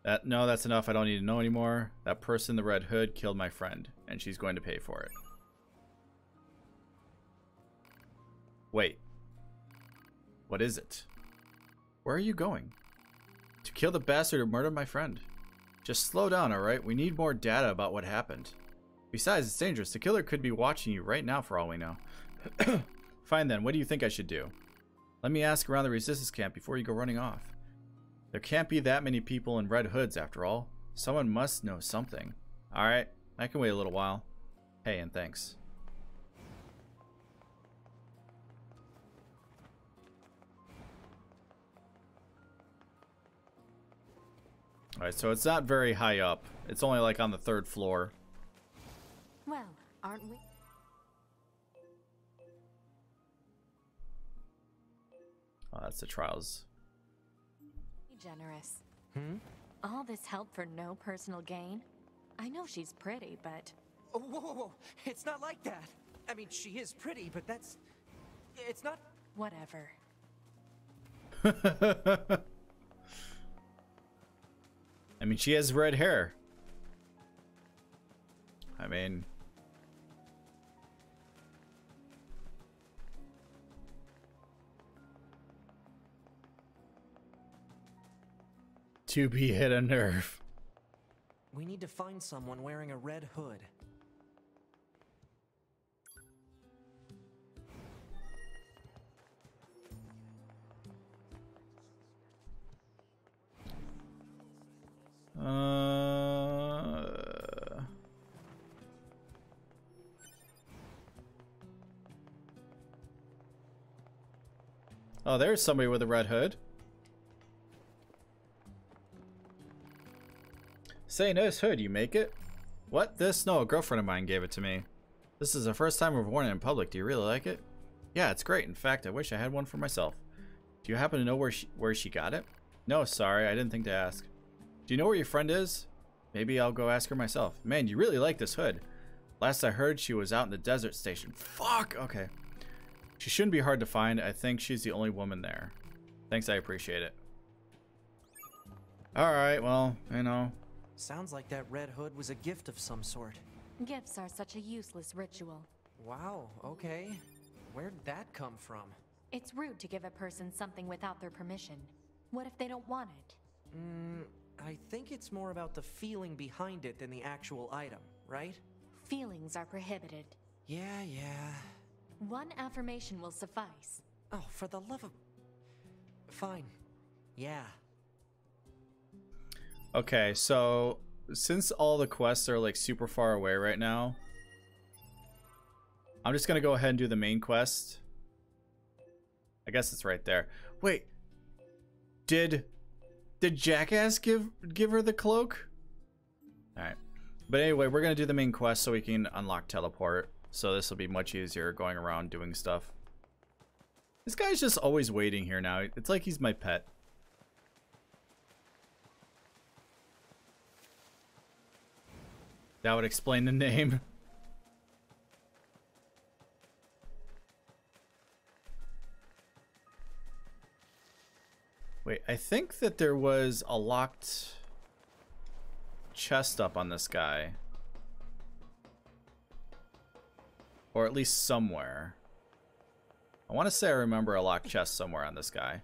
That No, that's enough. I don't need to know anymore. That person the red hood killed my friend, and she's going to pay for it. Wait. What is it? Where are you going? To kill the bastard who murdered my friend. Just slow down, alright? We need more data about what happened. Besides, it's dangerous. The killer could be watching you right now for all we know. Fine then, what do you think I should do? Let me ask around the resistance camp before you go running off. There can't be that many people in red hoods after all. Someone must know something. Alright, I can wait a little while. Hey, and thanks. Alright, so it's not very high up. It's only like on the third floor.
Well, aren't we?
Oh, that's the trials
Generous.
Hmm?
All this help for no personal gain? I know she's pretty, but
Oh, whoa, whoa, whoa! It's not like that. I mean, she is pretty, but that's. It's not.
whatever.
I mean, she has red hair. I mean, to be hit a nerve.
We need to find someone wearing a red hood.
Uh, oh, there's somebody with a red hood. Say, nice hood, you make it? What? This? No, a girlfriend of mine gave it to me. This is the first time we've worn it in public. Do you really like it? Yeah, it's great. In fact, I wish I had one for myself. Do you happen to know where she, where she got it? No, sorry, I didn't think to ask. Do you know where your friend is? Maybe I'll go ask her myself. Man, you really like this hood. Last I heard, she was out in the desert station. Fuck! Okay. She shouldn't be hard to find. I think she's the only woman there. Thanks, I appreciate it. Alright, well, you know.
Sounds like that red hood was a gift of some sort.
Gifts are such a useless ritual.
Wow, okay. Where'd that come from?
It's rude to give a person something without their permission. What if they don't want it?
Mm, I think it's more about the feeling behind it than the actual item, right?
Feelings are prohibited.
Yeah, yeah.
One affirmation will suffice.
Oh, for the love of. Fine. Yeah.
Okay, so since all the quests are like super far away right now, I'm just gonna go ahead and do the main quest. I guess it's right there. Wait, did did Jackass give give her the cloak? All right, but anyway, we're gonna do the main quest so we can unlock teleport. So this will be much easier going around doing stuff. This guy's just always waiting here now. It's like he's my pet. That would explain the name. Wait, I think that there was a locked chest up on this guy. Or at least somewhere. I want to say I remember a locked chest somewhere on this guy.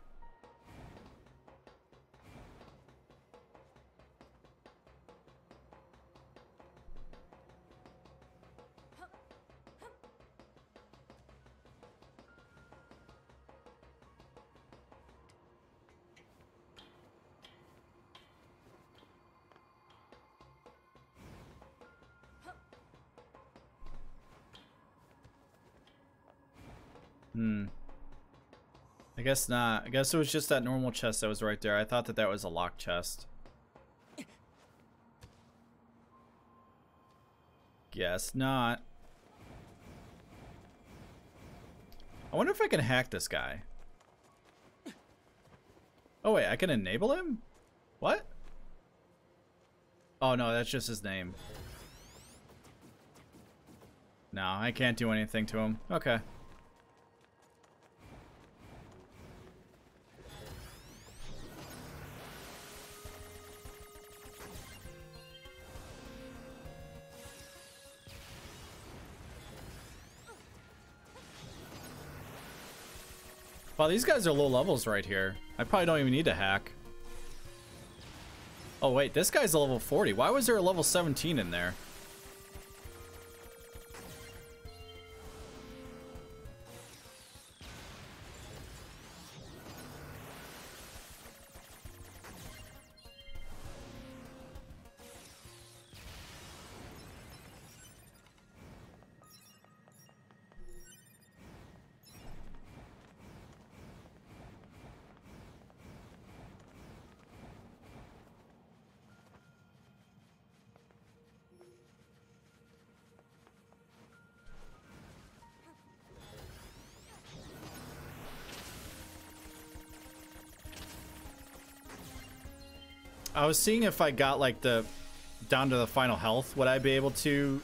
Hmm. I guess not. I guess it was just that normal chest that was right there. I thought that that was a locked chest. Guess not. I wonder if I can hack this guy. Oh wait, I can enable him? What? Oh no, that's just his name. No, I can't do anything to him. Okay. Wow, these guys are low levels right here. I probably don't even need to hack. Oh wait, this guy's a level 40. Why was there a level 17 in there? I was seeing if I got like the down to the final health, would I be able to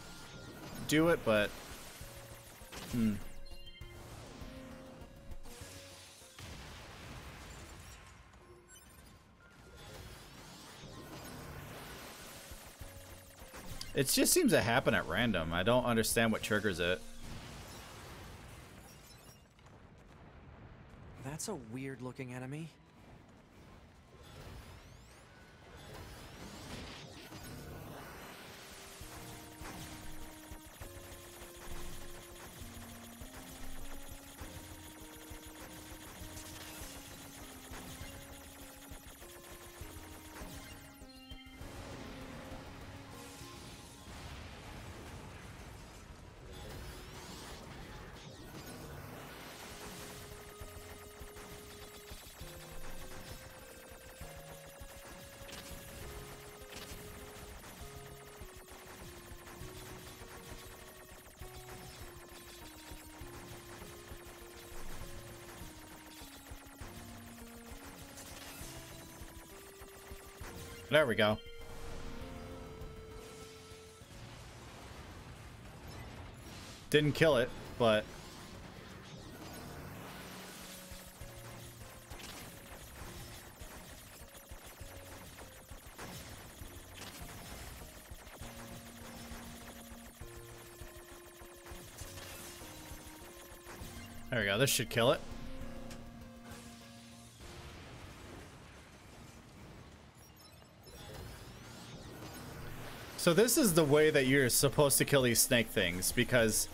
do it? But hmm. It just seems to happen at random. I don't understand what triggers it.
That's a weird looking enemy.
There we go. Didn't kill it, but... There we go. This should kill it. So this is the way that you're supposed to kill these snake things because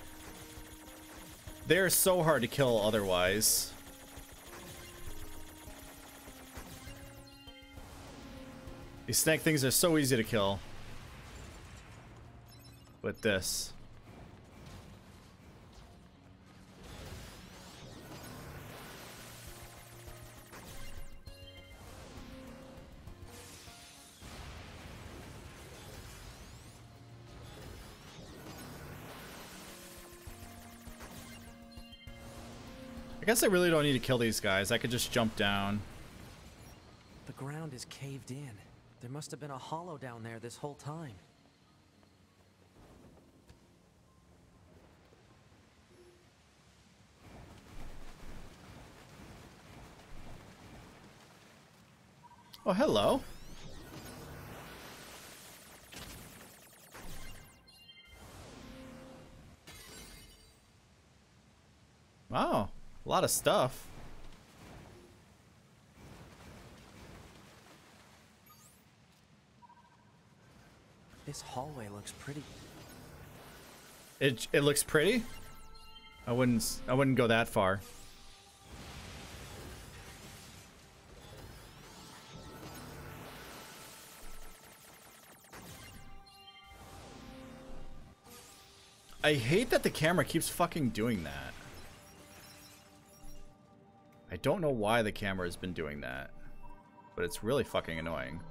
they're so hard to kill otherwise. These snake things are so easy to kill with this. Guess I really don't need to kill these guys. I could just jump down.
The ground is caved in. There must have been a hollow down there this whole time.
Oh, hello. Lot of stuff.
This hallway looks pretty.
It it looks pretty. I wouldn't I wouldn't go that far. I hate that the camera keeps fucking doing that. I don't know why the camera has been doing that, but it's really fucking annoying.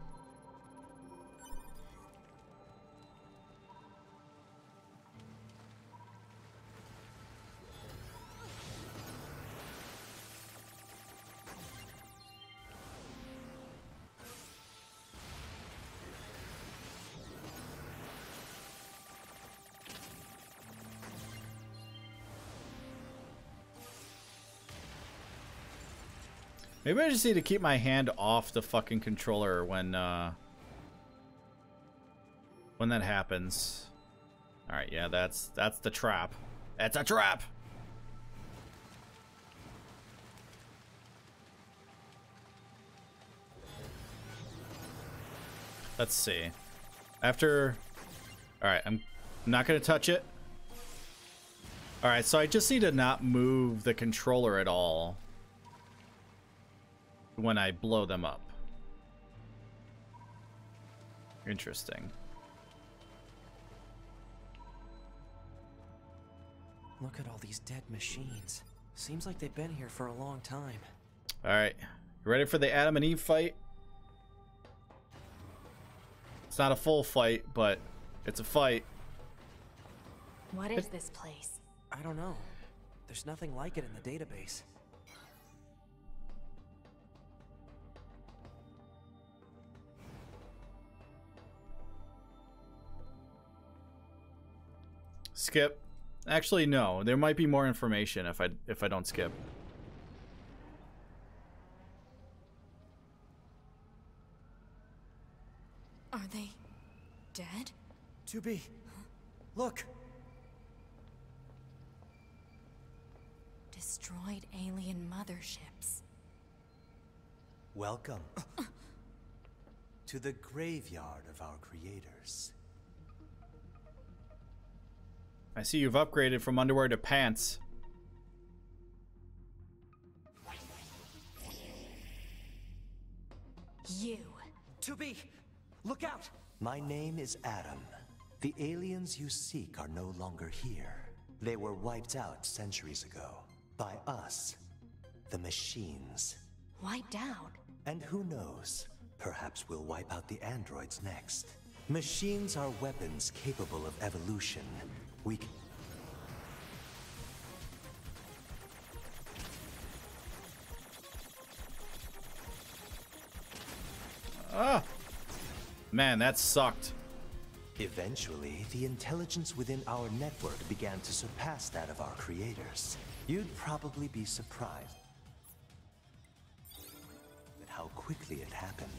Maybe I just need to keep my hand off the fucking controller when uh when that happens. All right, yeah, that's that's the trap. That's a trap. Let's see. After All right, I'm not to touch it. All right, so I just need to not move the controller at all when I blow them up. Interesting.
Look at all these dead machines. Seems like they've been here for a long time.
All right, you ready for the Adam and Eve fight? It's not a full fight, but it's a fight.
What is this place?
I don't know. There's nothing like it in the database.
Skip. Actually, no. There might be more information if I if I don't skip.
Are they dead?
2B, look!
Destroyed alien motherships.
Welcome to the graveyard of our creators.
I see you've upgraded from underwear to pants.
You.
2B. look out!
My name is Adam. The aliens you seek are no longer here. They were wiped out centuries ago. By us. The machines.
Wiped out.
And who knows? Perhaps we'll wipe out the androids next. Machines are weapons capable of evolution. We c-
Ah! Man, that sucked.
Eventually, the intelligence within our network began to surpass that of our creators. You'd probably be surprised at how quickly it happened.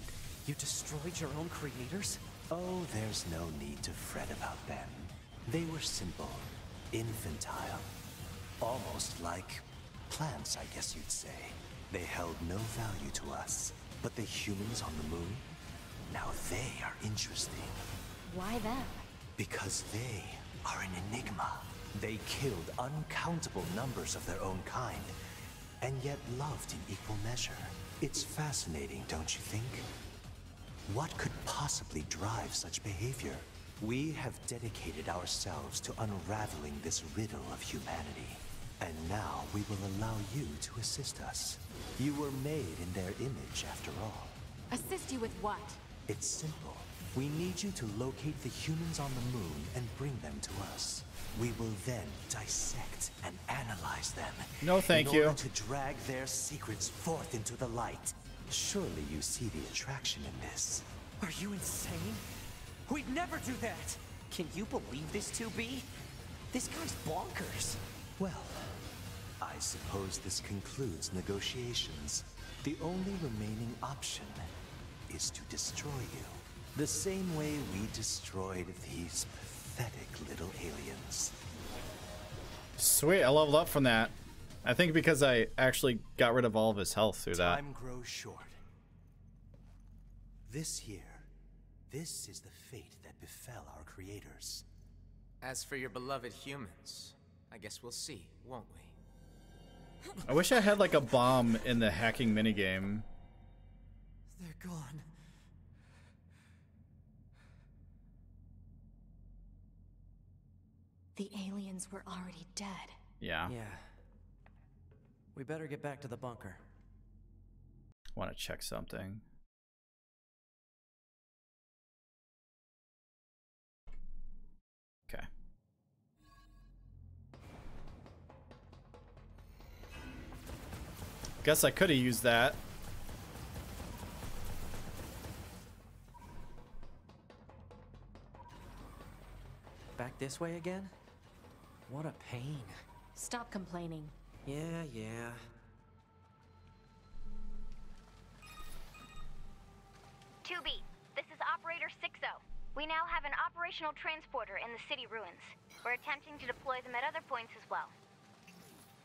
You destroyed your own creators?
Oh, there's no need to fret about them. They were simple, infantile, almost like plants, I guess you'd say. They held no value to us. But the humans on the moon? Now they are interesting.
Why them?
Because they are an enigma. They killed uncountable numbers of their own kind, and yet loved in equal measure. It's fascinating, don't you think? What could possibly drive such behavior? We have dedicated ourselves to unraveling this riddle of humanity. And now we will allow you to assist us. You were made in their image, after all.
Assist you with what?
It's simple. We need you to locate the humans on the moon and bring them to us. We will then dissect and analyze them.
No, thank
in
you.
order to drag their secrets forth into the light. Surely you see the attraction in this.
Are you insane? We'd never do that! Can you believe this, 2B? This guy's bonkers.
Well, I suppose this concludes negotiations. The only remaining option is to destroy you. The same way we destroyed these pathetic little aliens.
Sweet, I leveled up from that. I think because I actually got rid of all of his health through that.
Time grows short. This year, this is the fate that befell our creators.
As for your beloved humans, I guess we'll see, won't we?
I wish I had like a bomb in the hacking minigame.
They're gone.
The aliens were already dead.
Yeah.
Yeah. We better get back to the bunker.
Want to check something. Guess I could have used that.
Back this way again? What a pain.
Stop complaining.
Yeah, yeah.
2B, this is Operator Sixo. Oh. We now have an operational transporter in the city ruins. We're attempting to deploy them at other points as well.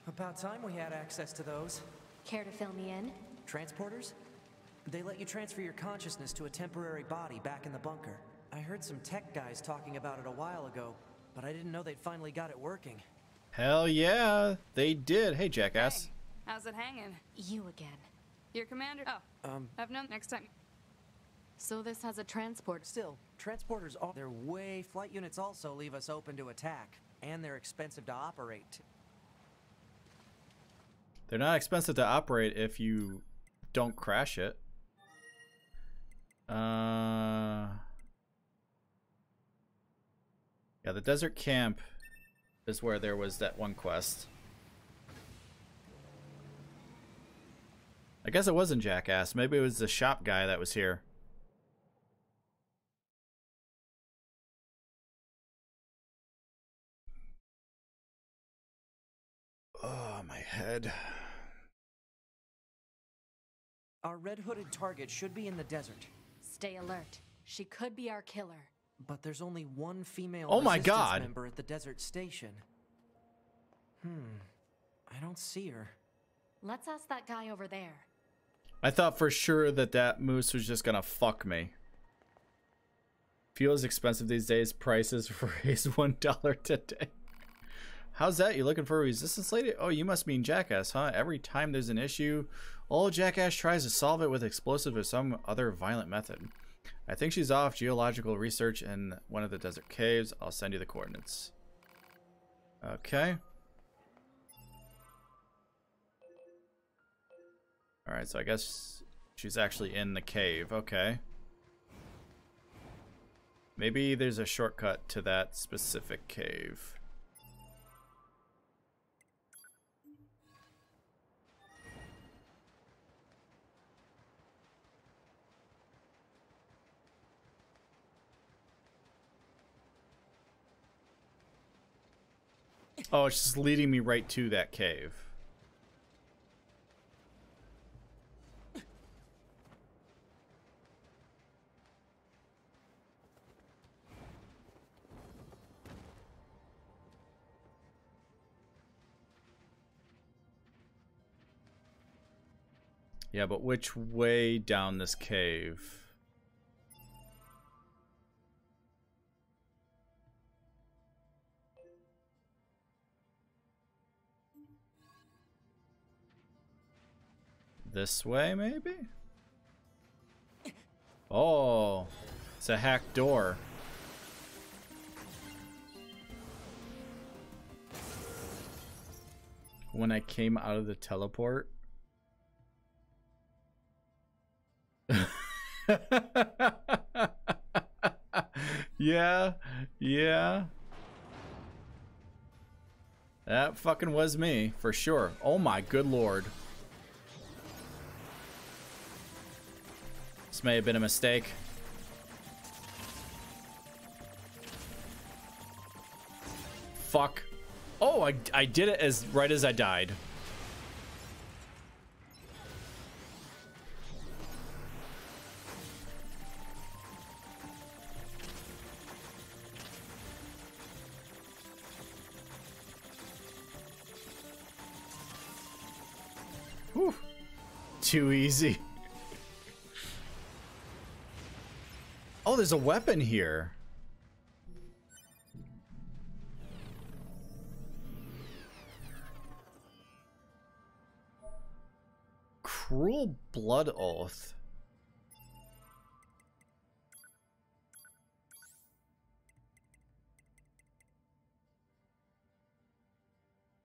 About time we had access to those.
Care to fill me in?
Transporters? They let you transfer your consciousness to a temporary body back in the bunker. I heard some tech guys talking about it a while ago, but I didn't know they'd finally got it working.
Hell yeah, they did. Hey, jackass.
Hey, How's it hanging?
You again.
Your commander? Oh,
Um,
I've known next time.
So this has a transport.
Still, transporters are they're way flight units also leave us open to attack, and they're expensive to operate.
They're not expensive to operate if you don't crash it. Uh, yeah, the desert camp is where there was that one quest. I guess it wasn't Jackass. Maybe it was the shop guy that was here. Oh, my head.
Our red-hooded target should be in the desert,
Stay alert. She could be our killer.
but there's only one female
Oh my
resistance
God.
member at the desert station. Hmm. I don't see her.
Let's ask that guy over there.
I thought for sure that that moose was just gonna fuck me. Fuel is expensive these days. Prices raised one dollar today. How's that? You looking for a resistance lady? Oh, you must mean Jackass, huh? Every time there's an issue, old Jackass tries to solve it with explosive or some other violent method. I think she's off geological research in one of the desert caves. I'll send you the coordinates. Okay. Alright, so I guess she's actually in the cave. Okay. Maybe there's a shortcut to that specific cave. Oh, it's just leading me right to that cave. Yeah, but which way down this cave? This way, maybe? Oh, it's a hacked door. When I came out of the teleport. yeah, yeah. That fucking was me, for sure. Oh my good lord. This may have been a mistake. Fuck. Oh, I, I did it as right as I died. Too easy. Oh, there's a weapon here. Cruel Blood Oath.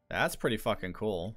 That's pretty fucking cool.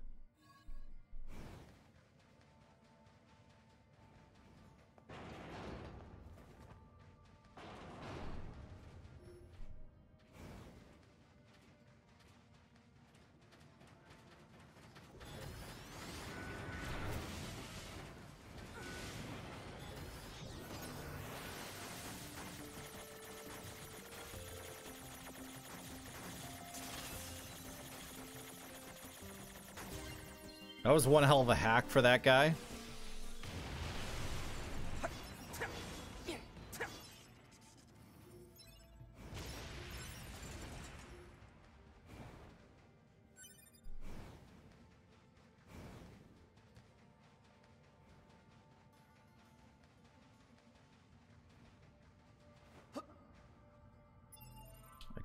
That was one hell of a hack for that guy. I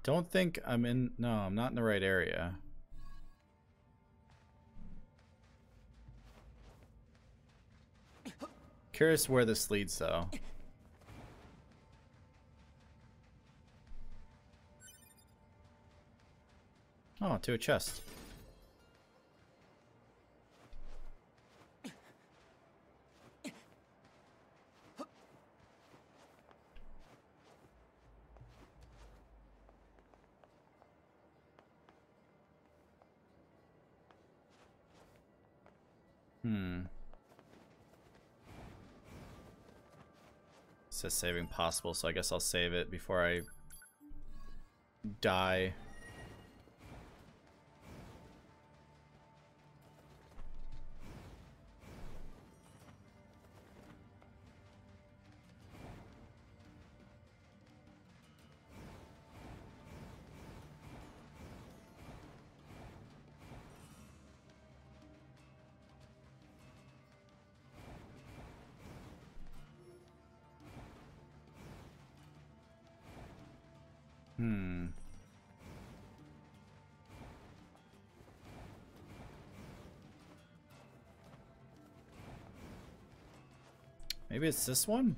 don't think I'm in... No, I'm not in the right area. Curious where this leads, though. Oh, to a chest. Hmm. It says saving possible, so I guess I'll save it before I die. Maybe it's this one?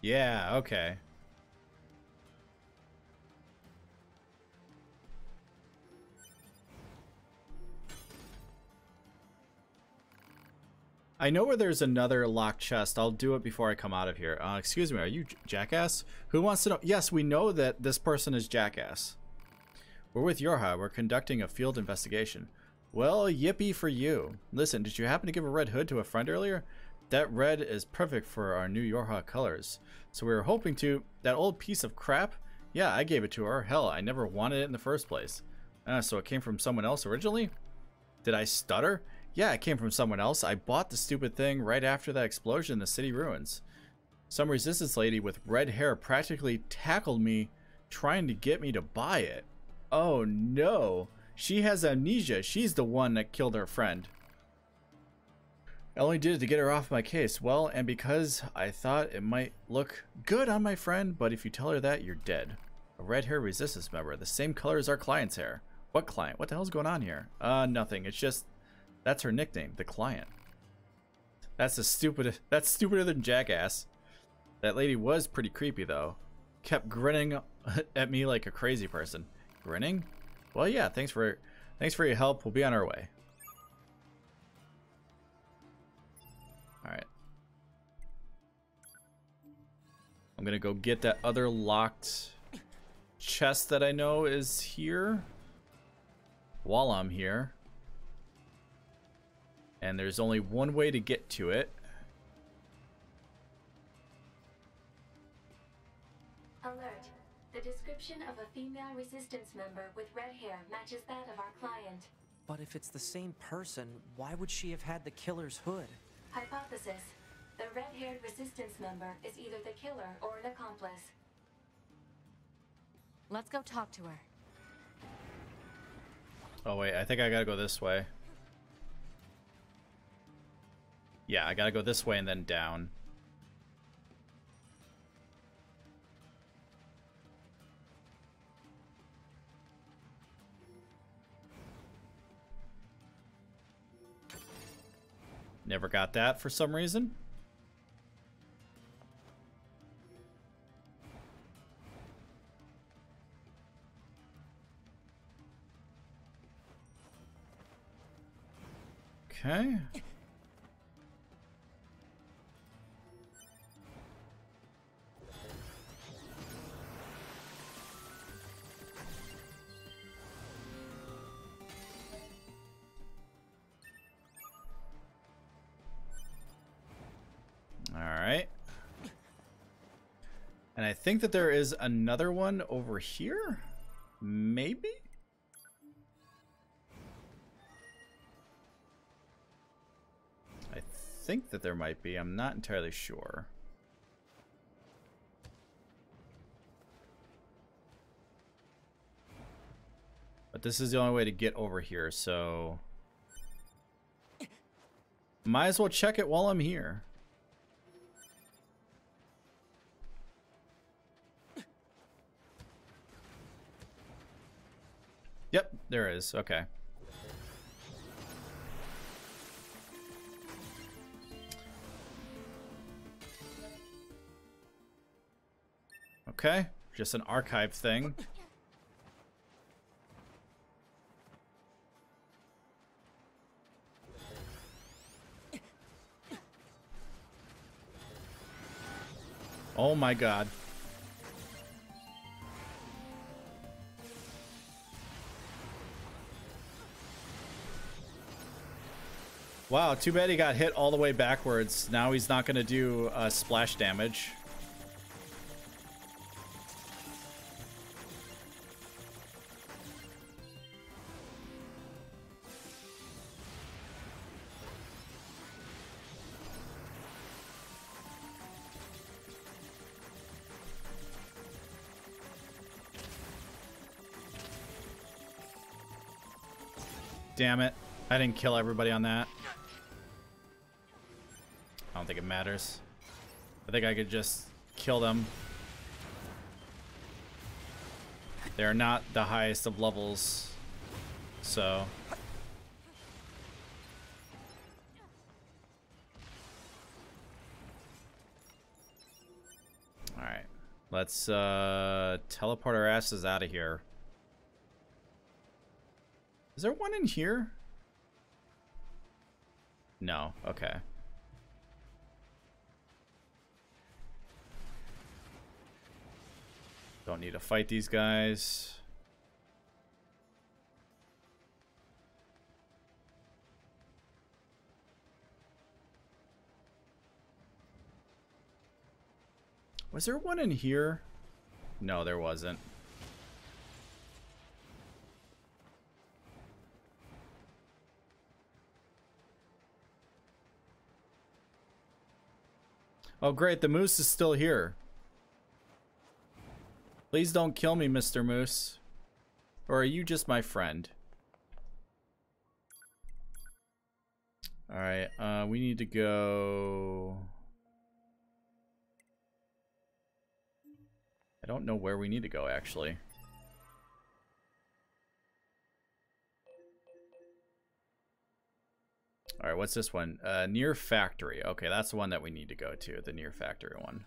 Yeah, okay. I know where there's another locked chest. I'll do it before I come out of here. Uh, excuse me, are you Jackass? Who wants to know? Yes, we know that this person is Jackass. We're with Yorha. We're conducting a field investigation. Well, yippee for you. Listen, did you happen to give a red hood to a friend earlier? That red is perfect for our new Yorha colors. So we were hoping to... That old piece of crap? Yeah, I gave it to her. Hell, I never wanted it in the first place. Ah, so it came from someone else originally? Did I stutter? Yeah, it came from someone else. I bought the stupid thing right after that explosion in the city ruins. Some resistance lady with red hair practically tackled me trying to get me to buy it. Oh no. She has amnesia. She's the one that killed her friend. I only did it to get her off my case. Well, and because I thought it might look good on my friend, but if you tell her that, you're dead. A red hair resistance member, the same color as our client's hair. What client? What the hell's going on here? Uh, nothing. It's just that's her nickname, the client. That's a stupid. That's stupider than jackass. That lady was pretty creepy though. Kept grinning at me like a crazy person. Grinning? Well, yeah. Thanks for, thanks for your help. We'll be on our way. All right. I'm gonna go get that other locked chest that I know is here. While I'm here. And there's only one way to get to it.
Alert. The description of a female resistance member with red hair matches that of our client.
But if it's the same person, why would she have had the killer's hood?
Hypothesis. The red-haired resistance member is either the killer or an accomplice.
Let's go talk to her.
Oh wait, I think I gotta go this way. Yeah, I gotta go this way and then down. Never got that for some reason. Okay. Alright. And I think that there is another one over here? Maybe? I think that there might be. I'm not entirely sure. But this is the only way to get over here, so... Might as well check it while I'm here. Yep, there is. Okay. Okay, just an archive thing. Oh my god. Wow, too bad he got hit all the way backwards. Now he's not going to do uh, splash damage. Damn it. I didn't kill everybody on that. Think it matters. I think I could just kill them. They're not the highest of levels, so... Alright. Let's uh, teleport our asses out of here. Is there one in here? No. Okay. Don't need to fight these guys. Was there one in here? No, there wasn't. Oh, great. The moose is still here. Please don't kill me, Mr. Moose. Or are you just my friend? Alright, uh, we need to go... I don't know where we need to go, actually. Alright, what's this one? Uh, near factory. Okay, that's the one that we need to go to, the near factory one.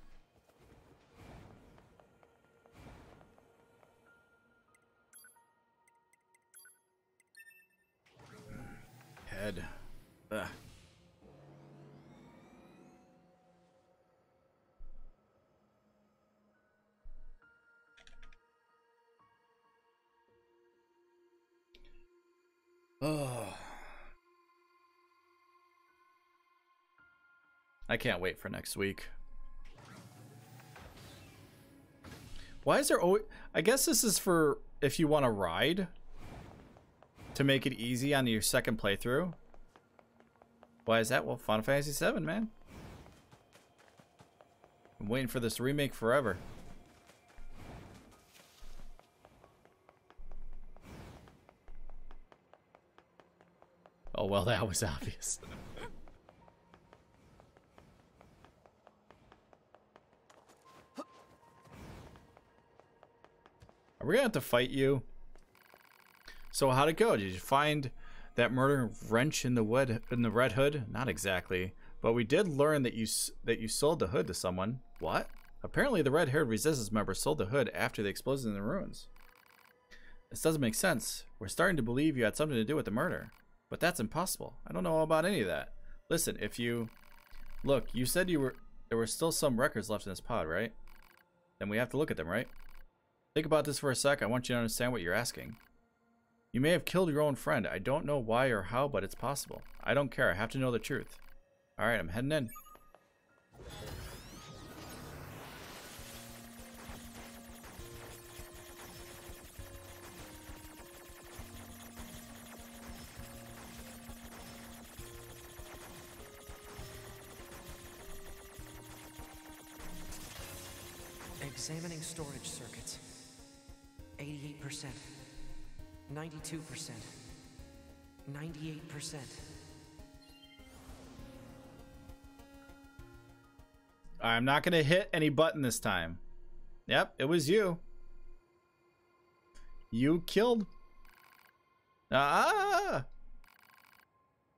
Head. Ugh. Oh. I can't wait for next week. Why is there always... I guess this is for if you want to ride. To make it easy on your second playthrough. Why is that? Well, Final Fantasy 7, man. I'm waiting for this remake forever. Oh, well, that was obvious. Are we gonna have to fight you? So how'd it go? Did you find that murder wrench in the wood in the red hood? Not exactly, but we did learn that you that you sold the hood to someone. What? Apparently, the red-haired resistance member sold the hood after the explosion in the ruins. This doesn't make sense. We're starting to believe you had something to do with the murder, but that's impossible. I don't know about any of that. Listen, if you look, you said you were there were still some records left in this pod, right? Then we have to look at them, right? Think about this for a sec. I want you to understand what you're asking. You may have killed your own friend. I don't know why or how, but it's possible. I don't care. I have to know the truth. Alright, I'm heading in.
Examining storage circuits. 88%. 92%. 98%.
I'm not going to hit any button this time. Yep, it was you. You killed. Ah!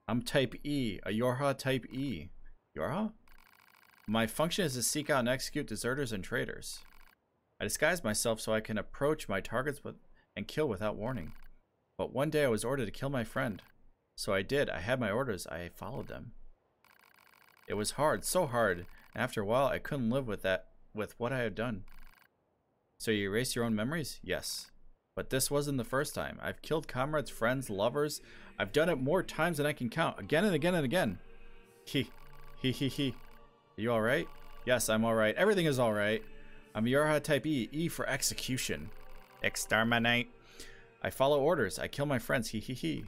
I'm type E, a Yorha type E. Yorha? My function is to seek out and execute deserters and traitors. I disguise myself so I can approach my targets with, and kill without warning. But one day I was ordered to kill my friend. So I did. I had my orders. I followed them. It was hard, so hard. And after a while, I couldn't live with that, with what I had done. So you erase your own memories? Yes. But this wasn't the first time. I've killed comrades, friends, lovers. I've done it more times than I can count. Again and again and again. He. He he he. Are you alright? Yes, I'm alright. Everything is alright. I'm Yorha type E. E for execution. Exterminate. I follow orders. I kill my friends. He he he.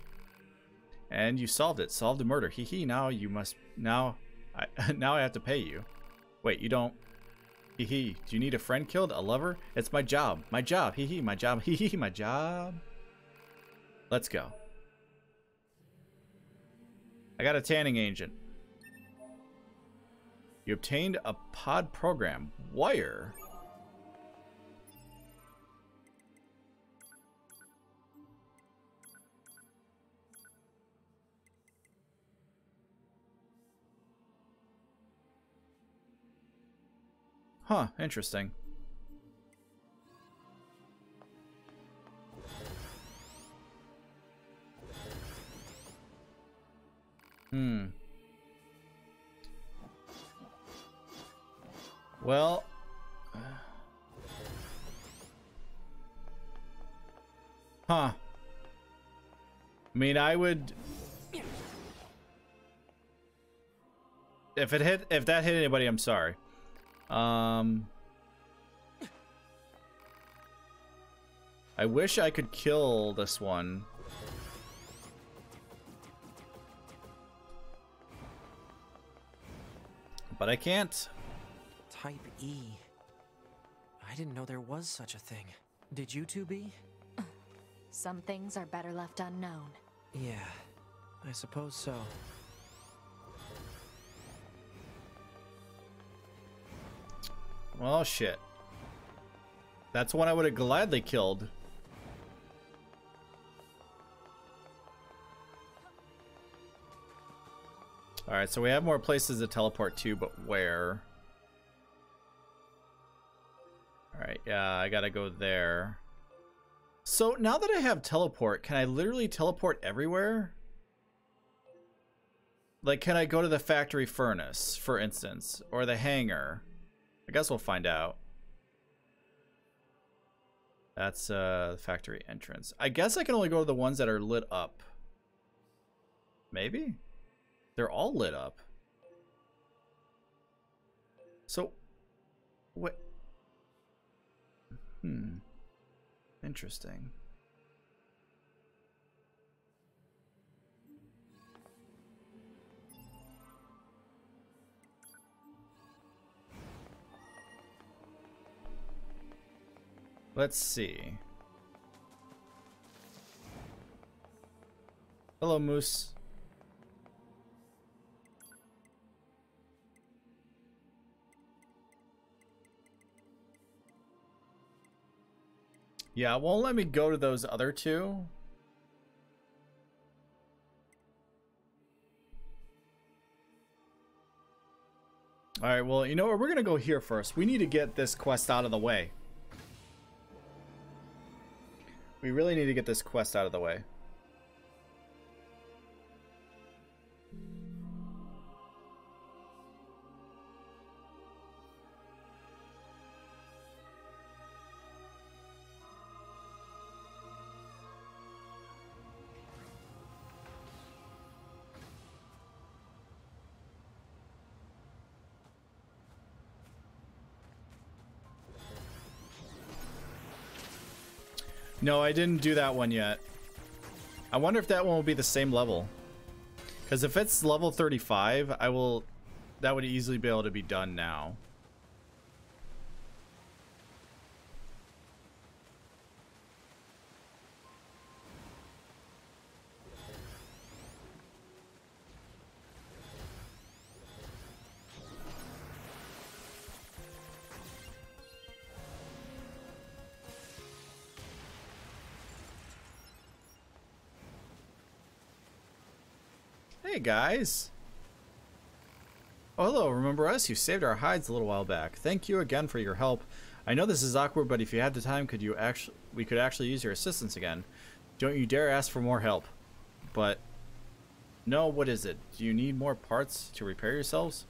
And you solved it. Solved the murder. He he. Now you must. Now. I, now I have to pay you. Wait, you don't. Hee hee. Do you need a friend killed? A lover? It's my job. My job. Hee hee. My job. Hee hee. My job. Let's go. I got a tanning agent. You obtained a pod program. Wire. Huh, interesting. Hmm. Well... Huh. I mean, I would... If it hit, if that hit anybody, I'm sorry. Um... I wish I could kill this one. But I can't.
Type E. I didn't know there was such a thing. Did you 2B?
Some things are better left unknown.
Yeah, I suppose so.
Well, shit. That's one I would have gladly killed. Alright, so we have more places to teleport to, but where? Alright, yeah, I gotta go there. So now that I have teleport, can I literally teleport everywhere? Like, can I go to the factory furnace, for instance? Or the hangar? I guess we'll find out. That's uh, the factory entrance. I guess I can only go to the ones that are lit up. Maybe? They're all lit up. So, what? Hmm. Interesting. Let's see. Hello, Moose. Yeah, won't let me go to those other two. Alright, well, you know what? We're going to go here first. We need to get this quest out of the way. We really need to get this quest out of the way. No, I didn't do that one yet. I wonder if that one will be the same level. Because if it's level 35, I will... That would easily be able to be done now. Guys. Oh, hello, remember us? You saved our hides a little while back. Thank you again for your help. I know this is awkward, but if you had the time, could you actually we could actually use your assistance again. Don't you dare ask for more help. But no, what is it? Do you need more parts to repair yourselves?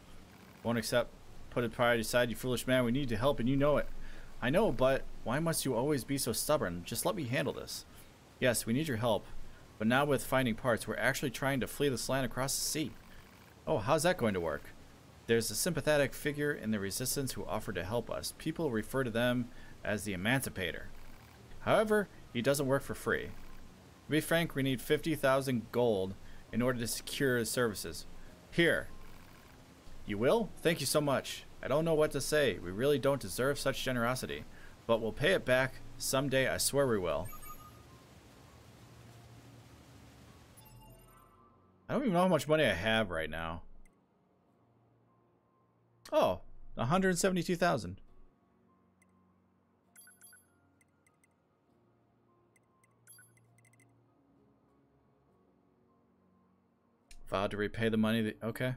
Won't accept. Put it pride aside, you foolish man. We need to help, and you know it. I know, but why must you always be so stubborn? Just let me handle this. Yes, we need your help. But now with finding parts, we're actually trying to flee this land across the sea. Oh, how's that going to work? There's a sympathetic figure in the resistance who offered to help us. People refer to them as the Emancipator. However, he doesn't work for free. To be frank, we need 50,000 gold in order to secure his services. Here. You will? Thank you so much. I don't know what to say. We really don't deserve such generosity. But we'll pay it back someday, I swear we will. I don't even know how much money I have right now. Oh, 172,000. Vowed to repay the money that, okay.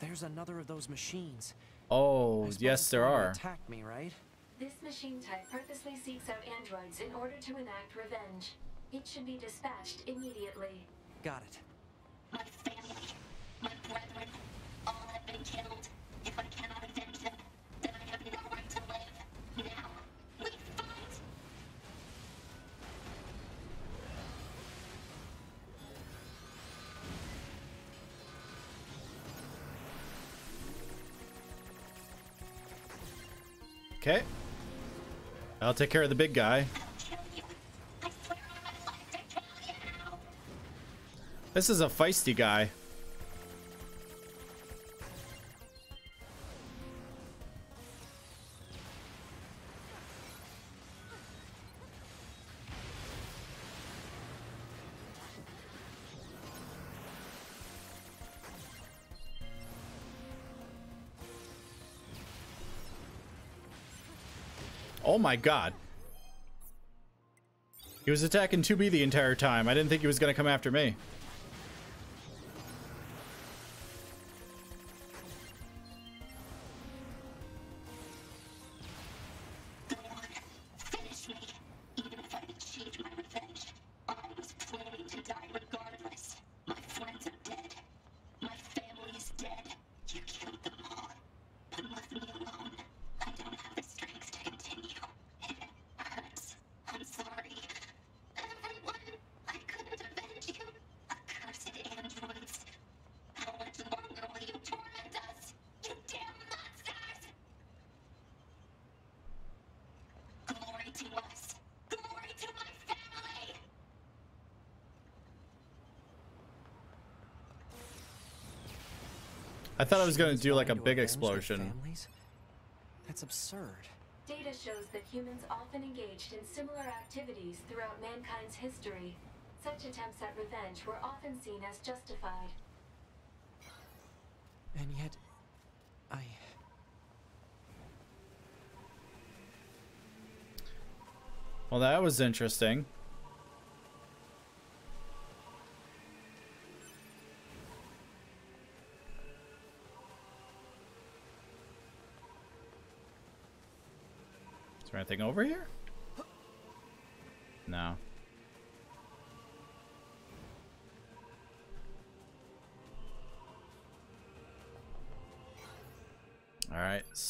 There's another of those machines.
Oh, yes, there are.
Attacked me, right?
This machine type purposely seeks out androids in order to enact revenge. It should be dispatched immediately.
Got it.
My family, my brethren, all have been killed. If I cannot avenge them, then I have no right to live. Now, we fight!
Okay. I'll take care of the big guy. This is a feisty guy. Oh my god. He was attacking 2B the entire time. I didn't think he was going to come after me. Thought I was going to do like a big explosion.
That's absurd.
Data shows that humans often engaged in similar activities throughout mankind's history. Such attempts at revenge were often seen as justified.
And yet, I.
Well, that was interesting.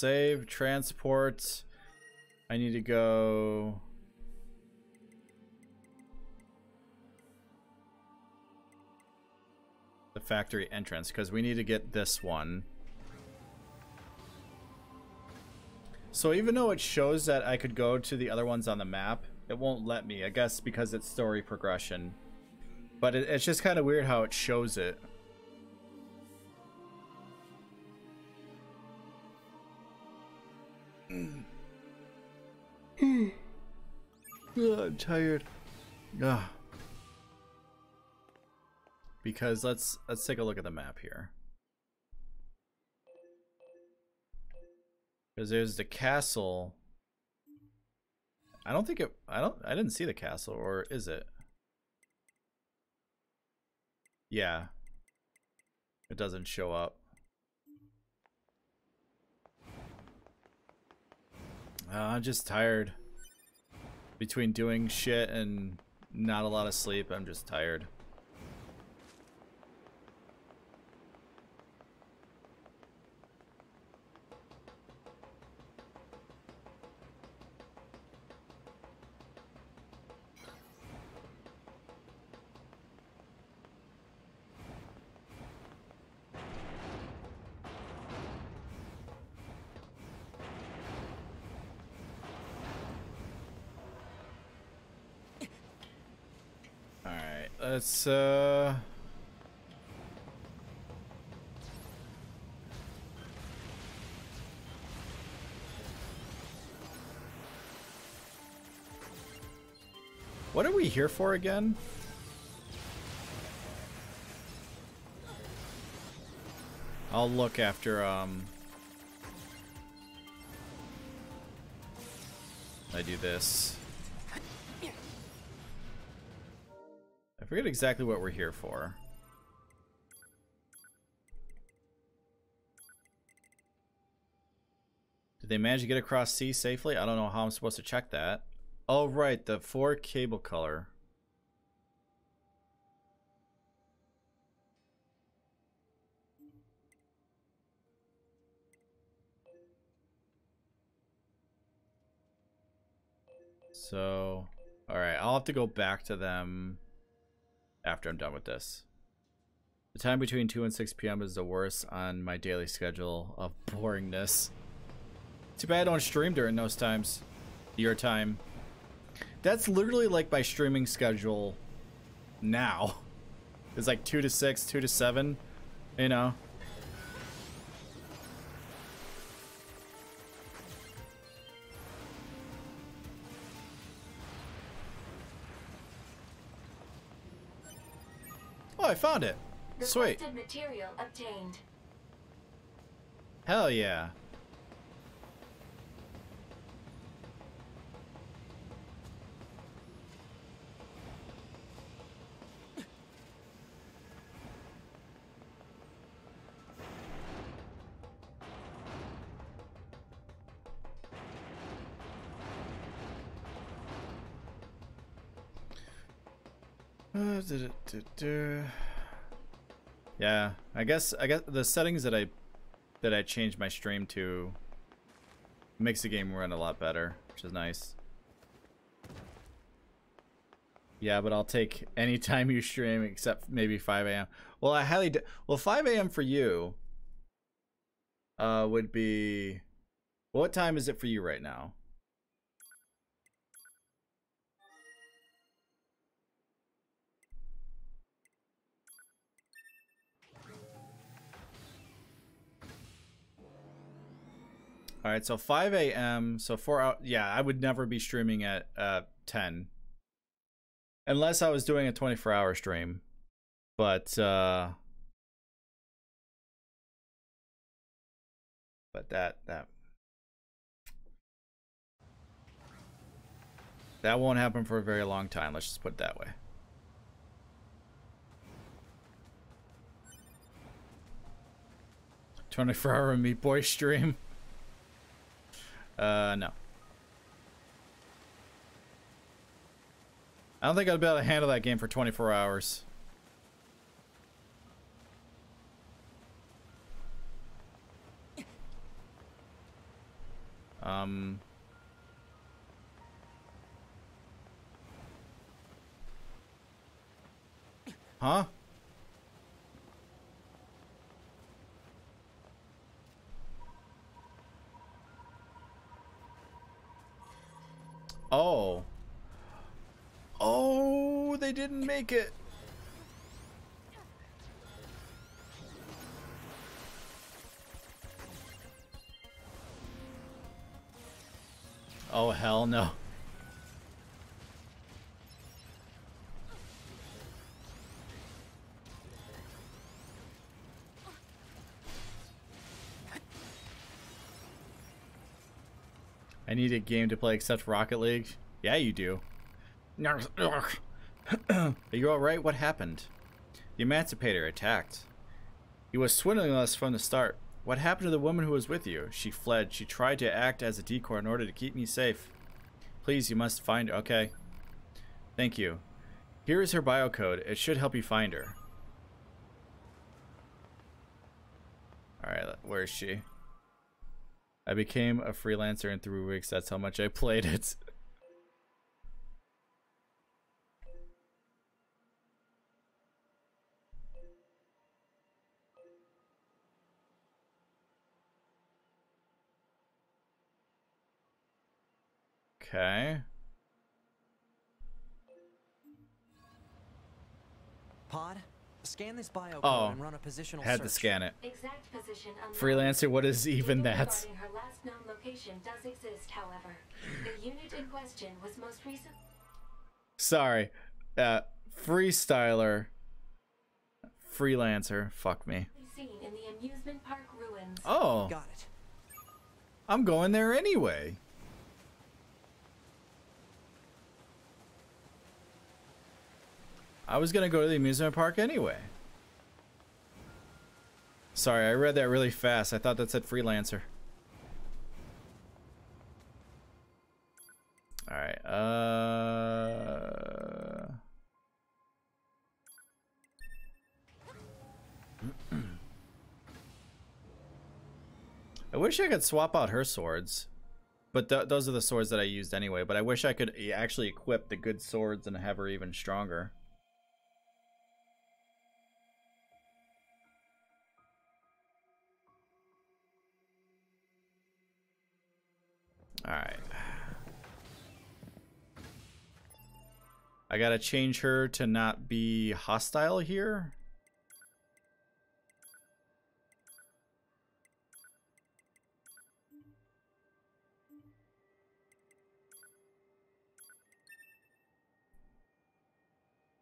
Save, transport. I need to go. The factory entrance because we need to get this one. So even though it shows that I could go to the other ones on the map, it won't let me. I guess because it's story progression. But it, it's just kind of weird how it shows it. Tired. Ugh. Because let's let's take a look at the map here. Because there's the castle. I don't think it. I don't. I didn't see the castle, or is it? Yeah. It doesn't show up. Uh, I'm just tired. Between doing shit and not a lot of sleep, I'm just tired. Let's uh What are we here for again? I'll look after, um... I do this. Forget exactly what we're here for. Did they manage to get across sea safely? I don't know how I'm supposed to check that. Oh, right, the four cable color. So, alright, I'll have to go back to them after I'm done with this. The time between 2 and 6 p.m. is the worst on my daily schedule of boringness. Too bad I don't stream during those times. Your time. That's literally like my streaming schedule now. It's like 2 to 6, 2 to 7, you know. I found it. Sweet.
Material obtained.
Hell yeah. Uh. Yeah, I guess I guess the settings that I that I changed my stream to makes the game run a lot better, which is nice. Yeah, but I'll take any time you stream except maybe 5 a.m. Well, I highly well 5 a.m. for you uh would be what time is it for you right now? All right, so 5 a.m. So four out. Yeah, I would never be streaming at uh 10, unless I was doing a 24-hour stream. But uh, but that that that won't happen for a very long time. Let's just put it that way. Twenty-four hour Meat Boy stream. Uh, no. I don't think I'd be able to handle that game for 24 hours. Um... Huh? Oh. Oh, they didn't make it. Oh, hell no. I need a game to play except Rocket League. Yeah, you do. Are you alright? What happened? The Emancipator attacked. He was swindling us from the start. What happened to the woman who was with you? She fled. She tried to act as a decoy in order to keep me safe. Please, you must find her. Okay. Thank you. Here is her biocode. It should help you find her. Alright, where is she? I became a freelancer in three weeks. That's how much I played it. Okay.
Pod, scan this biocode
Oh,
and run a positional
had to scan it.
Exact position unknown.
Freelancer, what is even
Data
that?
Her last known location does exist, however. The unit in question was most recent.
Sorry. Uh, freestyler. Freelancer. Fuck me.
Seen in the amusement park ruins.
Oh.
Got it.
I'm going there anyway. I was gonna go to the amusement park anyway. Sorry, I read that really fast. I thought that said freelancer. Alright, uh... I wish I could swap out her swords. But th those are the swords that I used anyway. But I wish I could actually equip the good swords and have her even stronger. I gotta change her to not be hostile here.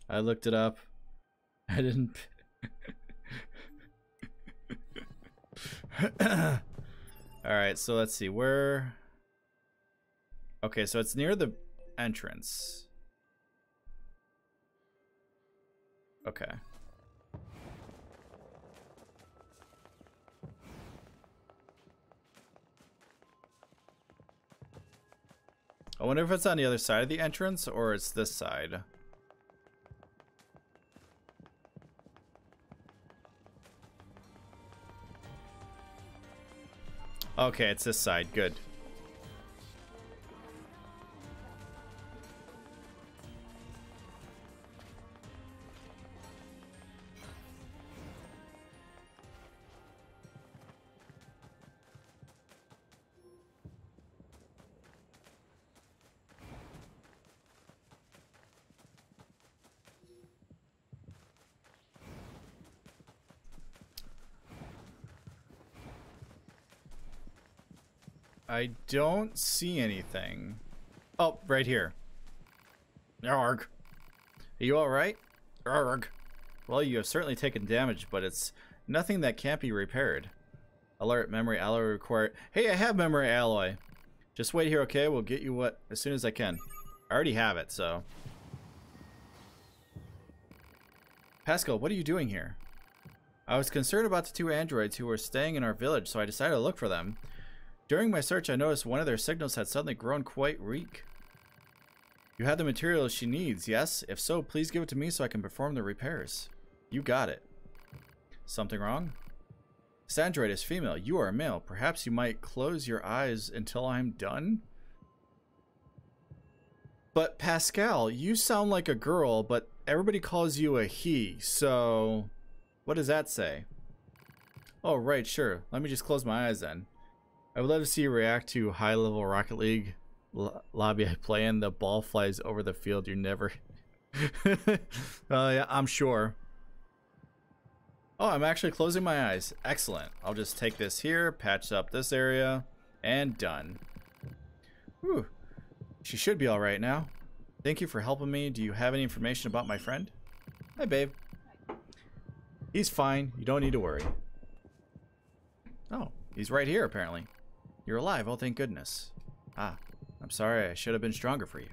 I looked it up. I didn't. All right, so let's see where. Okay, so it's near the entrance. Okay. I wonder if it's on the other side of the entrance or it's this side. Okay, it's this side. Good. I don't see anything. Oh, right here. Arg. Are you alright? Arg. Well, you have certainly taken damage, but it's nothing that can't be repaired. Alert, memory alloy required. Hey, I have memory alloy. Just wait here, okay? We'll get you what as soon as I can. I already have it, so. Pascal, what are you doing here? I was concerned about the two androids who were staying in our village, so I decided to look for them. During my search, I noticed one of their signals had suddenly grown quite weak. You have the materials she needs, yes? If so, please give it to me so I can perform the repairs. You got it. Something wrong? This android is female. You are a male. Perhaps you might close your eyes until I'm done? But Pascal, you sound like a girl, but everybody calls you a he, so... What does that say? Oh, right, sure. Let me just close my eyes then. I would love to see you react to high level Rocket League lo- lobby I play in. The ball flies over the field. You never. uh, yeah, I'm sure. Oh, I'm actually closing my eyes. Excellent. I'll just take this here, patch up this area, and done. Whew. She should be alright now. Thank you for helping me. Do you have any information about my friend? Hi, babe. He's fine. You don't need to worry. Oh, he's right here, apparently. You're alive. Oh, thank goodness. Ah, I'm sorry. I should have been stronger for you.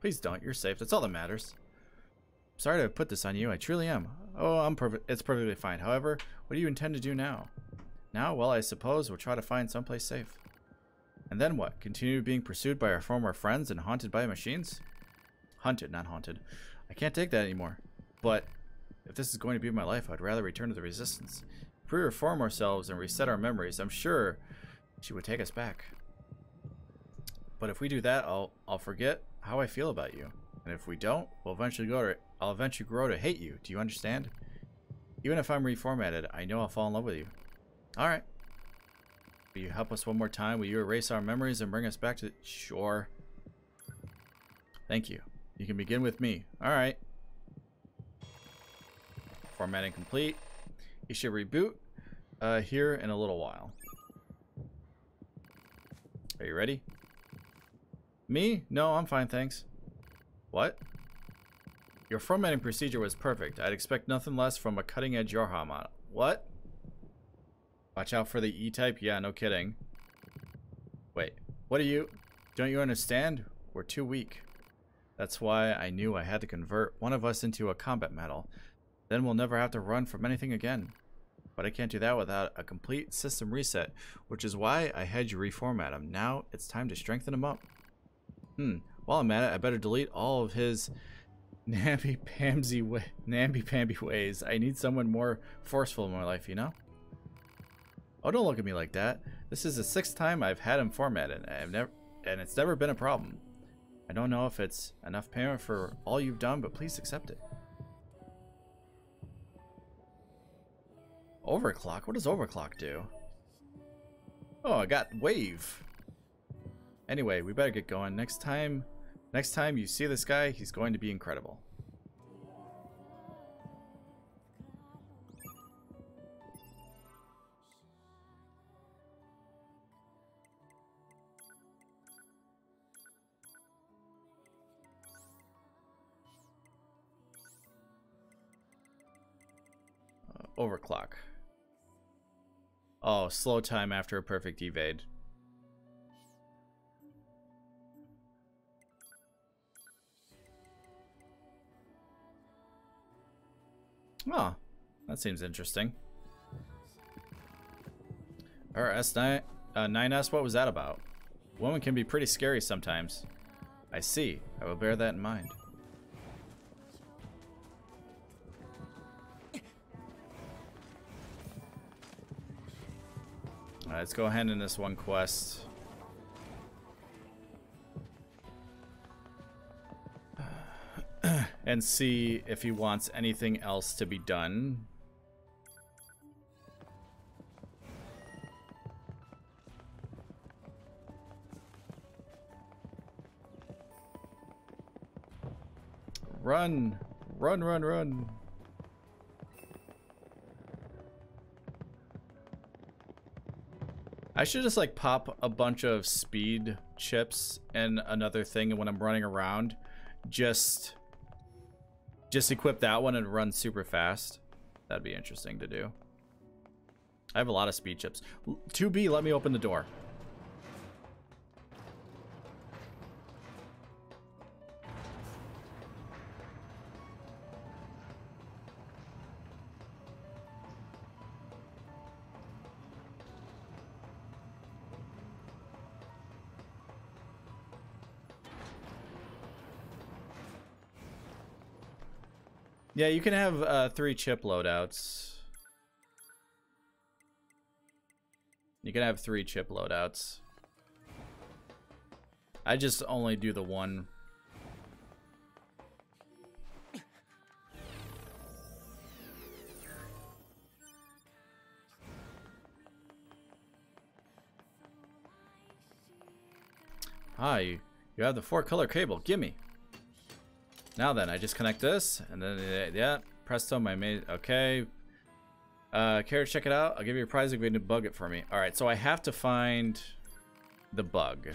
Please don't. You're safe. That's all that matters. I'm sorry to have put this on you. I truly am. Oh, I'm perfect. It's perfectly fine. However, what do you intend to do now? Now, well, I suppose we'll try to find someplace safe. And then what? Continue being pursued by our former friends and haunted by machines? Hunted, not haunted. I can't take that anymore. But if this is going to be my life, I'd rather return to the Resistance. If we reform ourselves and reset our memories, I'm sure she would take us back. But if we do that, I'll I'll forget how I feel about you. And if we don't, we'll eventually go to I'll eventually grow to hate you. Do you understand? Even if I'm reformatted, I know I'll fall in love with you. Alright. Will you help us one more time? Will you erase our memories and bring us back to Sure. Thank you. You can begin with me. Alright. Formatting complete. You should reboot uh, here in a little while. Are you ready? Me? No, I'm fine, thanks. What? Your formatting procedure was perfect. I'd expect nothing less from a cutting-edge Yorha model. What? Watch out for the E-type? Yeah, no kidding. Wait, what are you... Don't you understand? We're too weak. That's why I knew I had to convert one of us into a combat model. Then we'll never have to run from anything again. But I can't do that without a complete system reset, which is why I had you reformat him. Now it's time to strengthen him up. Hmm, while I'm at it, I better delete all of his namby-pamby ways. I need someone more forceful in my life, you know? Oh, don't look at me like that. This is the sixth time I've had him formatted, and I've never, and it's never been a problem. I don't know if it's enough payment for all you've done, but please accept it. Overclock? What does overclock do? Oh, I got wave. Anyway, we better get going. Next time, next time you see this guy, he's going to be incredible. Uh, overclock. Oh, slow time after a perfect evade. Oh, that seems interesting. RS9, uh, 9S, what was that about? Women can be pretty scary sometimes. I see. I will bear that in mind. Let's go ahead in this one quest. and see if he wants anything else to be done. Run! Run, run, run! I should just like pop a bunch of speed chips and another thing when I'm running around. Just just equip that one and run super fast. That'd be interesting to do. I have a lot of speed chips. 2B, let me open the door. Yeah, you can have uh, three chip loadouts. You can have three chip loadouts. I just only do the one. Ah, you, you have the four color cable. Gimme. Now then, I just connect this, and then, yeah, presto, my mate, okay. Uh, care to check it out? I'll give you a prize if you can bug it for me. Alright, so I have to find the bug.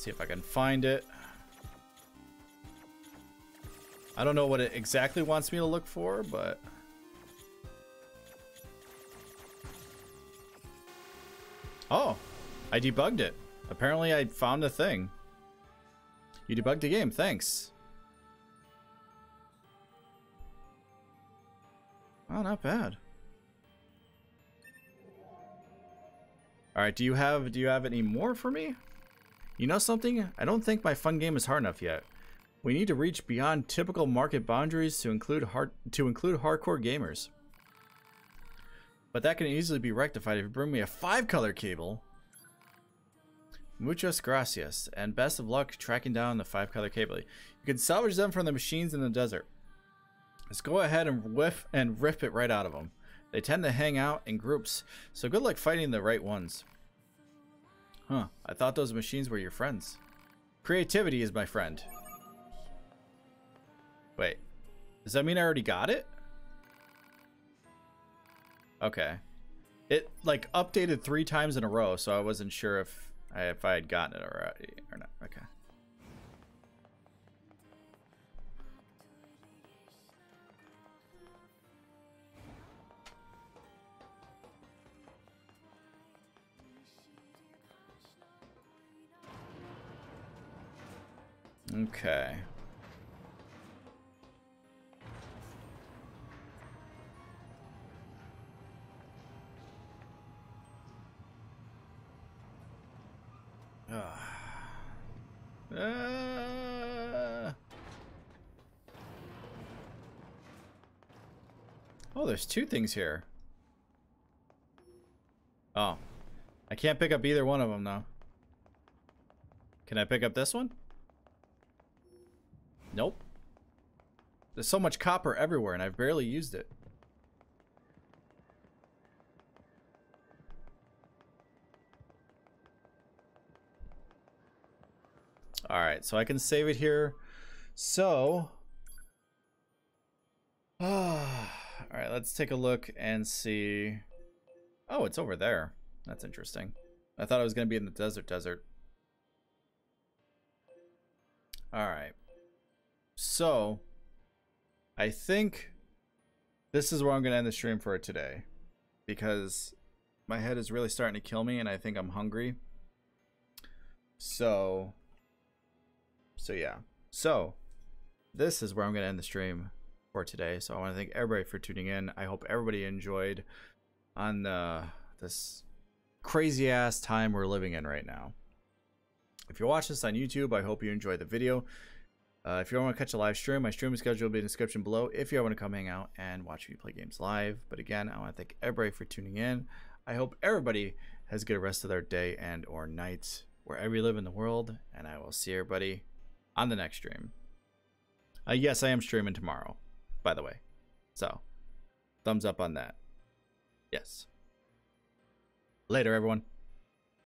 See if I can find it. I don't know what it exactly wants me to look for, but... Oh, I debugged it. Apparently I found a thing. You debugged the game, thanks. Oh, not bad. All right, do you have do you have any more for me? You know something? I don't think my fun game is hard enough yet. We need to reach beyond typical market boundaries to include hard to include hardcore gamers. But that can easily be rectified if you bring me a five color cable. Muchas gracias, and best of luck tracking down the five color cable. You can salvage them from the machines in the desert. Let's go ahead and whiff and rip it right out of them. They tend to hang out in groups, so good luck fighting the right ones. Huh, I thought those machines were your friends. Creativity is my friend. Wait, does that mean I already got it? Okay. It, like, updated three times in a row, so I wasn't sure if I, if I had gotten it already or not. Okay. Okay. Uh, oh, there's two things here. Oh. I can't pick up either one of them, though. Can I pick up this one? Nope. There's so much copper everywhere, and I've barely used it. Alright, so I can save it here. So... Alright, let's take a look and see... Oh, it's over there. That's interesting. I thought it was to be in the desert desert. Alright. So, I think this is where I'm going to end the stream for today. Because my head is really starting to kill me and I think I'm hungry. So, so yeah. So, this is where I'm going to end the stream for today. So I want to thank everybody for tuning in. I hope everybody enjoyed on the this crazy ass time we're living in right now. If you watch this on YouTube, I hope you enjoyed the video. Uh, if you want to catch a live stream, my streaming schedule will be in the description below if you want to come hang out and watch me play games live. But again, I want to thank everybody for tuning in. I hope everybody has a good rest of their day and or night wherever you live in the world. And I will see everybody on the next stream. Uh, yes, I am streaming tomorrow, by the way. So, thumbs up on that. Yes. Later, everyone.